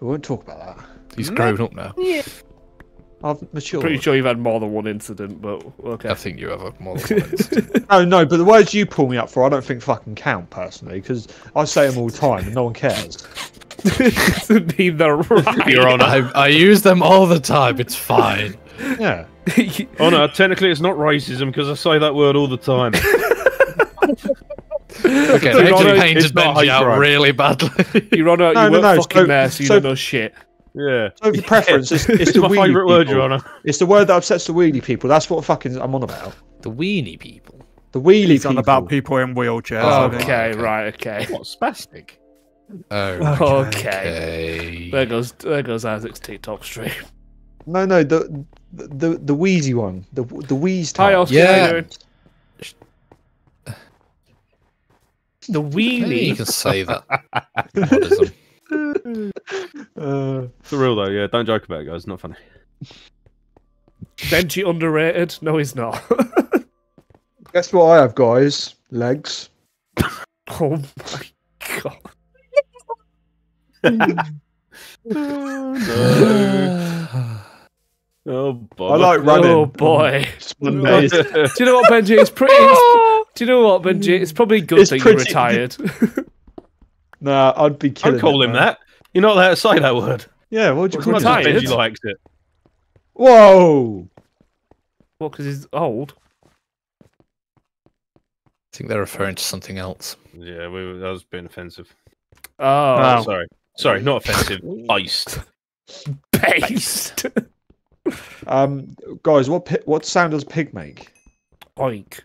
We won't talk about that. He's grown up now. I've matured. Pretty sure you've had more than one incident, but okay. I think you have a more than one incident. No, no, but the words you pull me up for, I don't think fucking count personally, because I say them all the time and no one cares. Neither right. Your Honour. I, I use them all the time. It's fine. Yeah. Oh no, technically it's not racism because I say that word all the time. Okay, So now Ronald- you painted Benji out crime. really badly. You're on a, No, you no, weren't no, fucking so- there, so you so- don't know shit. Yeah, So for preference, it's, it's, it's the my favourite word. Your Honour. It's the word that upsets the wheelie people. That's what fucking I'm on about. the weenie people. The wheelie he's people. on about people in wheelchairs. Oh, okay, okay. right, okay. What spastic? Oh, Okay. okay. There goes there goes Isaac's TikTok stream. No, no, the the the wheezy one. The the wheeze Hi, type. Oscar. How Yeah. you doing? The Maybe you can say that. Wadism. Uh, For real though, yeah. Don't joke about it, guys. It's not funny. Benji underrated? No, he's not. guess what I have, guys? Legs. oh my god. Oh, boy. I like running. Oh boy. Do you know what, Benji? It's pretty. It's, do you know what, Benji? It's probably good It's that you're retired. Nah, I'd be killing. Don't call it, him man. that. You're not allowed to say that word. Yeah, what'd you Well, call he's him? retired. Benji likes it. Whoa! well, because he's old. I think they're referring to something else. Yeah, we, were- that was being offensive. Oh, Oh. Sorry. Sorry, not offensive. Iced. based. Um, guys, what what sound does pig make? Oink.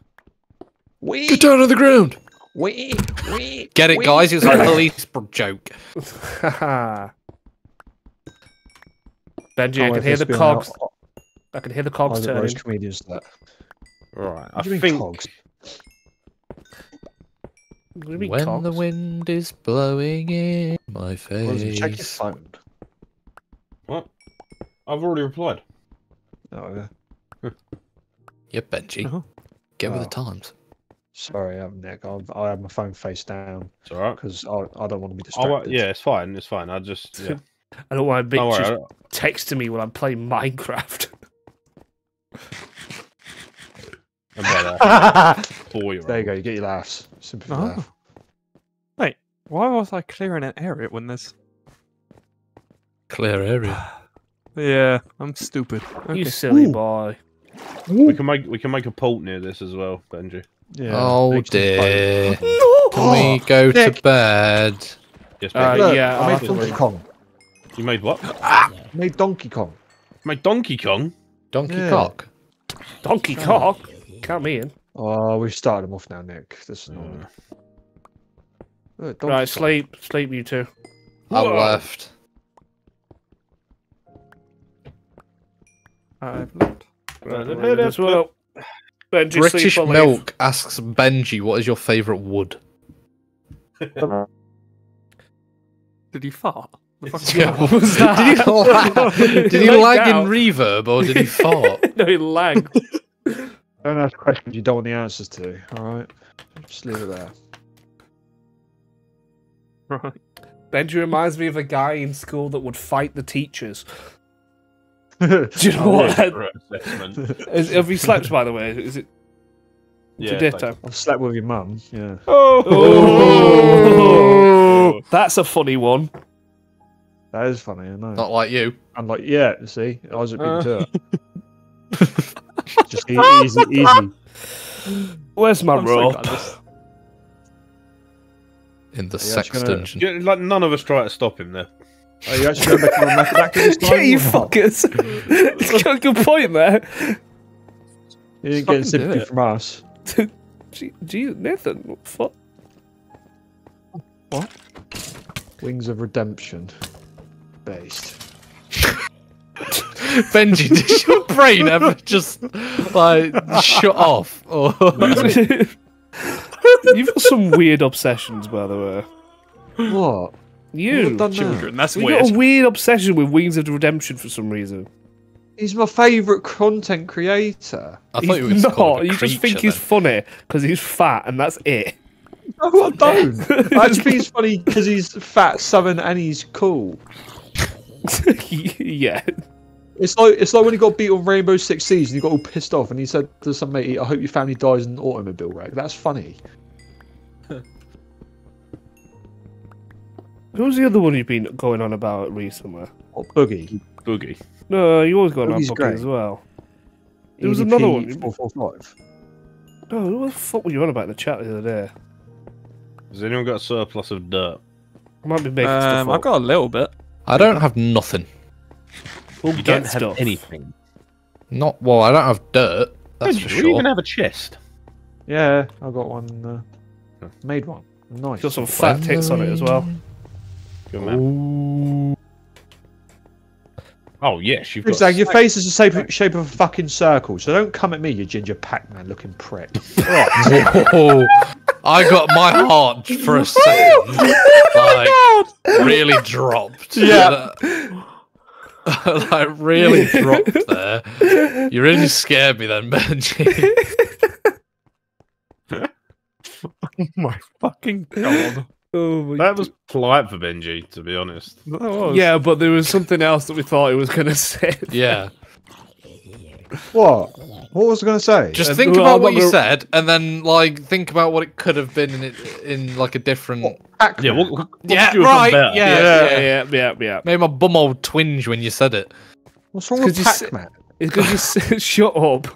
Wee, Get down on the ground. Wee, wee. Get it, wee. guys? It's a police joke. Benji, I Oh, can hear the cogs. out- I can hear the Oh, cogs the turning. roast comedians that. Right. I What do you mean think. cogs? What do you mean When cogs? the wind is blowing in my What is it? Check your face. phone. What? I've already replied. Oh, yeah. Yep, Benji. Uh-huh. Get with Oh. the times. Sorry, um, Nick. I've, I have my phone face down It's alright. because I, I don't want to be Oh, distracted. yeah, it's fine. It's fine. I just. Yeah. I don't want Don't worry. bitches I- texting me while I'm playing Minecraft. I'm by that. Four there you go. You get your laughs. Sympathy Oh. laugh. Why was I clearing an area when there's? Clear area. Yeah, I'm stupid. You Okay. silly Ooh. boy. We can make we can make a port near this as well, Benji. Yeah. oh makes dear. No! Can we go to Nick. bed? Yes, Uh, Look, yeah, I I'll made have to Donkey. Kong. you made what? I made Donkey Kong. You made Donkey Kong. Donkey Yeah. cock. Donkey cock. Come in. Oh, we've started them off now, Nick. This is not. Uh, Look, Right, Kong. sleep. Sleep, you two. I Whoa. left. I've left. Right, Uh, leave it as well. Benji, British sleep or leave. Milk asks Benji, what is your favourite wood? Did he fart? Yeah, what was that? Did he lag, did he Lagged lag in reverb or did he fart? no, he lagged. Don't ask questions you don't want the answers to. All right, just leave it there. Right. Benji reminds me of a guy in school that would fight the teachers. Do you know Oh, what? for assessment. Have you slept, by the way? Is it Yeah, to thank ditto? I've slept with your mum. Yeah. Oh, that's a funny one. That is funny. I know. Not like you. I'm like, yeah. You see, Isaac beat Uh. me to it. Just e- easy, easy. Where's my I'm rope? glad In the Are you sex gonna- dungeon. Yeah, like none of us try to stop him there. Are you actually going back on the back this time? Yeah, you or not? fuckers. it's got a good point there. You didn't Fucking get do sympathy it. from us. Gee, gee, Nathan, what the fuck? What? Wings of Redemption. Based. Benji, did your brain ever just like shut off? Or You've got some weird obsessions, by the way. What? You. I've done that. Children, that's You've weird. got a weird obsession with Wings of Redemption for some reason. He's my favourite content creator. I thought he's you were not. called a You just think creature he's funny because he's fat and that's it. No, I don't. I just think he's funny because he's fat, southern, and he's cool. yeah. It's like it's like when he got beat on Rainbow Six Siege and he got all pissed off and he said to some mate, "I hope your family dies in an automobile wreck." That's funny. Who's the other one you've been going on about recently? Or Boogie. Boogie. No, you always going on Boogie's Boogie great. as well. There was another one. Four four five. No, what the fuck were you on about in the chat the other day? Has anyone got a surplus of dirt? I might be making Um, stuff I've got a little bit. I don't have nothing. We'll You get don't have anything. Not well. I don't have dirt. That's Benji, for do you sure. even have a chest? Yeah, I got one. Uh, made one. Nice. Got some fat tits on it as well. Good man. Oh yes, you've got. Zag, your face is the shape, shape of a fucking circle, so don't come at me, you ginger Pac-Man looking prick. Oh, I got my heart for a second, oh like really dropped. Yeah. like really dropped there. You really scared me then, Benji. Oh my fucking god. Oh That was polite for Benji, to be honest. Yeah, but there was something else that we thought he was going to say. Yeah. what? What was I going to say? Just think well, about I'm what not you gonna- said, and then like think about what it could have been in it in like a different. Pac-Man. Yeah, what, what Yeah, you right, better? yeah. Yeah, yeah, yeah, yeah. Made my bumhole twinge when you said it. What's wrong with 'Cause you s- Pac-Man? It's because you said, shut up.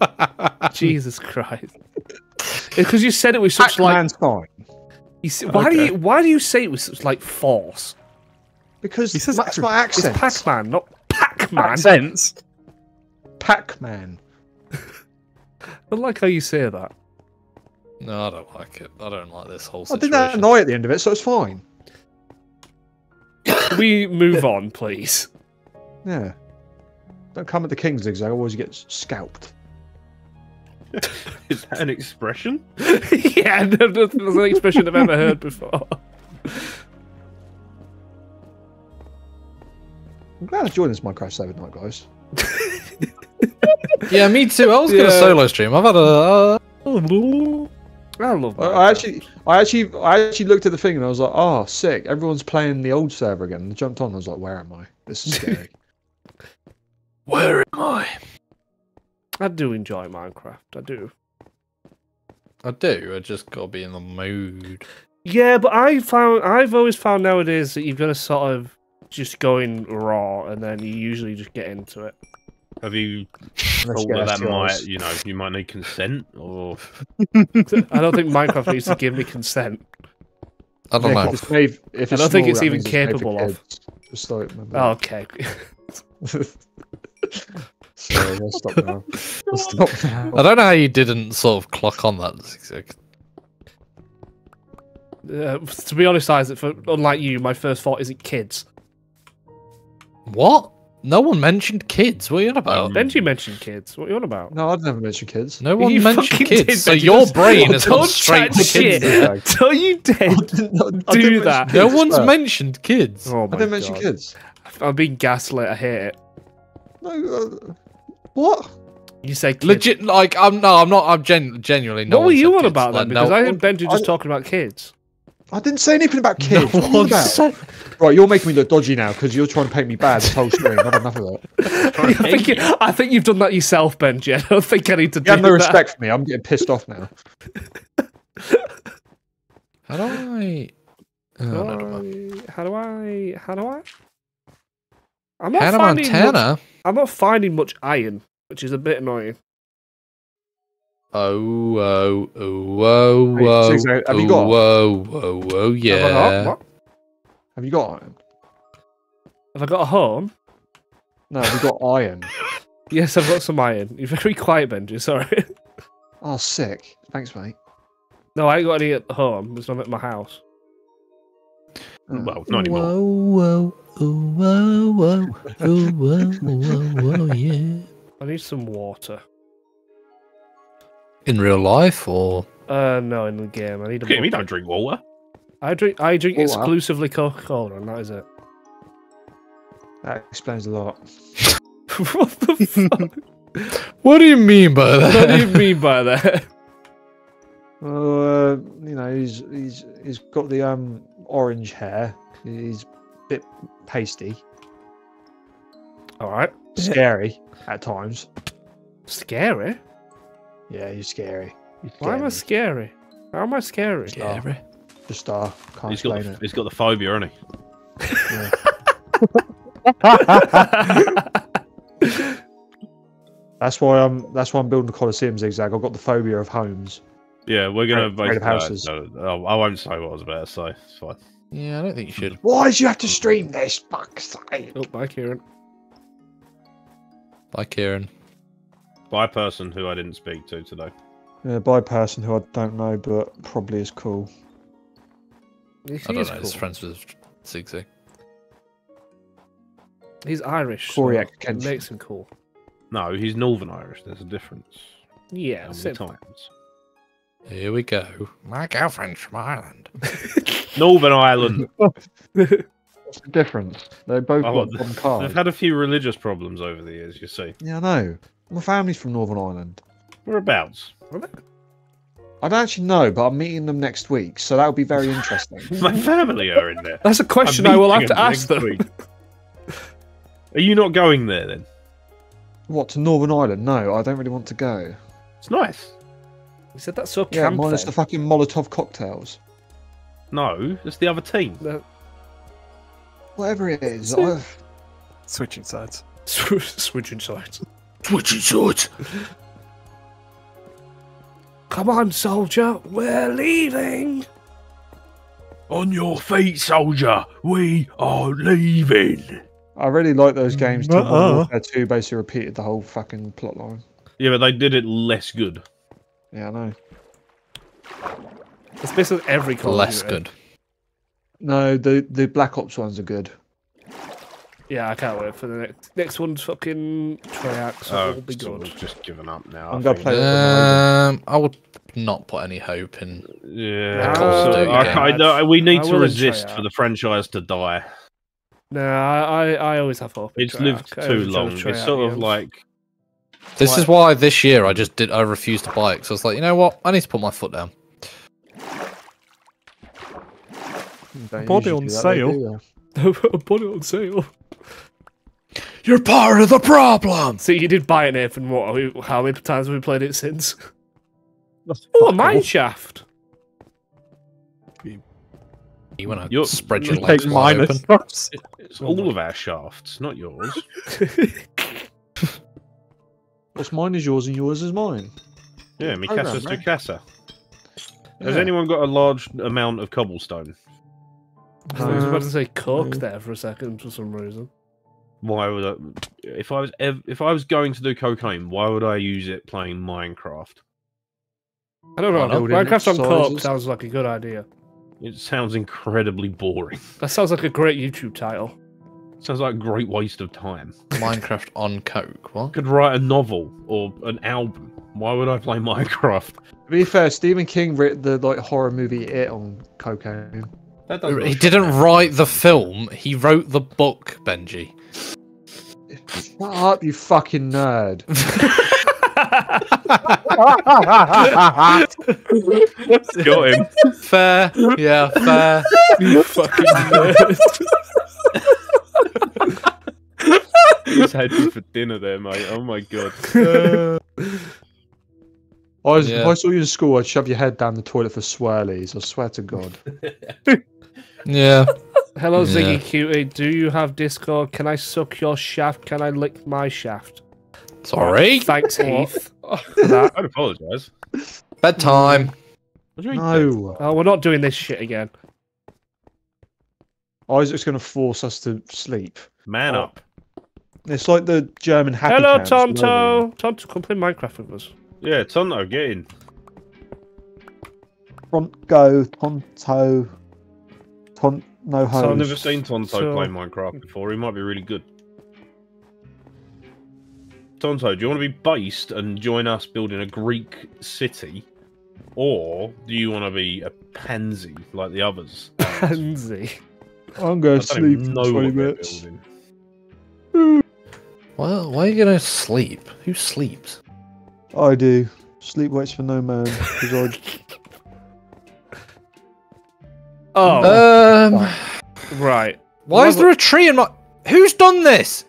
Jesus Christ. It's because you said it with such like. Pac-Man's fine. You s why do you why do you say it with such like force? Because says that's ac- my It's. Pac-Man, not Pac-Man. sense. Pac-Man. I like how you say that. No, I don't like it. I don't like this whole I didn't annoy at the end of it, so it's fine. Can we move on, please? Yeah. Don't come at the King's zigzag, otherwise you get scalped. Is that an expression? yeah, no, no, that's an expression I've ever heard before. I'm glad I joined this Minecraft server tonight, guys. Yeah, me too. I was gonna solo stream. I've had a. Uh... I love I, that. I actually, I actually, I actually looked at the thing and I was like, "Oh, sick! Everyone's playing the old server again." And I jumped on. and I was like, "Where am I? This is scary." Where am I? I do enjoy Minecraft. I do. I do. I just gotta be in the mood. Yeah, but I found I've always found nowadays that you've got to sort of just go in raw, and then you usually just get into it. Have you thought that that might, you know, you might need consent or I don't think Minecraft needs to give me consent. I don't Yeah, know. 'cause It's made, if I don't think it's even means made for capable of. Just like, Oh, okay. Sorry, I'll stop now. I'll stop now. I don't know how you didn't sort of clock on that. Uh, to be honest, Isaac, for, unlike you, my first thought isn't kids. What? No one mentioned kids. What are you on about? Um, Benji mentioned kids. What are you on about? No, I'd never mention kids. no one You mentioned kids. did, so your brain has gone don't straight to chat kids. shit. there. You did. Do didn't that. mention No one's sir. mentioned kids. Oh I didn't mention kids. I'm being gaslit. I hate it. No, uh, what? You say kids. Legit, like I'm no, I'm not. I'm gen- genuinely. No what were you on kids. about Like, then? Because no, I heard Benji just I- talking about kids. I didn't say anything about kids. No what are you about? said. Right, you're making me look dodgy now because you're trying to paint me bad this whole stream. I've had enough of that. I think, you, I think you've done that yourself, Benji. I don't think I need to You do have no that. respect for me. I'm getting pissed off now. How do I? Oh, no, no, no. How do I? How do I? I'm not Hannah finding much, I'm not finding much iron, which is a bit annoying. Oh, oh, oh, oh, oh, Zigzag, have you oh, got- oh, oh, oh, Have I got, yeah. what? Have you got iron? Have I got a home? No, have you got iron? Yes, I've got some iron. You're very quiet, Benji. Sorry. Oh, sick. Thanks, mate. No, I ain't got any at home. There's none at my house. Oh. well, not anymore. Whoa, whoa, whoa, whoa, whoa, whoa, whoa, whoa, yeah. I need some water. In real life, or Uh, no, in the game. I need a. Look at me, bucket. don't drink water. I drink. I drink wow. exclusively Coca-Cola, and that is it. That explains a lot. what the fuck? what do you mean by that? what do you mean by that? Well, uh, you know, he's he's he's got the um orange hair. He's a bit pasty, All right. Scary at times. Scary. Yeah, he's scary. He's Why am I scary. scary? How am I scary? Scary. Just uh, can't He's got, explain the, he's got the phobia, hasn't he? it. That's why I'm. That's why I'm building the Colosseum zigzag. I've got the phobia of homes. Yeah, we're gonna Afraid- afraid make of houses. No, no, I won't say what I was about to say. It's fine. Yeah, I don't think you should. Why do you have to stream this? Fuck's sake! oh, bye, Kieran. Bye, Kieran. By a person who I didn't speak to today. Yeah, by a person who I don't know, but probably is cool. I don't is know. He's friends with Zigzag. He's Irish. Corey so Atkins. it makes him cool. No, he's Northern Irish. There's a difference. Yeah, How same. times? Here we go. My girlfriend's from Ireland. Northern Ireland. What's the difference? They both Oh, got one They've had a few religious problems over the years. You see. Yeah, I know. My family's from Northern Ireland. Whereabouts? I don't actually know, but I'm meeting them next week, so that would be very interesting. My family are in there. That's a I'm question I will have to ask them. Are you not going there then? what to Northern Ireland? No, I don't really want to go. It's nice. He said that's so Yeah, camp. minus then. the fucking Molotov cocktails. No, it's the other team. The- Whatever it is, I, Switching sides. Switching sides. Switching swords. Come on, soldier, we're leaving. On your feet, soldier. We are leaving. I really like those games. Team. Modern Warfare 2 basically repeated the whole fucking plot line. Yeah, but they did it less good. Yeah, I know. It's basically every Call of Less Duty. good. No, the the Black Ops ones are good. Yeah, I can't wait for the next next one's fucking Treyarch. So Oh, it'll be so good. we've just given up now. I'm I gonna play. Um, I would not put any hope in. Yeah, Call of I. I we need I to resist try for the franchise to die. No, I, I, I always have hope. It's Treyarch. lived too long. try It's out sort of like This Why- is why this year I just did. I refused to buy it because I was like, you know what? I need to put my foot down. Don't Bought it on do that, though, sale. do you? I bought it on sale. You're part of the problem. See, you did buy an it, and What? How many times have we played it since? Oh, a mine shaft. You want to You're- spread your you legs Take wide open? it's all of our shafts, not yours. What's mine is yours and yours is mine. Yeah, mi Program, casa's tu right? casa. Has Yeah. anyone got a large amount of cobblestone? I was about to Um, say coke no. there for a second for some reason. Why would I? If I was ev- if I was going to do cocaine, why would I use it playing Minecraft? I don't know. Building Minecraft on coke sounds like a good idea. It sounds incredibly boring. That sounds like a great YouTube title. sounds like a great waste of time. Minecraft on coke. I What? could write a novel or an album. Why would I play Minecraft? To be fair, Stephen King wrote the like horror movie It on cocaine. That He didn't write the film. He wrote the book, Benji. Shut up, you fucking nerd. Got him. fair. Yeah, fair. you fucking nerd. He's had you for dinner there, mate. Oh my god. I was, Yeah. If I saw you in school, I'd shove your head down the toilet for swirlies. I swear to God. Yeah. Hello, Yeah. Ziggy Cutie. Do you have Discord? Can I suck your shaft? Can I lick my shaft? Sorry. Thanks, Heath. I'd apologise. Bedtime. What do you mean? No. Oh, we're not doing this shit again. Isaac's going to force us to sleep. Man Oh. up. It's like the German happy Hello, camps, you know what I mean? Tonto. Tonto, come play Minecraft with us. Yeah, Tonto, get in. Front go, Tonto. Ton, no So I've never seen Tonto So- play Minecraft before. He might be really good. Tonto, do you want to be based and join us building a Greek city? Or do you want to be a pansy like the others? Pansy. I'm going to sleep even in 20 minutes. building. Well, why are you gonna sleep? Who sleeps? I do. Sleep waits for no man. 'cause I Oh, Um. right. Why is there a tree in my? Who's done this?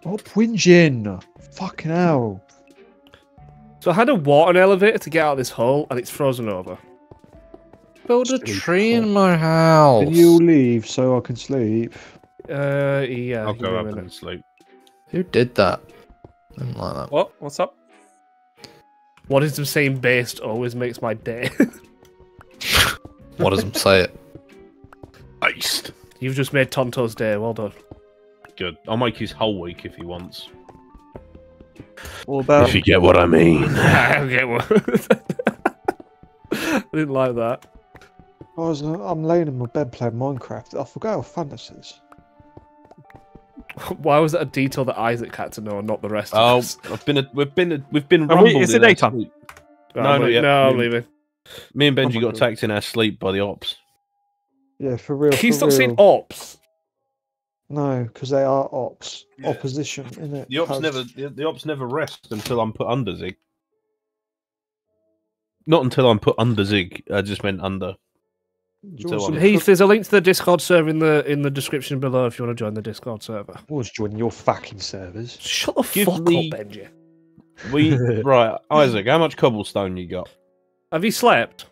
Stop whinging. Fucking hell. So I had a water elevator to get out of this hole, and it's frozen over. Build a Sleep tree fuck. in my house. Can you leave so I can sleep? Uh, yeah. I'll go up and sleep. Who did that? I didn't like that. What? What's up? What is the same based always makes my day. What does him say it? Based. You've just made Tonto's day. Well done. Good. I'll make his whole week if he wants. What about If you get what I mean. I get one. I didn't like that. I was, uh, I'm laying in my bed playing Minecraft. I forgot how fun this is. Why was that a detail that Isaac had to know and not the rest Oh, of us? I've been a, we've been a, we've been Are we- rumbled is it daytime? sleep. Right, no, I'm not le- yet. no, I'm Me- leaving. Me and Oh Benji my got God. attacked in our sleep by the ops. Yeah, for real. He's you for saying ops? No, because they are ops. Yeah. Opposition, innit? The ops Cuz- never the, the ops never rest until I'm put under Zig. Not until I'm put under Zig. I just meant under. Do you until want some Heath, there's a link to the Discord server in the in the description below if you want to join the Discord server. What's joining your fucking servers? Shut the Give fuck me- up, Benji. We right, Isaac. How much cobblestone you got? Have you slept?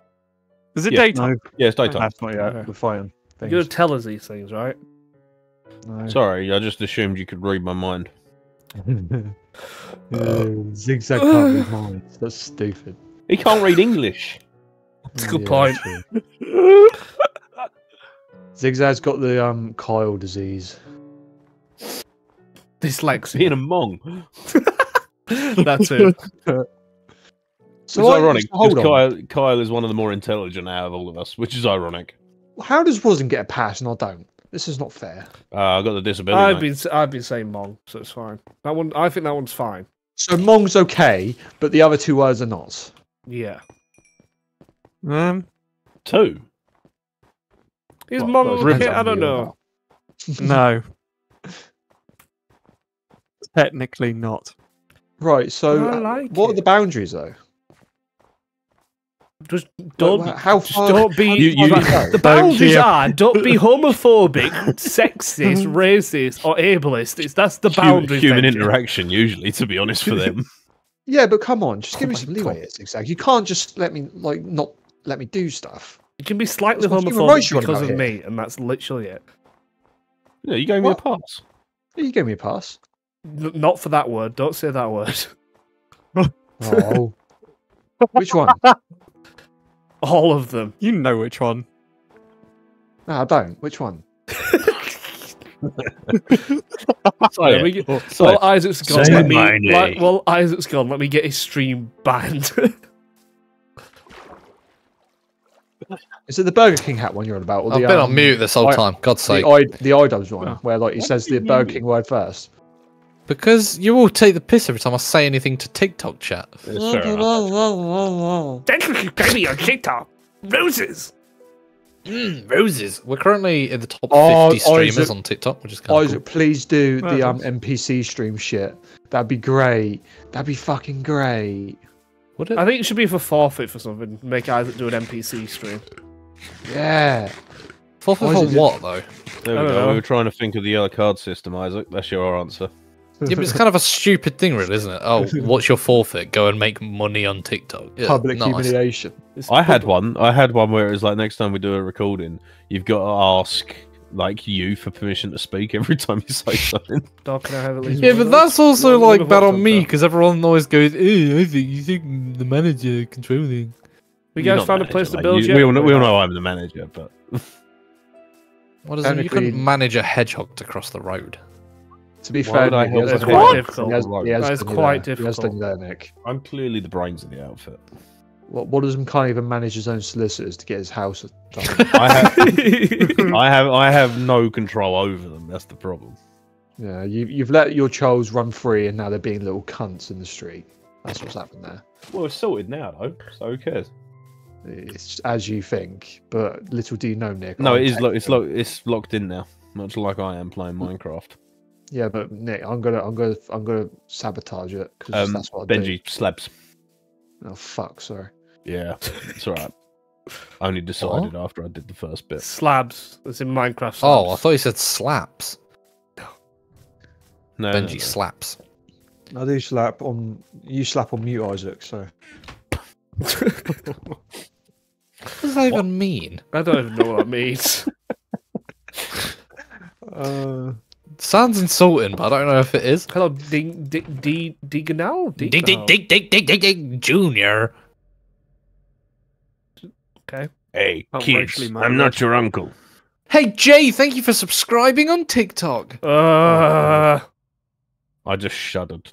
Is it Yeah. daytime? No, Yeah, it's daytime. that's not yet. Okay. We're fighting. You're gonna tell us these things, right? No. Sorry, I just assumed you could read my mind. Yeah, Zigzag can't read minds. That's stupid. He can't read English. That's a good Yeah, point. Zigzag's got the um Kyle disease. Dyslexia. Being a mong. That's it. So it's I- ironic hold because on. Kyle, Kyle is one of the more intelligent out of all of us, which is ironic. How does Wasn't get a pass and I don't? This is not fair. Uh, I got the disability. I've mate. been s- I've been saying mong, so it's fine. That one, I think that one's fine. So Mong's okay, but the other two words are not. Yeah. Um, two. Is What, mong okay? I don't know. no. Technically not. Right. So I uh, like what are the boundaries though? Just don't. Like, how just don't be. You- you- the boundaries are don't be homophobic, sexist, mm-hmm. racist, or ableist. It's that's the Hu- boundaries. human interaction, usually, to be honest, for them. Yeah, but come on, just give Oh me some leeway. God. It's Zigzag. You can't just let me like not let me do stuff. You can be slightly That's homophobic rights you're on because of about me, and that's literally it. yeah, you gave me a pass. Yeah, you gave me a pass. N- not for that word. Don't say that word. Oh, which one? All of them. You know which one. No, I don't. Which one? So, Let me get- so, well, Isaac's gone. Let me, like, name. well, Isaac's gone. Let me get his stream banned. Is it the Burger King hat one you're on about? Or I've the, been on um, mute this whole I- time. God's The sake. I the iDubbbz one, Oh. where like he What says the Burger? King word first. Because you all take the piss every time I say anything to TikTok chat. It's fair enough. Thank you, baby, on TikTok. Roses. Mm, roses. We're currently in the top Oh, 50 streamers Isaac- on TikTok, which is kind of Isaac, please do Well, the um NPC stream shit. That'd be great. That'd be fucking great. cool. Would it? I think it should be for forfeit for something. Make Isaac do an NPC stream. Yeah. Forfeit for what, though? There we go. know. We were trying to think of the yellow card system, Isaac. That's your answer. Yeah, but it's kind of a stupid thing, really, isn't it? Oh, what's your forfeit? Go and make money on TikTok. Yeah, Public nice. humiliation. It's I had one. I had one where it was like next time we do a recording, you've got to ask like you for permission to speak every time you say something. Dog, can I have at least Yeah, but that's those? also One- one like bad on me because everyone always goes, "Eh, I think you think the manager controlling." We You're guys not found a manager, place to build You- yet? We all, know, we all know I'm the manager, but What is it? You Technically- couldn't manage a hedgehog to cross the road. To be Why fair, Nick, he has It's quite difficult. He has, he has That is quite there. He has done difficult. there, Nick. I'm clearly the brains of the outfit. What, what does him can't even manage his own solicitors to get his house done? I have, I have, I have no control over them. That's the problem. yeah, you, you've let your childs run free, and now they're being little cunts in the street. That's what's happened there. Well, it's sorted now, though. So who cares? It's as you think, but little do you know, Nick. No, it is. Lo- it's lo- It's locked in now, much like I am playing Minecraft. Yeah, but Nick, I'm gonna, I'm gonna, I'm gonna sabotage it because Um, that's what I do. Benji slabs. Oh fuck, sorry. Yeah, it's all right. I only decided after I did the first bit. slabs. It's in Minecraft. Slabs. Oh, I thought you said slaps. No, no, Benji no. slaps. I do slap on. You slap on mute, Isaac. So What does that even mean? I don't even know what that means. uh, Sounds insulting, but I don't know if it is. Hello, Ding, Ding, Ding Diganal? Ding Ding dig, dig, dig, dig, dig, Junior. Okay. Hey, kids, I'm not your uncle. Hey Jay, thank you for subscribing on TikTok. Uh, I just shuddered.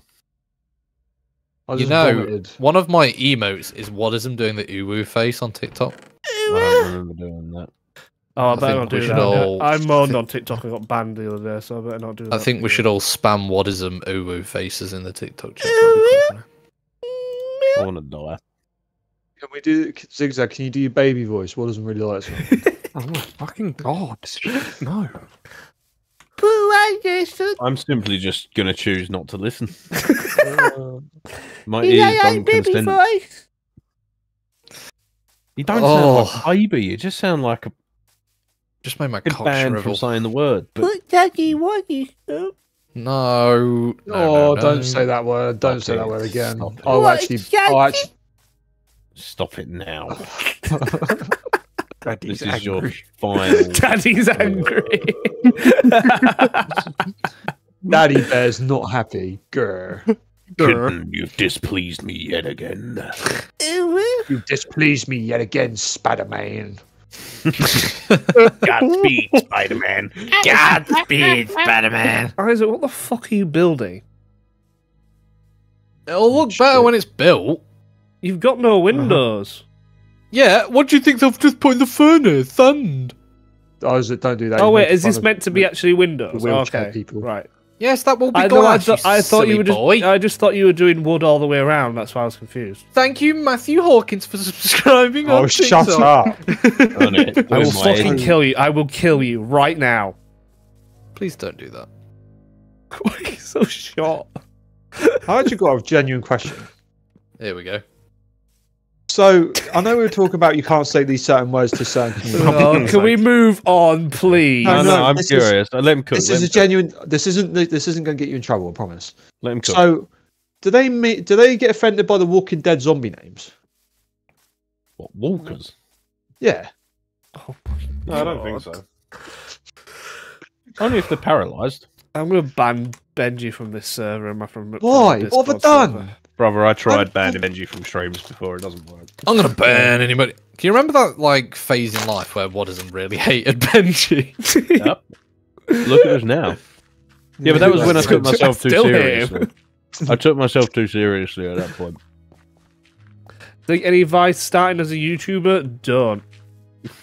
I You know, vomited. one of my emotes is Wadism doing the uwu face on TikTok. I don't remember doing that. Oh, I, I better not do should that. all- I moaned on TikTok and got banned the other day, so I better not do that. I think we should all spam Wadism uwu faces in the TikTok chat. That'd be quite funny. I want to die. Can we do zigzag? Can you do your baby voice? What doesn't really like this Oh my fucking god! No. I'm simply just gonna choose not to listen. My ears don't baby consent. You don't sound oh. like Oh. a baby. You just sound like a Just made my good cock band from saying the word. But No. no, oh, no, don't say that word. Don't say that word again. Stop it. I'll actually. I'll actually. stop it now. Daddy's This is your angry. final. Daddy's angry. Daddy Bear's not happy. Grr. Kitten, you've displeased me yet again. you've displeased me yet again, Spider-Man. Godspeed, Spider-Man. Godspeed, Spider-Man. Isaac, what the fuck are you building? It'll look better when it's built. You've got no windows. Uh-huh. Yeah, what do you think they've just put in the furnace? Sand. Isaac, don't do that. Oh You wait, is this meant to be actually windows? wheelchair okay, people. right. Yes, that will be I, know, I, glass. thought- you I thought you silly were just. boy. I just thought you were doing wood all the way around. That's why I was confused. Thank you, Matthew Hawkins, for subscribing. Oh, shut TikTok. up! it. I will fucking head. kill you. I will kill you right now. Please don't do that. Why are you so short? I actually got a genuine question. Here we go. So I know we were talking about you can't say these certain words to certain communities. Oh, can we move on, please? No, No, no, no, I'm this is- curious. Let him cook. This is a cook. genuine. This isn't. This isn't going to get you in trouble. I promise. Let him cook. So, do they meet? Do they get offended by the Walking Dead zombie names? What, walkers? Yeah. Oh no, I don't think so. Only if they're paralysed. I'm gonna ban Benji from this server and my from from Why? the What have I done? server. Brother, I tried I'm- banning Benji from streams before. It doesn't work. I'm gonna ban anybody. Can you remember that like phase in life where Wadism really hated Benji? Yep. Look at us now. Yeah, but that was when I took myself too Still here. seriously. I took myself too seriously at that point. Think any advice starting as a YouTuber? Don't.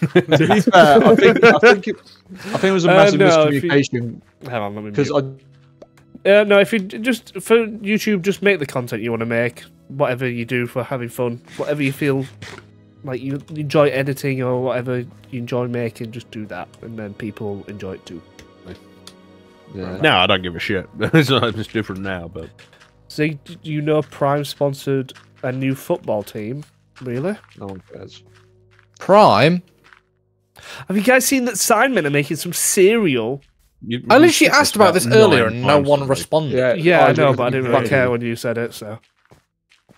to be fair, I think I think it, I think it was a Uh, massive no, if you- miscommunication Hang on, let me. because. I Uh, no, if you just for YouTube, just make the content you want to make. Whatever you do for having fun, whatever you feel like you enjoy editing or whatever you enjoy making, just do that, and then people enjoy it too. yeah. No, I don't give a shit. it's, not- it's different now, but So do you know Prime sponsored a new football team? Really? no one cares. Prime. Have you guys seen that Simon are making some cereal? You, I you literally asked about this earlier and no one responded. Yeah, Yeah, I Isaac, know, but I didn't really care when you said it. So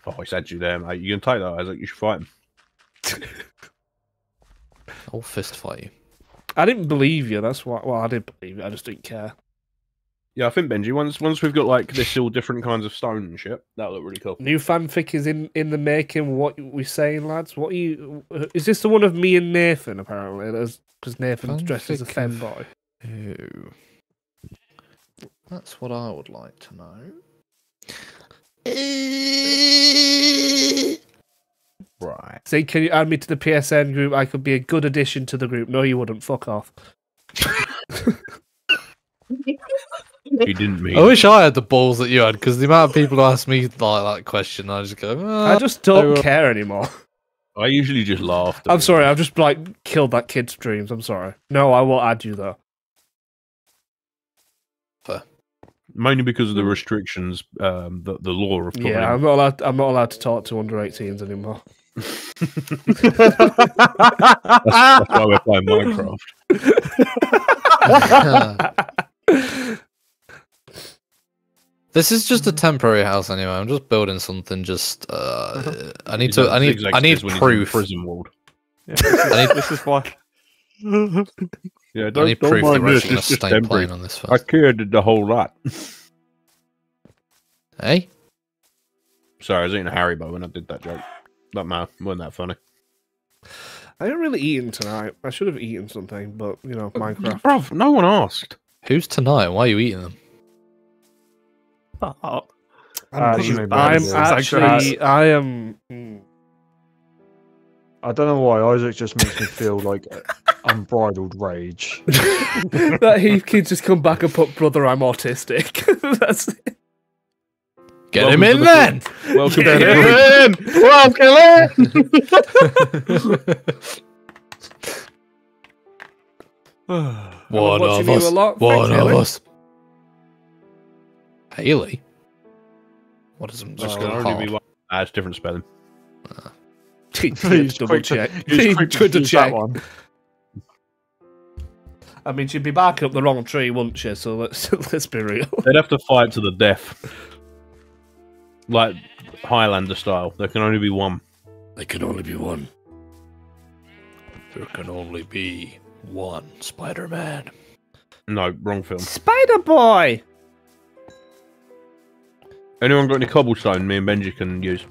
Oh, I said you there, mate. You can take that, I was like, You should fight him. I'll fist fight you. I didn't believe you. That's why. Well, I did believe you. I just didn't care. Yeah, I think Benji. Once once we've got like this all different kinds of stone and shit, that'll look really cool. New fanfic is in in the making. What we saying, lads? What are you? Is this the one of me and Nathan? Apparently, because Nathan's dressed as a Fanfic of- femboy. Ew. That's what I would like to know. Right. Say, can you add me to the PSN group? I could be a good addition to the group. No, you wouldn't. Fuck off. You didn't mean. I wish I had the balls that you had, because the amount of people who ask me like that question, I just go. "Ah." I just don't will- care anymore. I usually just laugh. I'm sorry. I've just like killed that kid's dreams. I'm sorry. No, I will add you though. Mainly because of the restrictions um, that the law of. put Yeah, I'm not allowed. I'm not allowed to talk to under 18s anymore. That's why we're playing Minecraft. this is just a temporary house anyway. I'm just building something. Just uh, I need Is to. I need. zigzag I need says when he's in proof. Prison world. Yeah, this, is, I need- this is why. Yeah, I don't, need don't proof mind we're this. It's just stay playing on this I first. cured the whole lot. Hey, Sorry, I was eating a Haribo when I did that joke. That man wasn't that funny. I haven't really eaten tonight. I should have eaten something, but you know, Minecraft. Bruv, no one asked. who's tonight? Why are you eating them? Oh, I'm, Actually, I'm actually. I am. mm, I don't know why Isaac just makes me feel like unbridled rage. that he can just come back and put, brother, I'm autistic. That's it. Get Welcome him in the then. Welcome Get to the him group. One watching of you us. a lot. One Thanks, of Haley. us. Haley. What is it? Just Just gonna going only hard. be one. Ah, it's different spelling. He's double check. he's quick to Good to use that check. one. I mean, she'd be barking up the wrong tree, wouldn't she? So let's let's be real. They'd have to fight to the death, like Highlander style. There can only be one. There can only be one. There can only be one Spider-Man. No, wrong film. Spider Boy. Anyone got any cobblestone? Me and Benji can use.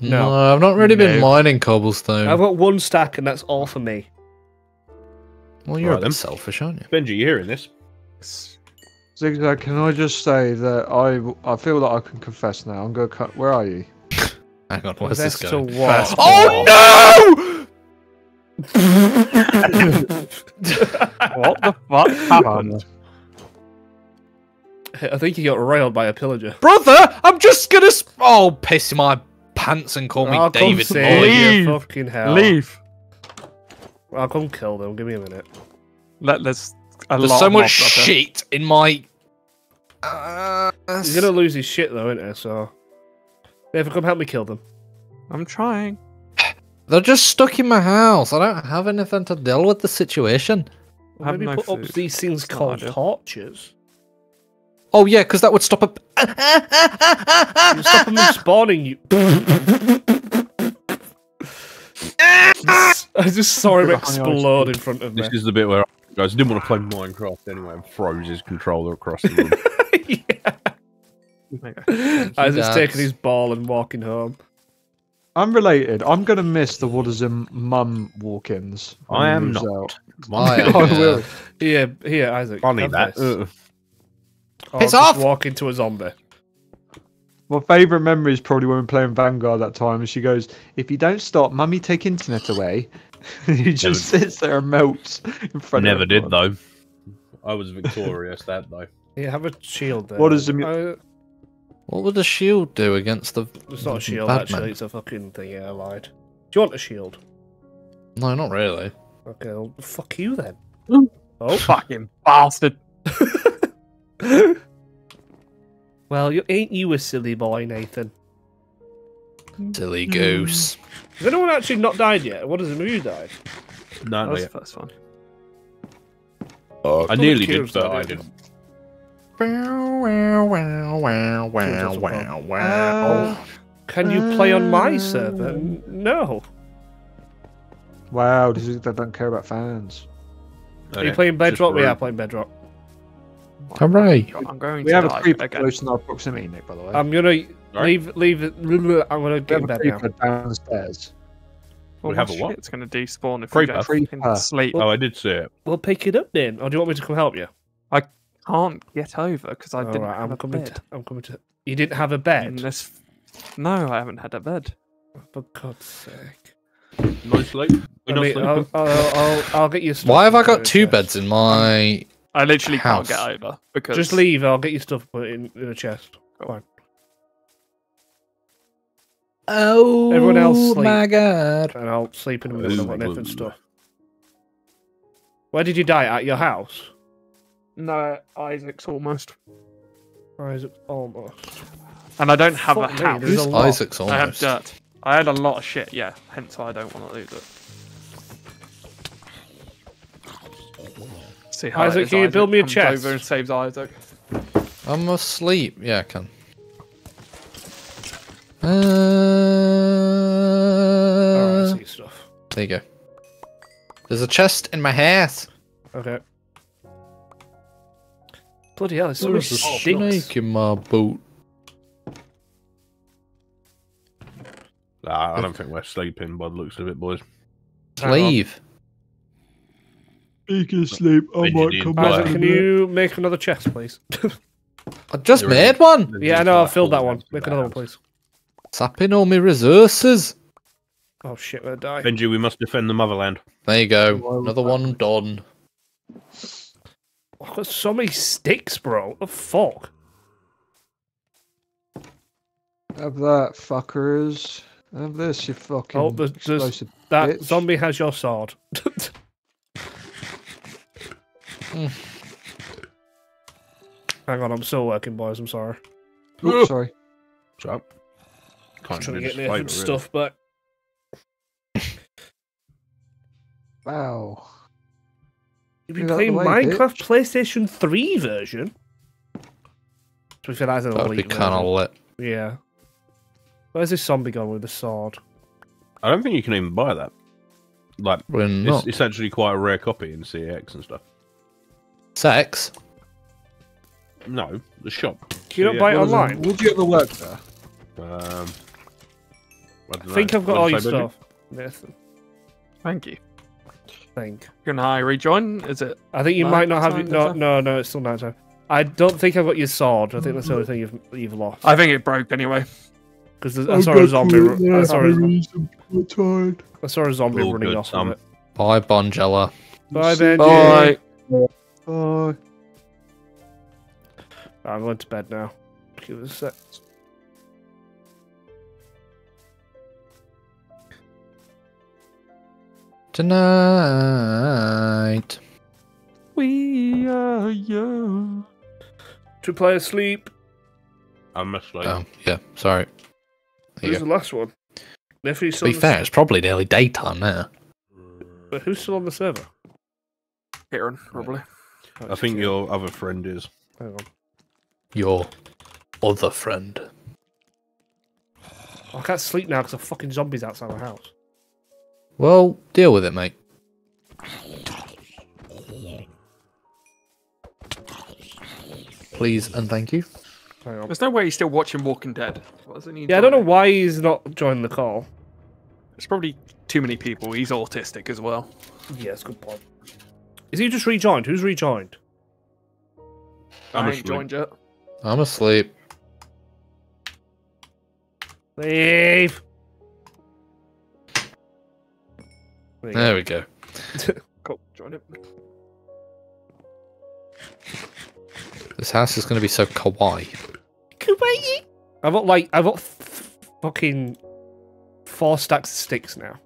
No. no I've not really been mining cobblestone. I've got one stack, and that's all for me. Well, you're Right a bit then. selfish, aren't you? Benji, you hearing this? Zigzag, can I just say that I I feel that I can confess now. I'm gonna cut. Where are you? Hang on, where's this going? to what? Oh no! What the fuck happened? I think he got railed by a pillager. Brother, I'm just gonna. Sp- oh, piss my pants and call me I'll come David save Boy. you, Leave. fucking hell. Leave. I'll come kill them. Give me a minute. Let, there's a There's lot so much mobs shit in my. Uh, He's gonna lose his shit though, isn't he? So, David, come help me kill them. I'm trying. They're just stuck in my house. I don't have anything to deal with the situation. I have Maybe no put up food. these things It's called ideal. Torches. Oh yeah, because that would stop a. Stop them from spawning. You. I just saw him Put it on the explode in front of me. This is the bit where guys didn't want to play Minecraft anyway and froze his controller across the room. yeah. Okay. I was just taking his ball and walking home. I'm related. I'm gonna miss the Wadism mum walk-ins. I am not. out. I am, I yeah. will. Here, here, Isaac. Funny have that. This. Ugh. Or Piss off! Walk into a zombie. My favourite memory is probably when we were playing Vanguard that time, and she goes, "If you don't stop, mummy take internet away." he just sits there and melts in front. Never of did though. I was victorious that though. Yeah, have a shield there. What is the Uh, What would a shield do against the? it's not a shield, Batman? actually. It's a fucking thing. Yeah, I lied. Do you want a shield? No, not really. Okay, well, fuck you then. Oh. Fucking bastard. well, you ain't you a silly boy, Nathan? Silly goose. Has anyone actually not died yet? What does it mean you died? No, no, That's yeah. the first one. I nearly did, Curious but about I it. didn't. Uh, can you play on my server? No. Wow, this is, they don't care about fans. Are you playing Bedrock? We are playing Bedrock. Hooray! I'm going We to have a die creeper again. close in our proximity, Nick. By the way, I'm gonna Sorry? leave. Leave it. I'm gonna we get have in bed now. downstairs. Well, We have a oh, what? shit's going to despawn if Creeper. we go Creeper. fucking sleep. Oh, I did see it. We'll pick it up then, or do you want me to come help you? I can't get over because I All didn't right, have I'm a coming. bed. To, I'm coming to. You didn't have a bed. this. No, I haven't had a bed. For God's sake. No sleep. I We're not mean, sleeping. I'll, I'll, I'll, I'll get you. Stuff Why have I and put it got two beds in my? I literally House. can't get over because Just leave. I'll get your stuff. Put in, in a chest. Fine. Oh, Everyone else sleep. my god! And I'll sleep in a minute. Ooh, I've got enough and stuff. Where did you die? At your house? No, Isaac's almost. Or is almost? And I don't have Fuck a me, house. there's Who's a lot. I have dirt. I had a lot of shit, yeah. Hence why I don't want to lose it. See how Isaac, can you build me a comes chest? Over and saves Isaac. I'm asleep. Yeah, I can. I Uh, see stuff. there you go. There's a chest in my house. Okay. Bloody hell, it's so There's a stinks. snake in my boot. Nah, I don't think we're sleeping by the looks of it, boys. Hang on. Leave. You can sleep. I Benji might did come back. Isaac, can you make another chest, please? I just You're made one. yeah, I know, I filled that one. Make another one, please. Sapping all my resources. Oh shit, we're gonna die. Benji, we must defend the motherland. There you go. Another one done. I've got so many sticks, bro. What the fuck? Have that, fuckers. Have this, you fucking Oh, there's- there's- That bitch. zombie has your sword. Mm. Hang on, I'm still working, boys. I'm sorry. Oops, sorry. Shut up. Can't trying to get this Nathan really. stuff back. Wow. You've been playing the way, Minecraft PlayStation 3 version? To be fair, that's an That'd be kind of lit. Yeah. Where's this zombie going with the sword? I don't think you can even buy that. Like, We're it's, not. it's actually quite a rare copy in CeX and stuff. Sex? No, the shop. Can you not CeX. buy it What is online? Would you ever work there? Um, I, I think I've got all your stuff. Nathan, Thank you. I think. Can I rejoin? Is it? I think you Night might not have it. No, no, no, it's still night time. I don't think I've got your sword. I think that's the only thing you've you've lost. I think it broke anyway. Because I saw a zombie. I saw a, tired. I saw a zombie All running good, off Tom. of it. Bye, Bonjella. Bye, See- Benji. Bye. Bye. I'm going to bed now. Give us a sec. Tonight. We are young. To play asleep. I'm asleep. Oh, yeah, sorry. There Who's the last one? If To still be on the fair, s- it's probably nearly daytime now. but who's still on the server? Kieran, probably. I think your other friend is. Hang on. Your other friend. I can't sleep now because of fucking zombies outside my house. Well, deal with it, mate. Please and thank you. There's no way he's still watching Walking Dead. What does it need Yeah, I don't know why he's not joining the call. It's probably too many people. He's autistic as well. Yeah, that's a good point. Is he just rejoined? Who's rejoined? I'm I ain't asleep. joined yet. I'm asleep. Leave. There you There we go. Cool, join it. This house is going to be so kawaii. Kawaii. I've got like I've got fucking four stacks of sticks now.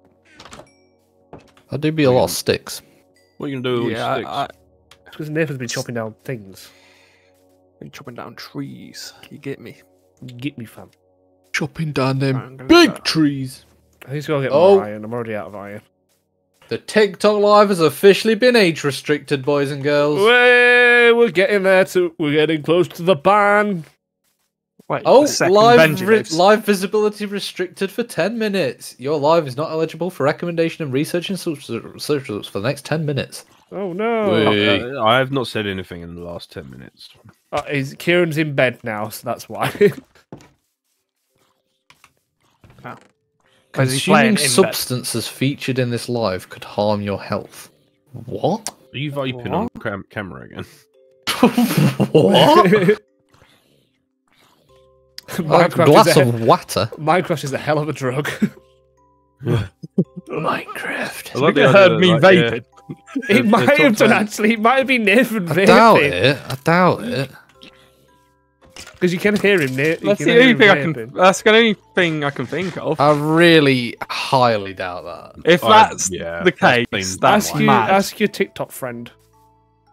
That do be a lot of sticks. What are you gonna do with Yeah, sticks? I, I, Because Nathan's been chopping down things. been chopping down trees. You get me? You Get me, fam. Chopping down them big go. trees. I need to get Oh. more iron. I'm already out of iron. The TikTok live has officially been age restricted, boys and girls. Way, we're getting there to. We're getting close to the ban. Wait, Oh, live Benji ri- live visibility restricted for 10 minutes. Your live is not eligible for recommendation and research and search search results for the next 10 minutes. Oh no! Wait. Uh, I have not said anything in the last ten minutes. Uh, is Kieran's in bed now, so that's why. Because Consuming in bed. substances featured in this live could harm your health. What? Are you vaping on cam- camera again? what? A glass is a, of water. Minecraft is a hell of a drug. Minecraft. I like You idea heard me like, yeah, vaping. it the might top have done ten- actually. It might have been Nathan vaping. I doubt it. I doubt it. because you can hear him. Nate. That's you the only him thing I can. That's the only thing I can think of. I really highly doubt that. If I- that's yeah, the case, been- that's Ask you, ask your TikTok friend.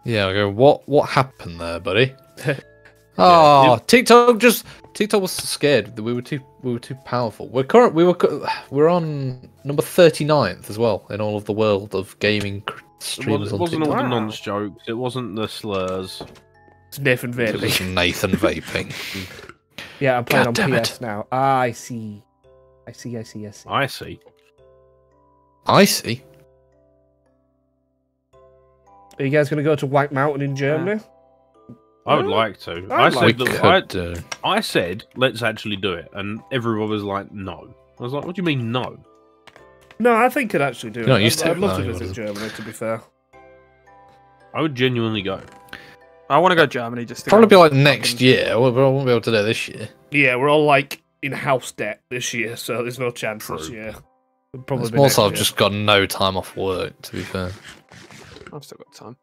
Yeah, I go. What? What happened there, buddy? Oh, TikTok just TikTok was scared that we were too we were too powerful. We're current we were we're on number 39th as well in all of the world of gaming cr- Well, streamers it on wasn't all the nonce jokes. It wasn't the slurs. It's Nathan vaping. was Nathan vaping. Yeah, I'm playing God damn on it. PS now. Ah, I see. I see. I see. I see. I see. I see. Are you guys going to go to White Mountain in Germany? I would like to. I'd I said We that. could I, do. I said let's actually do it, and everyone was like, "No." I was like, "What do you mean, no?" No, I think I'd actually do it. You're I'd, used to I'd love no, to visit. Germany. To be fair, I would genuinely go. I want to go Germany just to Probably be like next fucking- year. We won't be able to do it this year. yeah, we're all like in house debt this year, so there's no chance this True. year. It'll Probably It's more so I've year. just got no time off work, to be fair. I've still got time.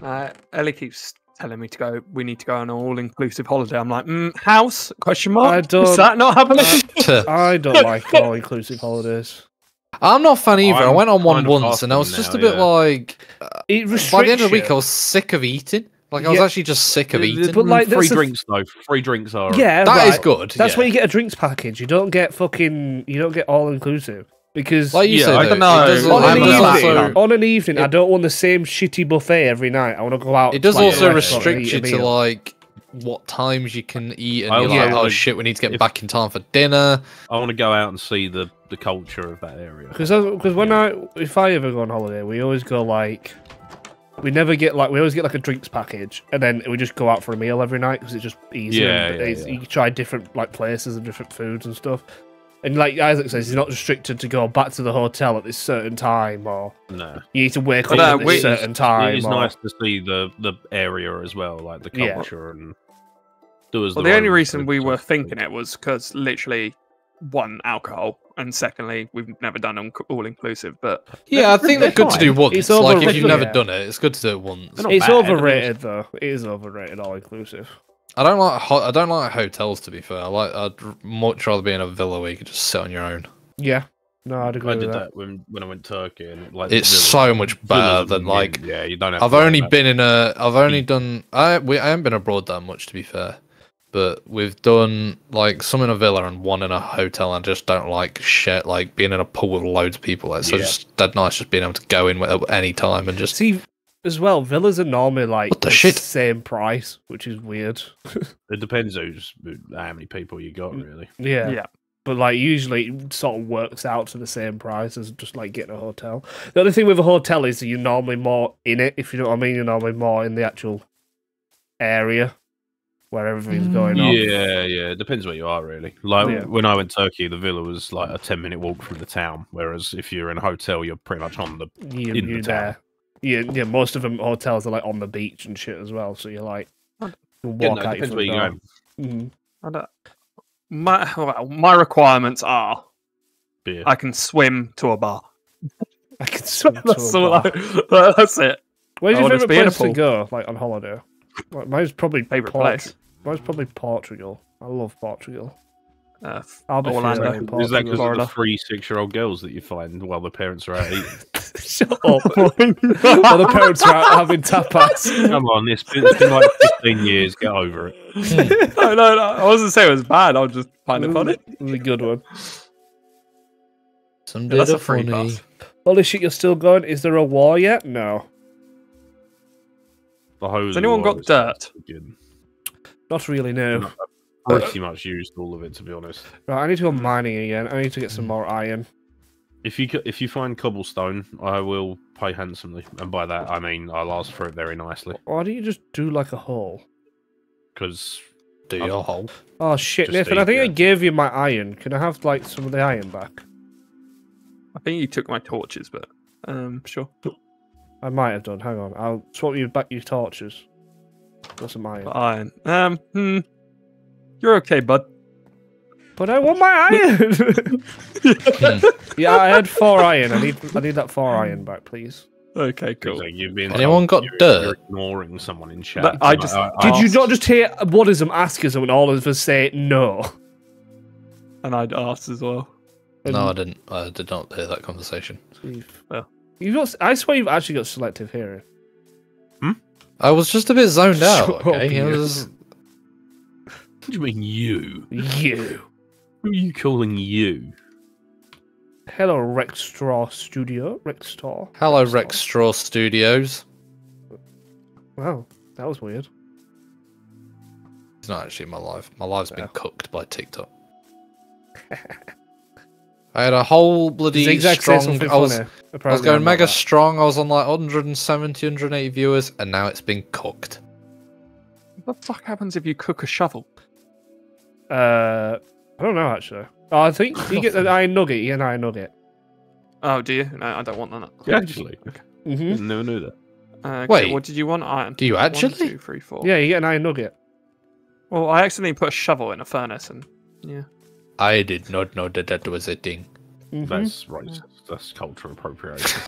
Uh, Ellie keeps telling me to go. We need to go on an all-inclusive holiday. I'm like, mm, house? Question mark. I Is don't- that not happening? I don't like all inclusive holidays. I'm not a fan either. I I'm went on one once and I was just them a bit now, like. It By the end of the week, restricts I was sick of eating. Like, I was Yeah. actually just sick of eating. But, like, free that's a- drinks though. Free drinks are. Yeah, That is right. good. That's yeah. where you get a drinks package. You don't get fucking. You don't get all inclusive because Like you Yeah, say, I don't know. does, on an, I'm it not does evening, also, on an evening, I don't want the same shitty buffet every night. I want to go out. it does like, also a restaurant and restrict you to like what times you can eat, and I you're also like, oh would- shit, we need to get if- back in time for dinner. I want to go out and see the the culture of that area. Because because when I if I ever go on holiday, we always go like we never get like we always get like a drinks package, and then we just go out for a meal every night because it's just easier. Yeah, yeah, it's- yeah. You try different like places and different foods and stuff. And like Isaac says, he's not restricted to go back to the hotel at this certain time, or No, you need to wake But, up uh, at we- this certain time. it is or- nice to see the the area as well, like the Yeah. culture and do as Well, the only reason we were thinking it was because literally, one, alcohol, and secondly, we've never done an all inclusive. But Yeah, I think they're good to do fine. once. It's Like if you've never yeah. done it, it's good to do it once. It's bad, overrated though. It is overrated, all inclusive. I don't like ho- I don't like hotels to be fair. I like I'd much rather be in a villa where you could just sit on your own. Yeah. No, I'd agree I with did that. that when when I went to Turkey, and like It's villas- so much villas better are than mint, like yeah, you don't have. I've only been in a. I've only hmm. done. I we I haven't been abroad that much to be fair, but we've done like some in a villa and one in a hotel. and I just don't like shit like being in a pool with loads of people. Like, so Yeah. just that nice just being able to go in at any time and just. See, as well, villas are normally like What the shit? same price, which is weird. It depends who's how many people you got, Mm. really. Yeah. Yeah. But like usually it sort of works out to the same price as just like getting a hotel. The other thing with a hotel is that you're normally more in it, if you know what I mean. You're normally more in the actual area where everything's going on. Yeah, yeah. It depends where you are, really. Like Yeah. when I went to Turkey, the villa was like a ten minute walk from the town. Whereas if you're in a hotel, you're pretty much on the. You, in the you're town. there. Yeah, yeah. Most of them hotels are like on the beach and shit as well. So you're like, you Yeah, walk no, out depends where you're door. going. I don't, my well, my requirements are Beer. I can swim to a bar. I can swim to that's a all. bar. I, that's it. Where's I your favorite be in place to go, like on holiday? Like, mine's probably Favorite Port- place. Mine's probably Portugal. I love Portugal. Uh, I'll Orlando. feeling Is that because of the three six year old girls that you find while the parents are out eating? Shut up. While the parents are out having tapas. Come on, it's been, it's been like 15 years. Get over it. no, no, no. I wasn't saying it was bad. I was just finding it funny. It was a good one. Some Yeah, did that's a a free funny. pass. Holy shit, you're still going? Is there a war yet? No. The hose. Has anyone got dirt? Not really, no. Pretty much used all of it, to be honest. Right, I need to go mining again. I need to get some more iron. If you if you find cobblestone, I will pay handsomely, and by that I mean I'll ask for it very nicely. Why don't you just do like a hole? Because Do I've- your hole. Oh shit, Just Nathan, I think I gave you my iron. Can I have like some of the iron back? I think you took my torches, but um, sure. I might have done. Hang on. I'll swap you back your torches. Got some iron. But iron. Um, hmm. You're okay, bud. But I want my iron. yeah, I had four iron. I need I need that four iron back, please. Okay, cool. like, you've been Anyone told got you're, dirt? You're ignoring someone in chat. But I Like, just- Did you not just hear Wadism ask us and all of us say no? And I'd asked as well. No, I didn't. I did not hear that conversation. You've, Well. you've got. I swear you've actually got selective hearing. Hmm? I was just a bit zoned out. Okay, it was. What do you mean you? You. Who are you calling you? Hello, Rex Straw Studio. Rex Straw. Hello, Rex Straw Studios. Wow, that was weird. It's not actually my life. My life's been cooked by TikTok. I had a whole bloody Zigzag strong. I was, funny. I was going mega that. strong. I was on like 170, 180 viewers, and now it's been cooked. What the fuck happens if you cook a shovel? Uh, I don't know actually. Oh, I think you get an iron nugget. You get an iron nugget. Oh, do you? No, I don't want that. Yeah, actually. hmm Never knew that. Uh, okay, Wait, what did you want? Iron. do you actually? two, three, four. Yeah, you get an iron nugget. Well, I accidentally put a shovel in a furnace, and yeah. I did not know that that was a thing. Mhm. That's racist. That's cultural appropriation.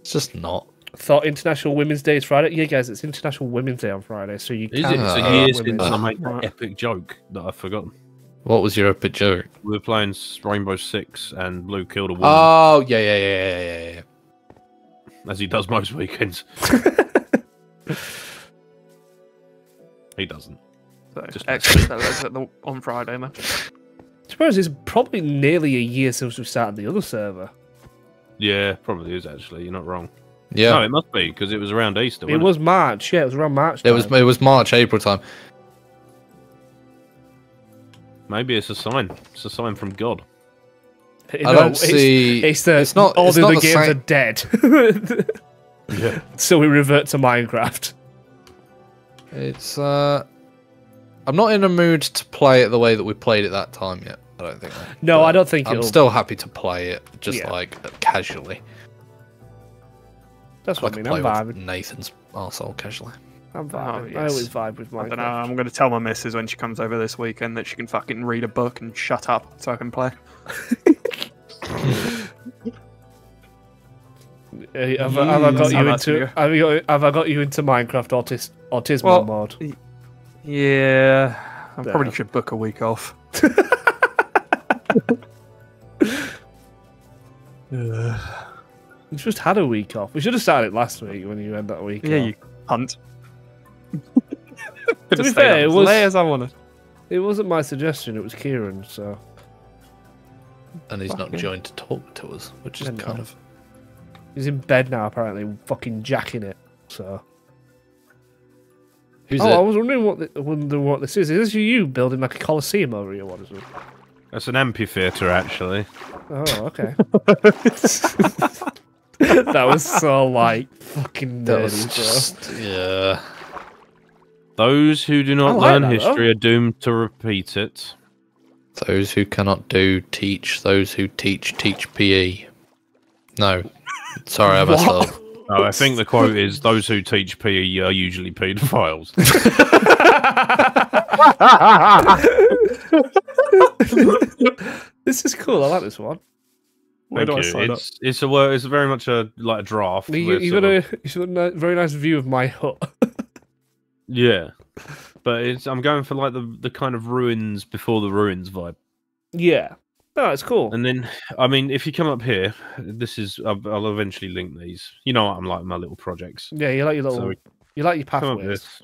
It's just not. Thought International Women's Day is Friday. Yeah, guys, it's International Women's Day on Friday, so you Is can. it? It's a year since I made that epic joke that I've forgotten. What was your epic joke? We were playing Rainbow Six and Blue killed a woman, Oh yeah, yeah, yeah, yeah, yeah, yeah. as he does most weekends. he doesn't. So, Just- excellent fellas at the, on Friday, man. I suppose it's probably nearly a year since we started the other server. Yeah, probably is actually. You're not wrong. Yeah, No, it must be because it was around Easter. It wasn't was March. Yeah, it was around March. it was it was March, April time. Maybe it's a sign. It's a sign from God. You I know, don't it's, see. It's the it's not. all it's the not other the games same- are dead. Yeah. so we revert to Minecraft. It's uh, I'm not in a mood to play it the way that we played it that time yet. I don't think. No, I don't think I'm it'll. still happy to play it, just Yeah. like casually. That's I what I can mean. I'm play with vibing. Nathan's arsehole casually. I'm vibing. Oh, I always vibe with I don't know. I'm going to tell my missus when she comes over this weekend that she can fucking read a book and shut up so I can play. Uh, have, I- have I got you into? gonna Have, you got, have I got you into Minecraft autis, autism Well, mode? Yeah, I Yeah. probably should book a week off. You just had a week off. We should have started last week when you had that week. Yeah, off. you hunt. To be fair, it was- late as I wanted. It wasn't my suggestion. It was Kieran. So And he's not Fucking- joined to talk to us, which is kind of. he's in bed now, apparently, fucking jacking it. So. Who's oh, I was wondering what the, wondering what this is. Is this you building like a coliseum over here? What is it? That's an amphitheater, actually. Oh, okay. that was so like fucking That nerdy, was bro. just yeah. Those who do not like learn that, though. history are doomed to repeat it. Those who cannot do teach. Those who teach teach PE. No, sorry, I messed What? up. No, I think the quote is those who teach PE are usually paedophiles. this is cool. I like this one. Where Thank do I you. sign up? It's it's a word. It's very much a like a draft. You, We're you sort got of- a, you got a very nice view of my hut. yeah, but it's I'm going for like the the kind of ruins before the ruins vibe. yeah. No, it's cool. And then, I mean, if you come up here, this is I'll, I'll eventually link these. You know what I'm like my little projects. yeah, you like your little, So you like your come up pathways. Uh, this.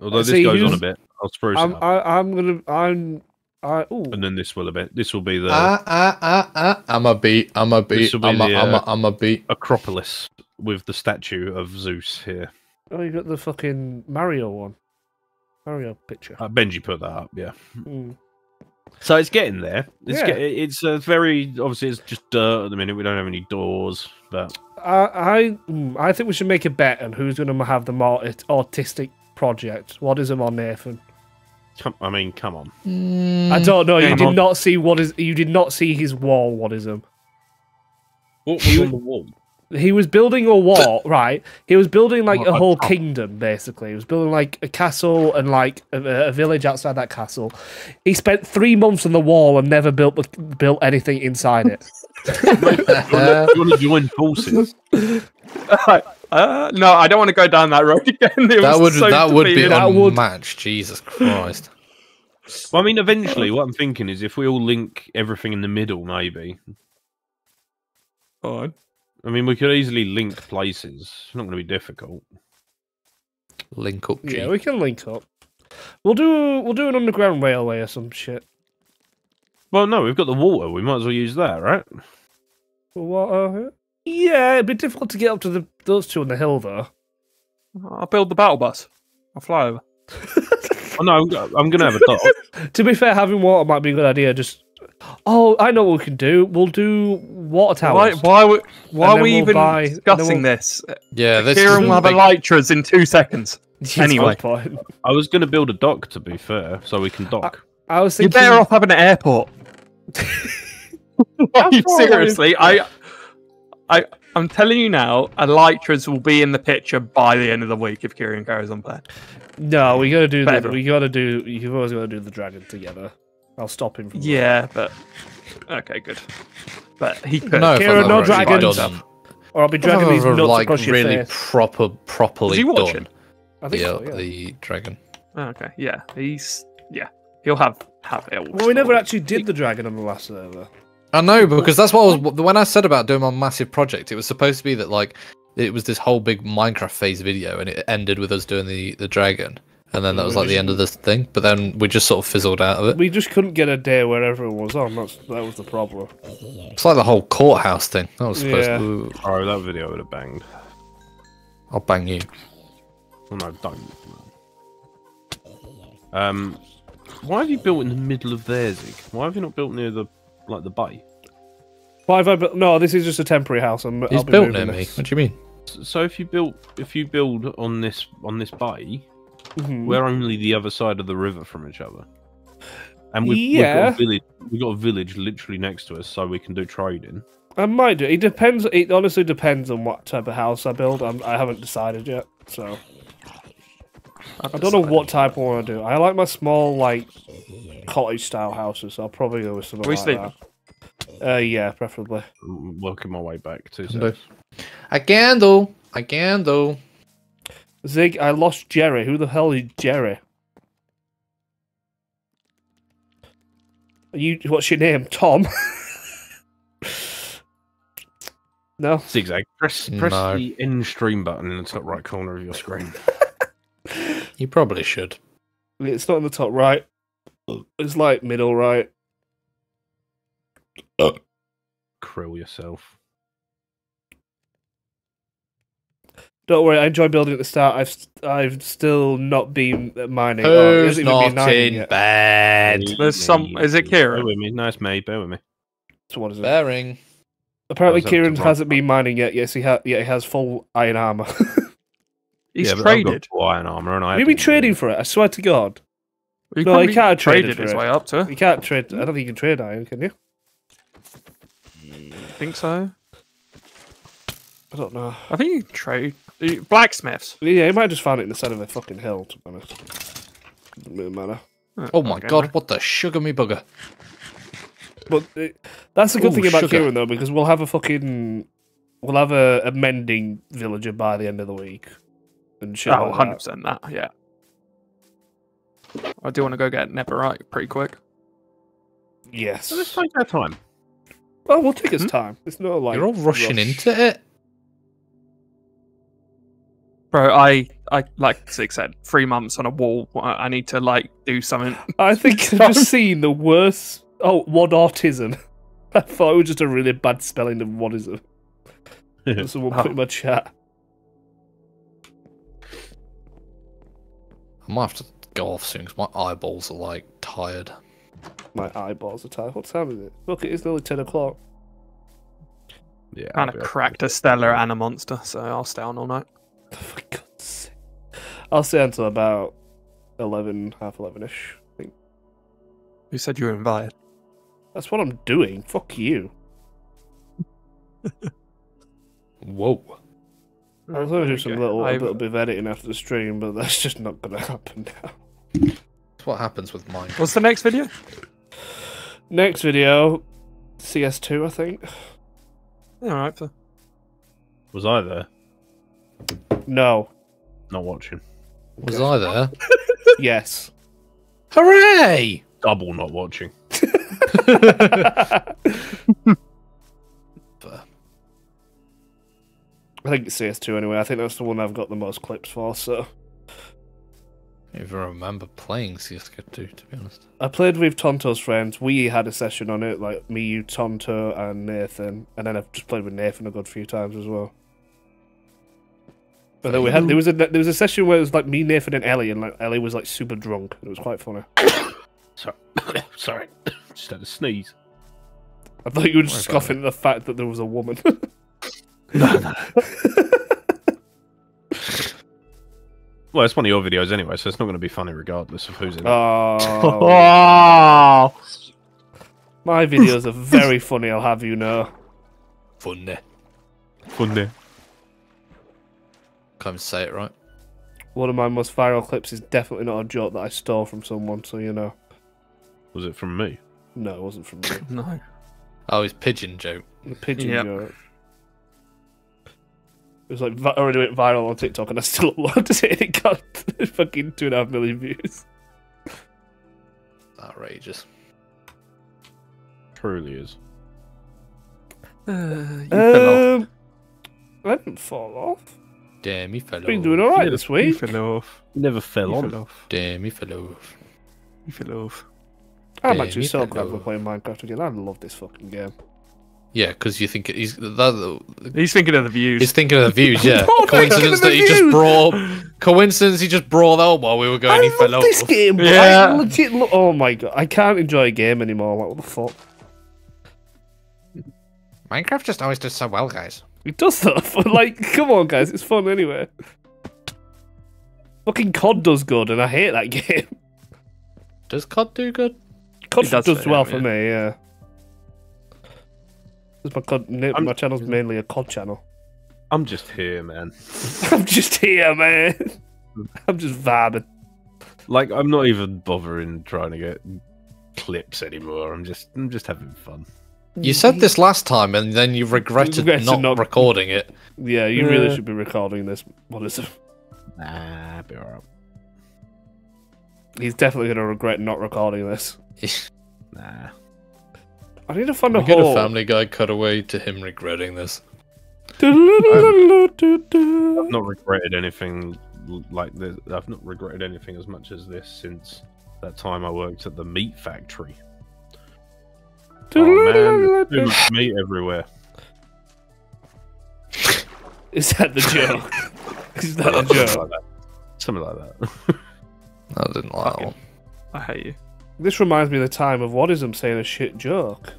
Although See, this goes on a bit, I'll spruce I'm, it up. I, I'm gonna, I'm, I, ooh, and then this will a bit. This will be the Ah ah ah ah. I'm a beat. I'm a beat. Be I'm a. the, I'm a. uh, I'm a beat. Acropolis with the statue of Zeus here. oh, you got the fucking Mario one, Mario picture. Uh, Benji put that up, yeah. Mm. So it's getting there. It's Yeah. get, it's a very obviously it's just dirt at the minute. We don't have any doors, but I, I, mm, I think we should make a bet on who's gonna have the more aut- autistic project. What is him on Nathan? Come, I mean, come on. I don't know. You Game did on. not see what is. You did not see his wall. What is him? What was on the wall? He was building a wall, right? He was building like a a whole kingdom, basically. He was building like a castle and like a, a village outside that castle. He spent three months on the wall and never built built anything inside it. you want to join forces? Uh, no, I don't want to go down that road again. It That was would so that would be defeated. That would- unmatched. Jesus Christ. Well, I mean, eventually, what I'm thinking is if we all link everything in the middle, maybe. Fine. I mean, we could easily link places. It's not going to be difficult. Link up. G. Yeah, we can link up. We'll do we'll do an underground railway or some shit. Well, no, we've got the water. We might as well use that, right? What? Uh, yeah, it'd be difficult to get up to the those two on the hill though. I'll build the battle bus. I'll fly over. Oh no, I'm, I'm going to have a dot. To be fair, having water might be a good idea. Just oh, I know what we can do. We'll do water Why? towers. Why? we- Why are we we'll even buy- and then discussing we'll- this? Yeah, this Kieran will have a big- Lytras in two seconds. Yes, Anyway. I was going to build a dock, to be fair, so we can dock. I was thinking... You're thinking. better off having an airport. Like, That's all right. seriously, I, I, I'm telling you now, a Lytras will be in the picture by the end of the week if Kieran carries on playing. No, we gotta do the, Better. we gotta do. You've always got to do the dragon together. I'll stop him from. Yeah, but okay, good. But he could. No, if Kira, I've no ever dragons. done- Or I'll be if dragging I've these ever, nuts like across your really face. proper, properly Was he done. I think yeah, so. Yeah. the dragon. Oh, okay, yeah, he's yeah, he'll have have it. Well, we never actually did the dragon on the last server. I know because that's what I was when I said about doing my massive project. It was supposed to be that like it was this whole big Minecraft phase video, and it ended with us doing the the dragon, and then that was like the end of this thing. But then we just sort of fizzled out of it. We just couldn't get a day where everyone was on. That's that was the problem. It's like the whole courthouse thing. That was supposed Yeah. to. Oh, that video would have banged. I'll bang you. Well, no, don't. Um, why have you built in the middle of there, Zig? Why have you not built near the like the bay? Why have I built? No, this is just a temporary house. I'm, He's I'll be built near moving me. this. What do you mean? So if you built if you build on this on this bay, Mhm. we're only the other side of the river from each other, and we've, Yeah. we've got a village. We've got a village literally next to us, so we can do trading. I might do. It depends. It honestly depends on what type of house I build. I'm, I haven't decided yet, so I've I don't know what type I want to do. I like my small, like cottage style houses. So I'll probably go with something We like sleep. that. Uh, yeah, preferably. I'm working my way back to. Can do. I can do. I can do. Zig, I lost Jerry. Who the hell is Jerry? Are you? What's your name? Tom. no. Zigzag. Press press No. the in stream button in the top right corner of your screen. You probably should. It's not in the top right. It's like middle right. Uh. Krill yourself. Don't worry, I enjoy building at the start. I've st- I've still not been mining. Oh, it Who's hasn't even been mining in yet. bed? There's some- is it Kieran? Bear with me. No, it's me. Bear with me. So what is it? Bearing. Apparently, Goes up to Kieran hasn't been mining yet. Yes, he ha- yeah, he has full iron armor. He's yeah, but I've got traded. iron armor, and I have you been trading for it? I swear to God, He No, he can't trade traded traded his way up to. you can't trade. I don't think you can trade iron, can you? think so. I don't know. I think you can trade uh, blacksmiths. Yeah, he might have just found it in the side of a fucking hill. To be honest, doesn't really matter. Oh my Okay. god, what the sugar me bugger? But it, that's the good Ooh, thing about sugar. Kieran though, because we'll have a fucking, we'll have a, a mending villager by the end of the week, and shit. Oh, like 100 that. percent that. Yeah. I do want to go get Netherite pretty quick. Yes. So let's take our time. Well, we'll take its Hmm? time. It's not like You're all rushing rush. into it. Bro, I, I like Six said, three months on a wall. I I need to like do something. I think I've just seen the worst. Oh, what autism? I thought it was just a really bad spelling of Wadism. Someone put in my chat. I might have to go off soon because my eyeballs are like tired. My eyeballs are tired. What time is it? Look, it is nearly ten o'clock. Yeah. Kind I'll of cracked a Stella and a monster, so I'll stay on all night. For God's sake. I'll stay until about eleven, half eleven ish. I think Who said you were invited? that's what I'm doing. Fuck you. Whoa. I was going to do some little, a I've- little bit of editing after the stream, but that's just not going to happen now. That's what happens with mine. What's the next video? Next video, CS2, I think. All right. So. Was I there? No. Not watching. Was I there? Yes. Hooray! Double not watching. I think it's CS2 anyway. I think that's the one I've got the most clips for. So I don't even remember playing CSGO2, to be honest. I played with Tonto's friends. We had a session on it, like me, you, Tonto, and Nathan. And then I've just played with Nathan a good few times as well. But then we had there was a there was a session where it was like me, Nathan, and Ellie, and like Ellie was like super drunk. It was quite funny. Sorry. Sorry. Just had a sneeze. I thought you were just scoffing at the fact that there was a woman. Well, it's one of your videos anyway, so it's not going to be funny regardless of who's in it. oh, Oh, my videos are very funny. I'll have you know. Funny. Funny. Can't say it right. One of my most viral clips is definitely not a joke that I stole from someone, so you know. Was it from me? No, it wasn't from me. No. Oh, it's pigeon joke. The pigeon Yep. joke. It was like vi- already went viral on TikTok, and I still uploaded it. and It got fucking two and a half million views. Outrageous. Truly is. Uh, you fell off. Um, I didn't fall off. Damn, he fell Been off. doing all right Yeah, this You week. fell off. You never fell You on. fell off. Damn, he fell off. You fell off. I'm Yeah, actually so too. glad we're playing Minecraft again. I love this fucking game. Yeah, because you think he's that. He's thinking of the views. He's thinking of the views. Yeah, coincidence that he just views. brought. Coincidence he just brought that up while we were going. I he fell love this off. game. Yeah. Yeah. I legit lo- oh my god, I can't enjoy a game anymore. Like what the fuck? Minecraft just always does so well, guys. It does stuff. like, come on, guys, it's fun anyway. Fucking COD does good, and I hate that game. Does COD do good? COD It does does, for well him, for me, yeah. 'Cause my COD, na- my channel's mainly a COD channel. I'm just here, man. I'm just here, man. I'm just vibing. Like I'm not even bothering trying to get clips anymore. I'm just I'm just having fun. You said this last time, and then you regretted Regretted not, not- recording it. Yeah, you really should be recording this. What is it? Nah, be alright. He's definitely gonna regret not recording this. Nah. I need to find a We get a. Family Guy cutaway to him regretting this. I've not regretted anything like this. I've not regretted anything as much as this since that time I worked at the meat factory. Oh man, there's too much meat everywhere. Is that the joke? Is that a Something joke? like that. Something like that. I didn't like that one. I hate you. This reminds me of the time of what is him saying a shit joke.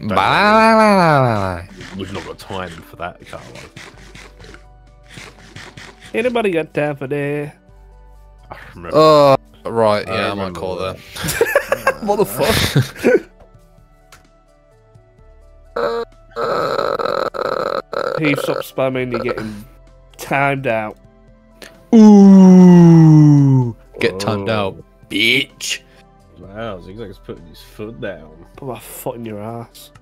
Bye. We've not got time for that, Carlo. Anybody got time for that? I remember. Oh, right. Yeah, I might call that. that. What the fuck? He stop spamming, you're getting timed out. Ooh. Get timed out, bitch. Wow, Zigzag's putting his foot down. Put my foot in your ass.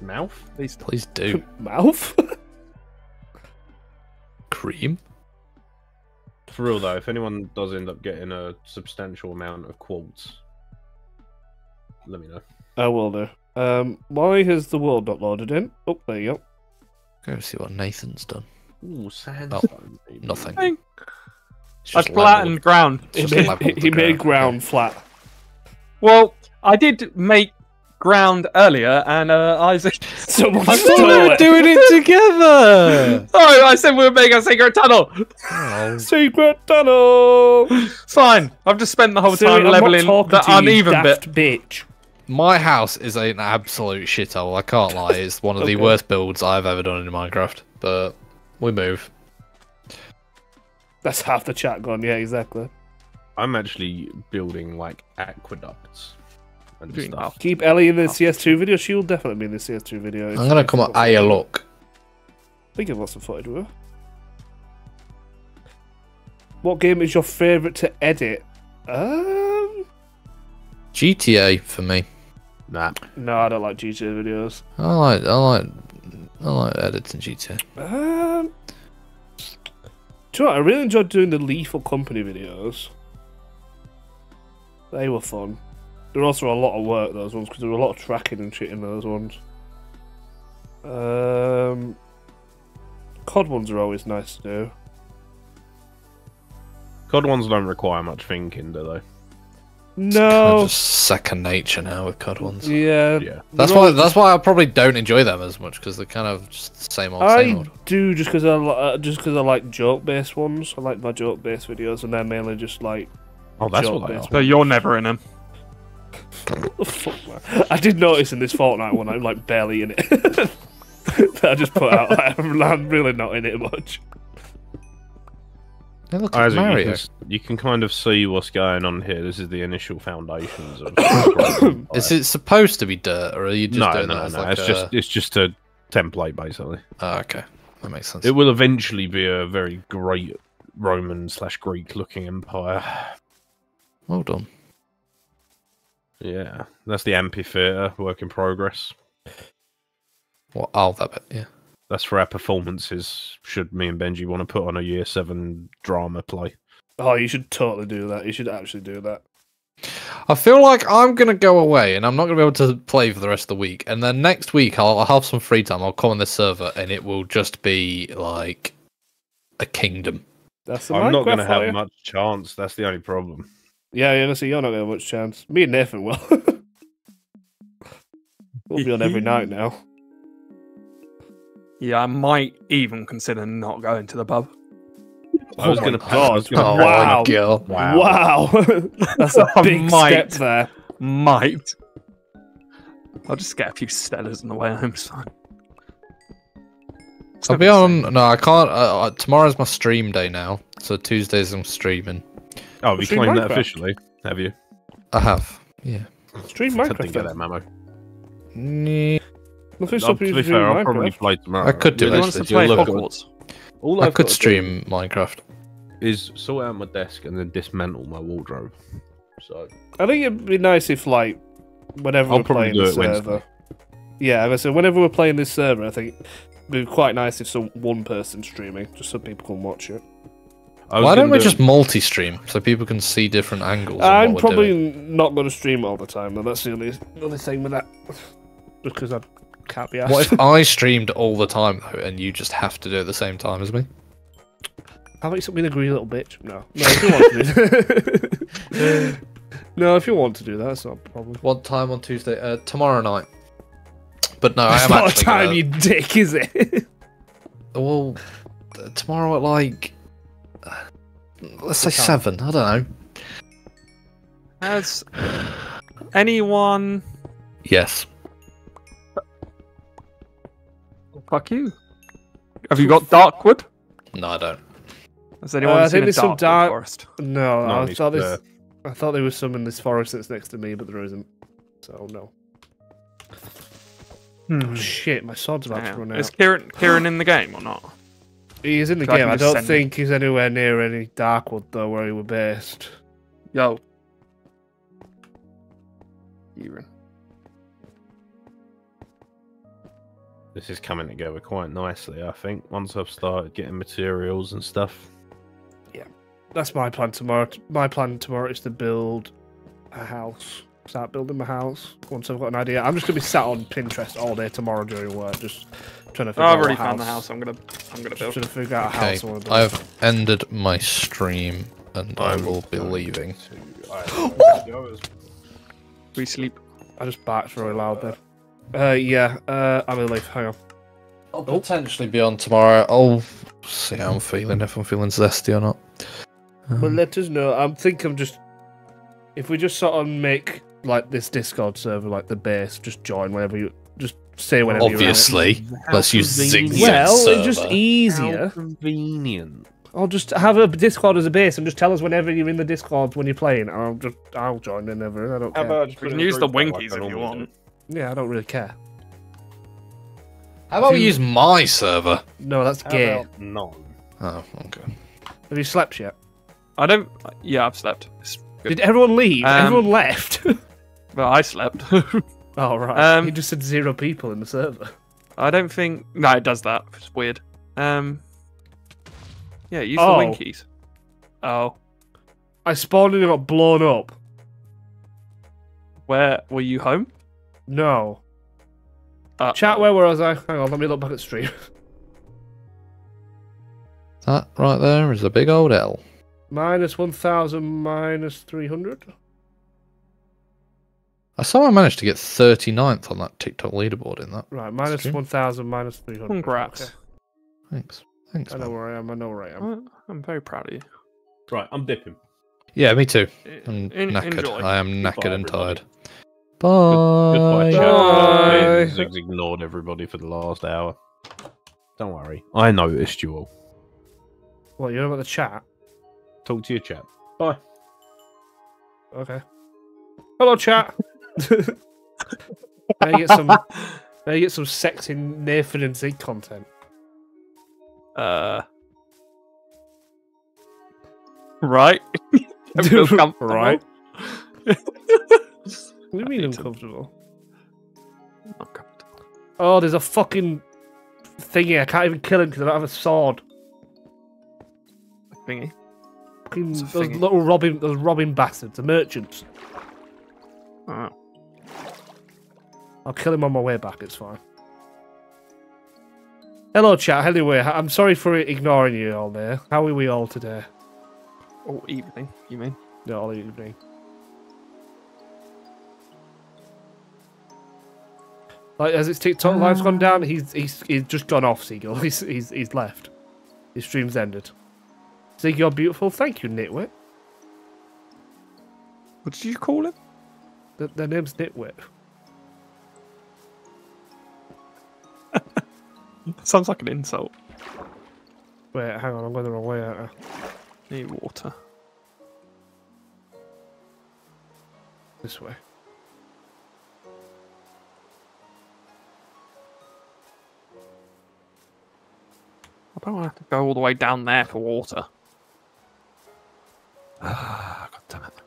Mouth? Please. Please do. Mouth? Cream. For real though, if anyone does end up getting a substantial amount of quartz, let me know. I will do. Um, why has the world not loaded in? Oh, there you go. Go see what Nathan's done. Ooh, sandstone. baby. Nothing. Hey. It's I just flattened ground. He made, he, the made ground. ground flat. Well, I did make ground earlier, and uh, Isaac. Someone I stole thought we it. doing it together. Oh, I said we were making a secret tunnel. oh, Secret tunnel. Fine. I've just spent the whole Siri, time I'm leveling talking the to you, uneven bit. bitch. my house is an absolute shithole. I can't lie. It's one of the worst builds I've ever done in Minecraft. But we move. That's half the chat gone. Yeah, exactly. I'm actually building like aqueducts and Doing stuff. Keep Ellie in the CS2 video. She'll definitely be in the CS2 video. I'm gonna come up. a look. I think I've got some footage with her. What game is your favourite to edit? Um, GTA for me. Nah, no, I don't like GTA videos. I like I like I like editing GTA. Um, you know? I really enjoyed doing the Lethal Company videos. They were fun. They're also a lot of work those ones because there were a lot of tracking and shit in those ones. Um, COD ones are always nice to do. COD ones don't require much thinking, do they? It's kind of No, just second nature now with COD ones. yeah, Yeah. That's they're why that's why I probably don't enjoy them as much because they're kind of just the same old same I old. do just because I uh, just because I like joke based ones. I like my joke based videos, and they're mainly just like Oh, that's joke what they are. So you're never in them. What the fuck, man? I did notice in this Fortnite one, I'm like barely in it. I just put out. Like, I'm, I'm really not in it much. They look like Isaac, you, can, you can kind of see what's going on here. This is the initial foundations of. Is it supposed to be dirt, or are you just no, doing no, that no, as no. like it's a... just it's just a template basically. Oh, okay. that makes sense. It will eventually be a very great Roman slash Greek looking empire. well done. Yeah, that's the amphitheater work in progress. What? Oh, that bit. Yeah. That's for our performances. Should me and Benji want to put on a year seven drama play? Oh, you should totally do that. You should actually do that. I feel like I'm gonna go away and I'm not gonna be able to play for the rest of the week. And then next week I'll, I'll have some free time. I'll come on this server and it will just be like a kingdom. That's the I'm not going to have you. much chance. That's the only problem. Yeah, yeah, honestly, you're not going to have much chance. Me and Nathan will. we'll be on every night now. Yeah, I might even consider not going to the pub. I was Oh my going to. God. Oh Wow. my god! Wow. That's a big might. step there. Might. I'll just get a few Stellas on the way home. It's fine. It's I'll be on. same. No, I can't. Uh, uh, tomorrow's my stream day now, so Tuesdays I'm streaming. Oh, have you Stream claimed that officially? Have you? I have. Yeah. Stream I didn't Minecraft. get that memo. Nee. Nothing stopping you from doing fair, I'll probably Minecraft. play tomorrow. I could do Who it. wants to play look Hogwarts? All I I've could stream Minecraft. is sort out my desk and then dismantle my wardrobe. So I think it'd be nice if, like, whenever I'll we're probably playing do this it Wednesday. Yeah, and I said whenever we're playing this server, I think it'd be quite nice if some one person streaming, just so people can watch it. Why don't we do just multi-stream so people can see different angles? I'm what we're probably doing? not going to stream all the time, though. That's the only, only thing with that. Because I can't be asked. What if I streamed all the time though, and you just have to do it at the same time as me? How about you stop being a greedy little bitch? No. No, if you want to do No, if you want to do that, that's not a problem. What time on Tuesday? Uh, tomorrow night. But no, I am not a actually. time, gonna- you dick, is it? Well, uh, tomorrow at like, uh, let's say seven. I don't know. Has anyone? Yes. Fuck you. Have you got Darkwood? No, I don't. Has anyone Uh, I seen think a there's some dark- forest? no, No, I thought this. I thought there was some in this forest that's next to me, but there isn't. So no. Oh shit, my sword's about to Damn. run Is out. Kieran Kieran in the game or not? He is in the So I game. can I don't send think he's anywhere near any Darkwood though, where he were based. Yo. Kieran. This is coming together quite nicely, I think. Once I've started getting materials and stuff. Yeah. That's my plan tomorrow. My plan tomorrow is to build a house. Start building my house once I've got an idea. I'm just gonna be sat on Pinterest all day tomorrow during work, just trying to figure Oh, out I've already what found the house. house. I'm gonna I'm gonna Just build. trying to figure out a Okay, house I want to build. I've ended my stream, and I will be leaving. We sleep. I just barked really loud then. Uh, yeah. Uh, I'm gonna leave. Hang on. I'll potentially be on tomorrow. I'll see how I'm feeling, if I'm feeling zesty or not. Well, Um, let us know. I'm think I'm just if we just sort of make like this Discord server like the base, just join whenever you just say whenever you're Obviously, let's use convenient. Zigzag Well, it's just server. easier. convenient. I'll just have a Discord as a base and just tell us whenever you're in the Discord when you're playing. I'll just I'll join whenever. I don't care. We can use the Winkies if you want. Yeah, I don't really care. How about we use my server? No, that's How gay. about none? Oh, okay. Have you slept yet? I don't. Yeah, I've slept. It's good. Did everyone leave? Um, everyone left. Well, I slept. oh right. Um, you just said zero people in the server. I don't think. No, it does that. It's weird. Um. Yeah, use Oh. the Winkies. Oh, I spawned and it got blown up. where were you home? No. Uh, Chat, where was I? Hang on, let me look back at stream. That right there is a big old L. minus 1000 minus 300. I somehow managed to get 39th on that TikTok leaderboard in that. Right, minus Stream. 1000 minus 300. Congrats. Okay. Thanks. Thanks. I know man. where I am, I know where I am. I'm very proud of you. Right, I'm dipping. Yeah, me too. I'm en- knackered. enjoy. I am knackered and everybody. Tired. Bye. Goodbye, chat. Bye. Zig's ignored everybody for the last hour. Don't worry, I noticed you all. What, you know about the chat? Talk to your chat. Bye. Okay. Hello, chat. now you get some. Now you get some sexy Nathan and Zig content. Uh. Right. I feel. Right. What do you mean uncomfortable? Not comfortable. Oh, there's a fucking thingy. I can't even kill him because I don't have a sword. Thingy. Fucking those thingy? little robbing, those robbing bastards, the merchants. Oh. I'll kill him on my way back. It's fine. Hello, chat. Anyway, I'm sorry for ignoring you all there. How are we all today? oh, evening. You mean? Yeah, all evening. Like as its TikTok live's gone ah. down, he's he's he's just gone off. Seagull. He's he's he's left. His stream's ended. Zig, you're beautiful. Thank you, Nitwit. What did you call him? The, their name's Nitwit. Sounds like an insult. Wait, hang on. I'm going the wrong way. Aren't I? Need water. This way. I don't want to have to go all the way down there for water. Ah, God damn it.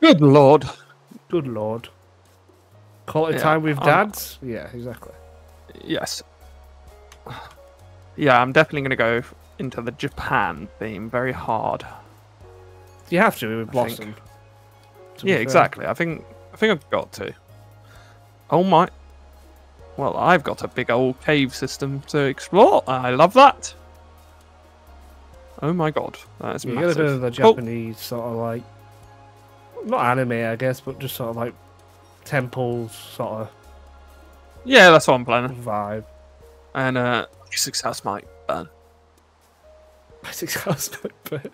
Good lord. Good lord. Quality Yeah, time with I'm- dads. Yeah, exactly. Yes. Yeah, I'm definitely going to go into the Japan theme very hard. You have to with Blossom. to Yeah, fair. exactly. I think I think I've got to. Oh my. Well, I've got a big old cave system to explore. I love that. Oh my god, that is Yeah, you get a bit of massive. the Oh, Japanese sort of like, not anime, I guess, but just sort of like temples sort of yeah, that's what I'm planning. vibe. And uh, success might burn. Six hours per bit.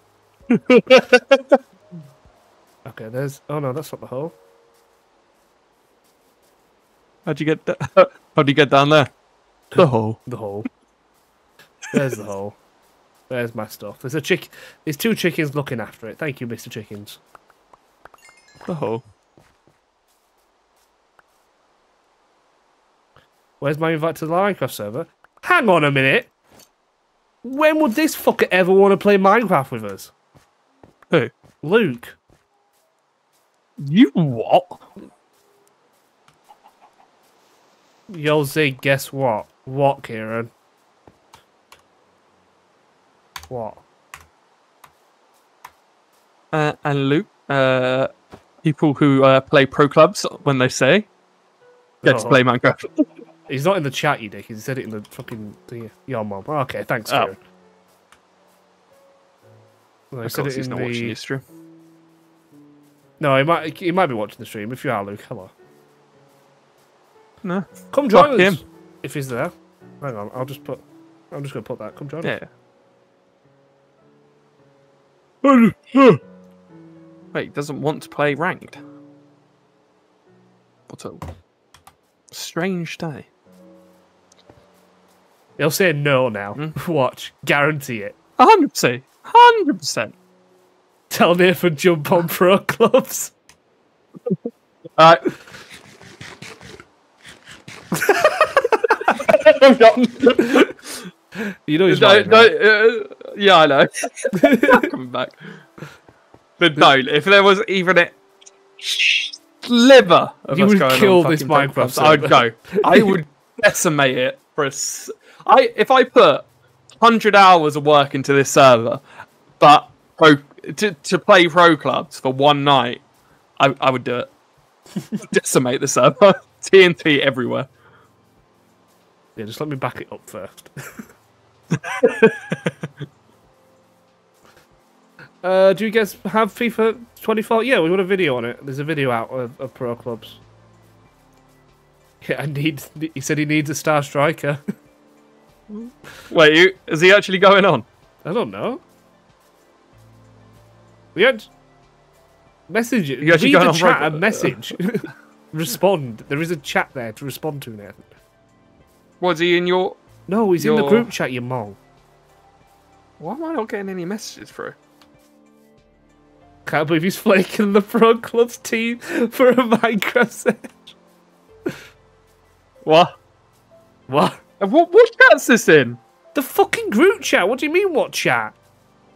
Okay, there's. Oh no, that's not the hole. How'd you get? Da- uh, How'd you get down there? The hole. The hole. There's the hole. There's my stuff. There's a chick. There's two chickens looking after it. Thank you, Mr. Chickens. The hole. Where's my invite to the Minecraft server? Hang on a minute. When would this fucker ever want to play Minecraft with us? Who? Luke. You what? Yo, Zig, guess what? What, Kieran? What? Uh, and Luke, uh, people who uh, play pro clubs when they say get to Oh. play Minecraft. He's not in the chat, you dick. He said it in the fucking thing. Your mom. Okay, thanks, Oh. Kieran. No, he Of said course, it he's not the... watching your stream. No, he might. He might be watching the stream. If you are, Luke, hello. No. Come join Fuck us him. if he's there. Hang on, I'll just put. I'm just gonna put that. Come join us. Wait, he doesn't want to play ranked. What a strange day. He'll say no now. Hmm? Watch, guarantee it. 100%. 100%. Tell Nathan jump on pro clubs. Alright. I'm gone. You know he's No, right. no, right? uh, yeah, I know. Coming back. But no, if there was even a sliver of You us would going on kill this Minecraft I would go. I would decimate it for a. s- I if I put hundred hours of work into this server, but pro to to play pro clubs for one night, I I would do it. decimate the server. TNT everywhere. Yeah, just let me back it up first. uh, do you guys have FIFA 24? Yeah, we got a video on it. There's a video out of, of pro clubs. Yeah, I need. He said he needs a star striker. Wait, you, is he actually going on? I don't know. We had message. You actually Read the chat Rogue- and message. respond. There is a chat there to respond to now. Was he in your? No, he's in the group chat. You mong. Why am I not getting any messages through? Can't believe he's flaking the pro clubs team for a Minecraft set. What? What? And What, what chat's this in? The fucking group chat. What do you mean? What chat?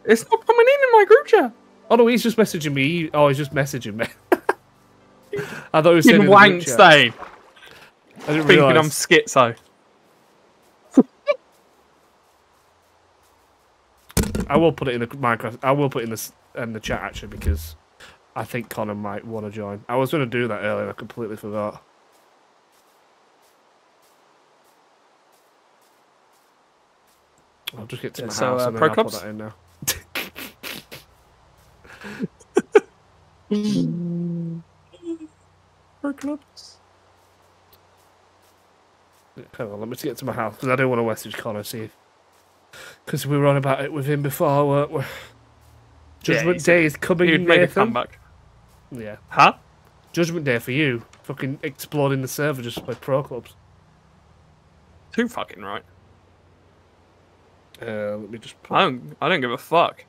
It's not coming in in my group chat. Oh no, he's just messaging me. Oh, he's just messaging me. I thought he was In in the wank group stain. I didn't Thinking I'm realise. schizo. I will put it in the Minecraft. I will put it in the in the chat actually because I think Connor might want to join. I was going to do that earlier. I completely forgot. I'll just get to Yeah, my so, house uh, and then I'll put that in now. Pro clubs. Hang on, let me get to my house because I don't want to message Connor. See if because we were on about it with him before. Weren't we? Judgment he's- Day is coming. He'd make a comeback. Yeah, Huh? Judgment Day for you. Fucking exploding the server just to play pro clubs. Too fucking right. Uh, let me just. Put... I don't. I don't give a fuck.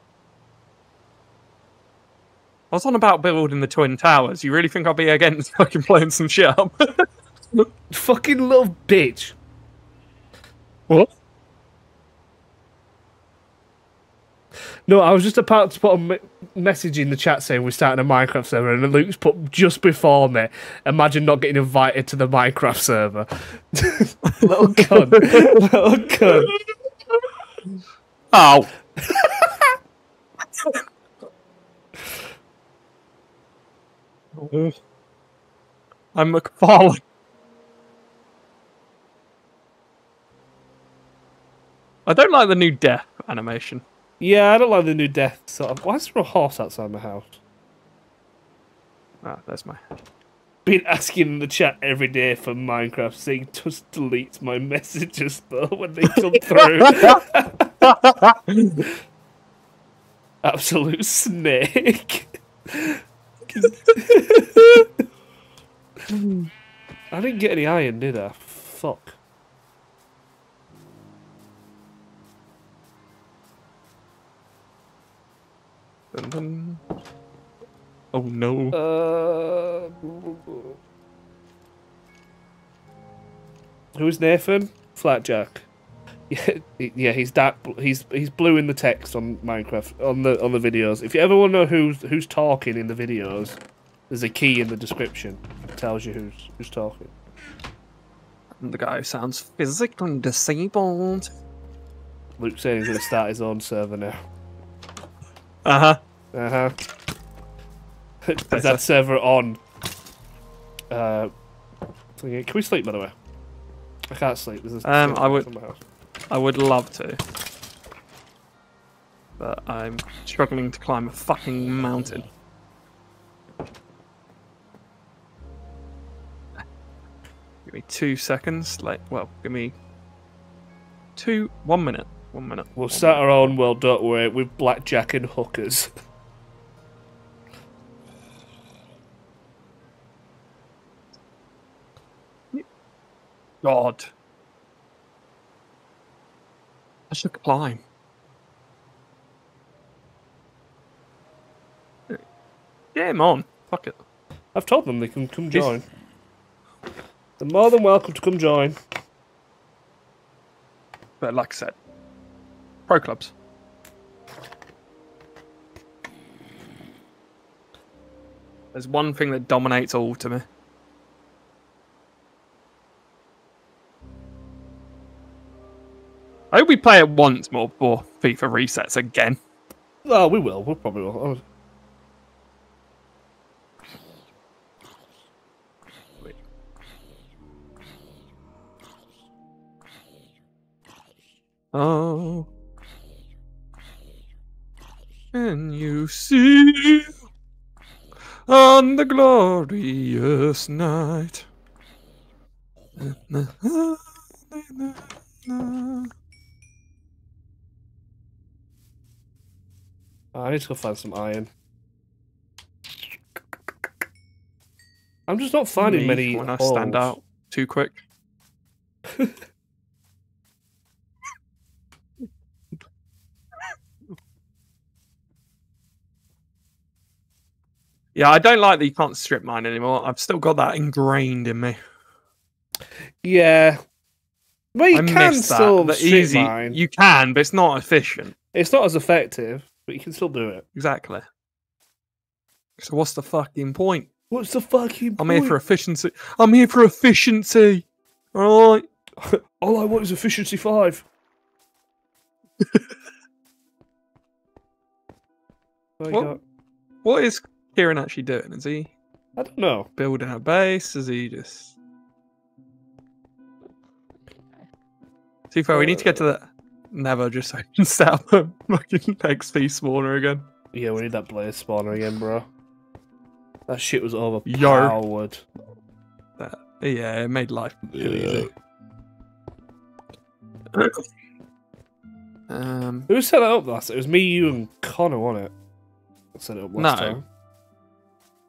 I was on about building the twin towers. You really think I'll be against fucking playing some shit up? Fucking little bitch. what? No, I was just about to put a message in the chat saying we're starting a Minecraft server, and Luke's put just before me. Imagine not getting invited to the Minecraft server. little cunt. little cunt. Oh. I'm McFarlane. I don't like the new death animation. Yeah, I don't like the new death sort of. Why is there a horse outside my house? Ah, there's my. Been asking in the chat every day for Minecraft, saying just delete my messages though when they come through. Absolute snake. I didn't get any iron, did I? Fuck. Dun, dun. Oh no. Uh, who's Nathan? Flatjack. Yeah, yeah, he's that. He's he's blue in the text on Minecraft on the on the videos. If you ever want to know who's who's talking in the videos, there's a key in the description that tells you who's who's talking. The guy sounds physically disabled. Luke saying he's going to start his own server now. Uh huh. Uh huh. Is that server on? Uh, can we sleep by the way? I can't sleep. There's a Um, I would-. I would love to. But I'm struggling to climb a fucking mountain. Give me two seconds. Like, well, give me two, one minute. One minute. We'll one start our own world, don't worry, with blackjack and hookers. God. I should climb. Get him on. Fuck it. I've told them they can come join. They're more than welcome to come join. But like I said, pro clubs. There's one thing that dominates all to me. I hope we play it once more before FIFA resets again. Oh, we will. We probably will. Oh, Oh. Can you see on the glorious night? Uh, I need to go find some iron. I'm just not finding many. when I stand out too quick. yeah, I don't like that you can't strip mine anymore. I've still got that ingrained in me. Yeah. Well, you I can still that. The strip easy. mine. You can, but it's not efficient. It's not as effective, but you can still do it. Exactly. So what's the fucking point? What's the fucking I'm here for efficiency. I'm here for efficiency. All right. All I want is efficiency five. What What? is Kieran actually doing? Is he I don't know. building a base? Is he just? Too far. We need to get to uh, the. Never just I can set up a fucking XP spawner again. Yeah, we need that blaze spawner again, bro. That shit was overpowered. That yeah, it made life really easy. um, Who set that up last? It was me, you, and Connor, wasn't it? that Set it up last No. time.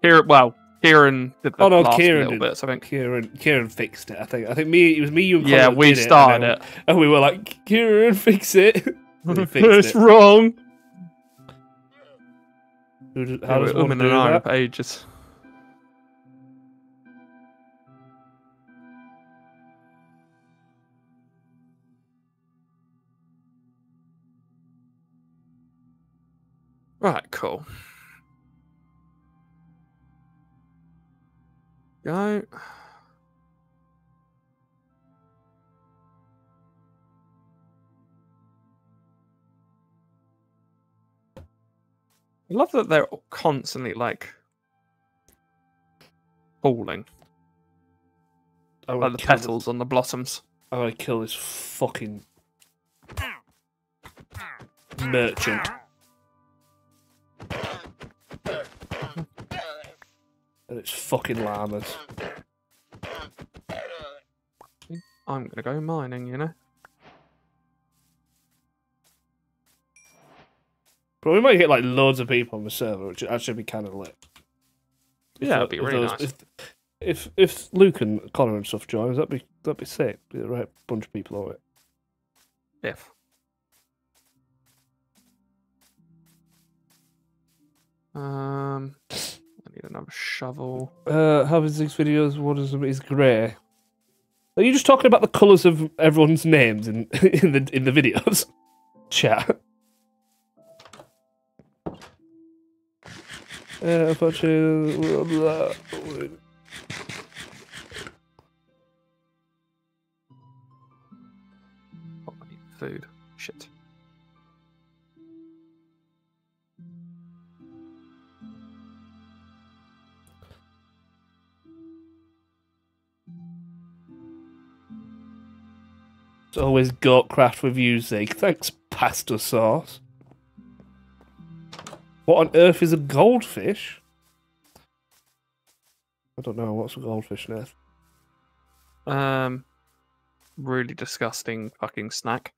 here, well, Kieran did the Oh no, last Kieran little did. bits. I think. Kieran, Kieran fixed it. I think. I think me. It was me, you, and. Yeah, we did it, and started then- it. and we were like, Kieran, fix it. And he fixed it's it. wrong. Who does, Yeah, we're one umming do and that? for ages. Right, cool. Go. I love that they're constantly like falling, I'm like the kill this- petals on the blossoms. I'm gonna kill this fucking merchant. And it's fucking llamas. I'm gonna go mining, you know. But we might get like loads of people on the server, which actually be kind of lit. If Yeah, it'd be really those- nice. If, if if Luke and Connor and stuff join that'd be that'd be sick. Be the right bunch of people on it. If. Um, Need another shovel. Uh, how is these videos? What is them? Is grey. Are you just talking about the colours of everyone's names in in the in the videos? Chat. Uh, unfortunately, blah, blah. Food. It's always Goatcraft with you, Zeke. Thanks, pasta sauce. What on earth is a goldfish? I don't know. What's a goldfish, Neth? Um, really disgusting fucking snack.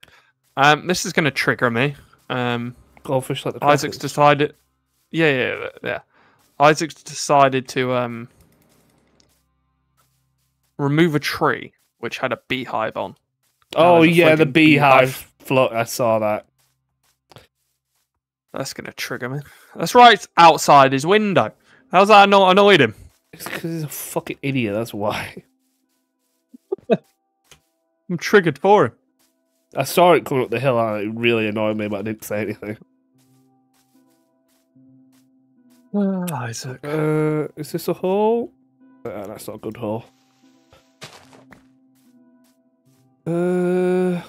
Um, this is gonna trigger me. Um, Goldfish like the Isaac's decided. Yeah, yeah, yeah, yeah. Isaac's decided to um remove a tree which had a beehive on. Oh there's a yeah, the friggin' beehive float. I saw that. That's gonna trigger me. That's right outside his window. How's that not annoyed him? It's because he's a fucking idiot. That's why. I'm triggered for him. I saw it coming up the hill and it really annoyed me, but I didn't say anything. Isaac. Uh, is this a hole? Uh, that's not a good hole. Uh,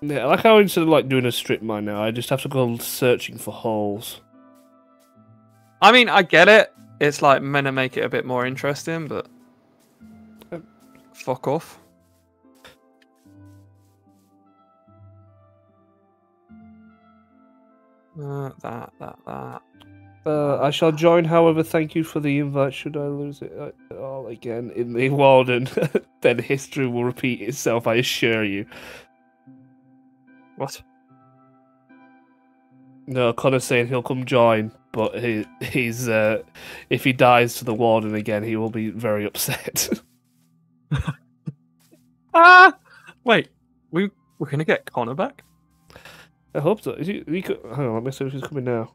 yeah, I like how instead of like doing a strip mine now, I just have to go searching for holes. I mean, I get it. It's like meant to make it a bit more interesting, but Um, fuck off. Uh, that, that, that. Uh, I shall join, however, thank you for the invite. Should I lose it uh, all again in the Warden, then history will repeat itself, I assure you. What? No, Connor's saying he'll come join, but he, he's uh, if he dies to the Warden again, he will be very upset. Ah! Wait, we we're gonna get Connor back. I hope so. Is he, he could, hang on, let me see if he's coming now.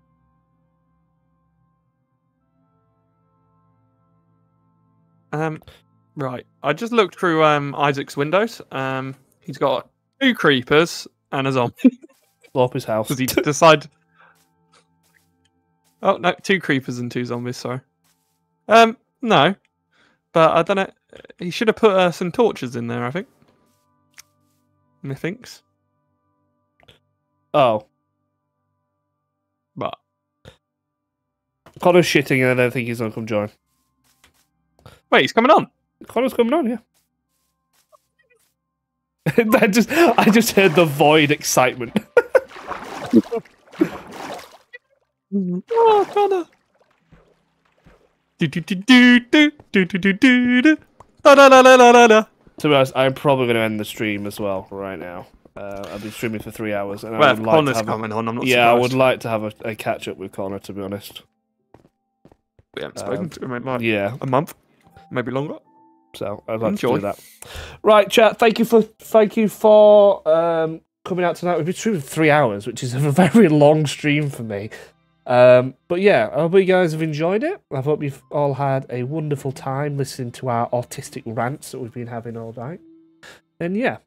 Um, right. I just looked through um Isaac's windows. Um, he's got two creepers and a zombie. Blow up his house. Does he decide? Oh no, two creepers and two zombies. Sorry. Um, no, but I don't know. He should have put uh, some torches in there. I think. Methinks, oh, but Connor's shitting and I don't think he's gonna come join. Wait, he's coming on. Connor's coming on, yeah. I just I just heard the void excitement. Oh, Connor. Do do do do do do do do do do. Da da da da da da da. to be honest, I'm probably gonna end the stream as well right now. Uh, I've been streaming for three hours, and I would if like to Connor's have a- on, I'm not. yeah, I would like to have a, a catch up with Connor. To be honest, We haven't spoken um, to him in like yeah. a month, maybe longer. So I'd like to Enjoy. do that. Right, chat. Thank you for thank you for um, coming out tonight. We've been streaming three hours, which is a very long stream for me. Um, but yeah, I hope you guys have enjoyed it. I hope you've all had a wonderful time listening to our autistic rants that we've been having all night. And yeah,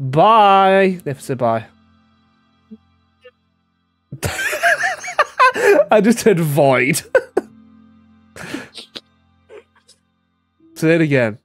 bye. Never say bye. I just heard void. Say it again.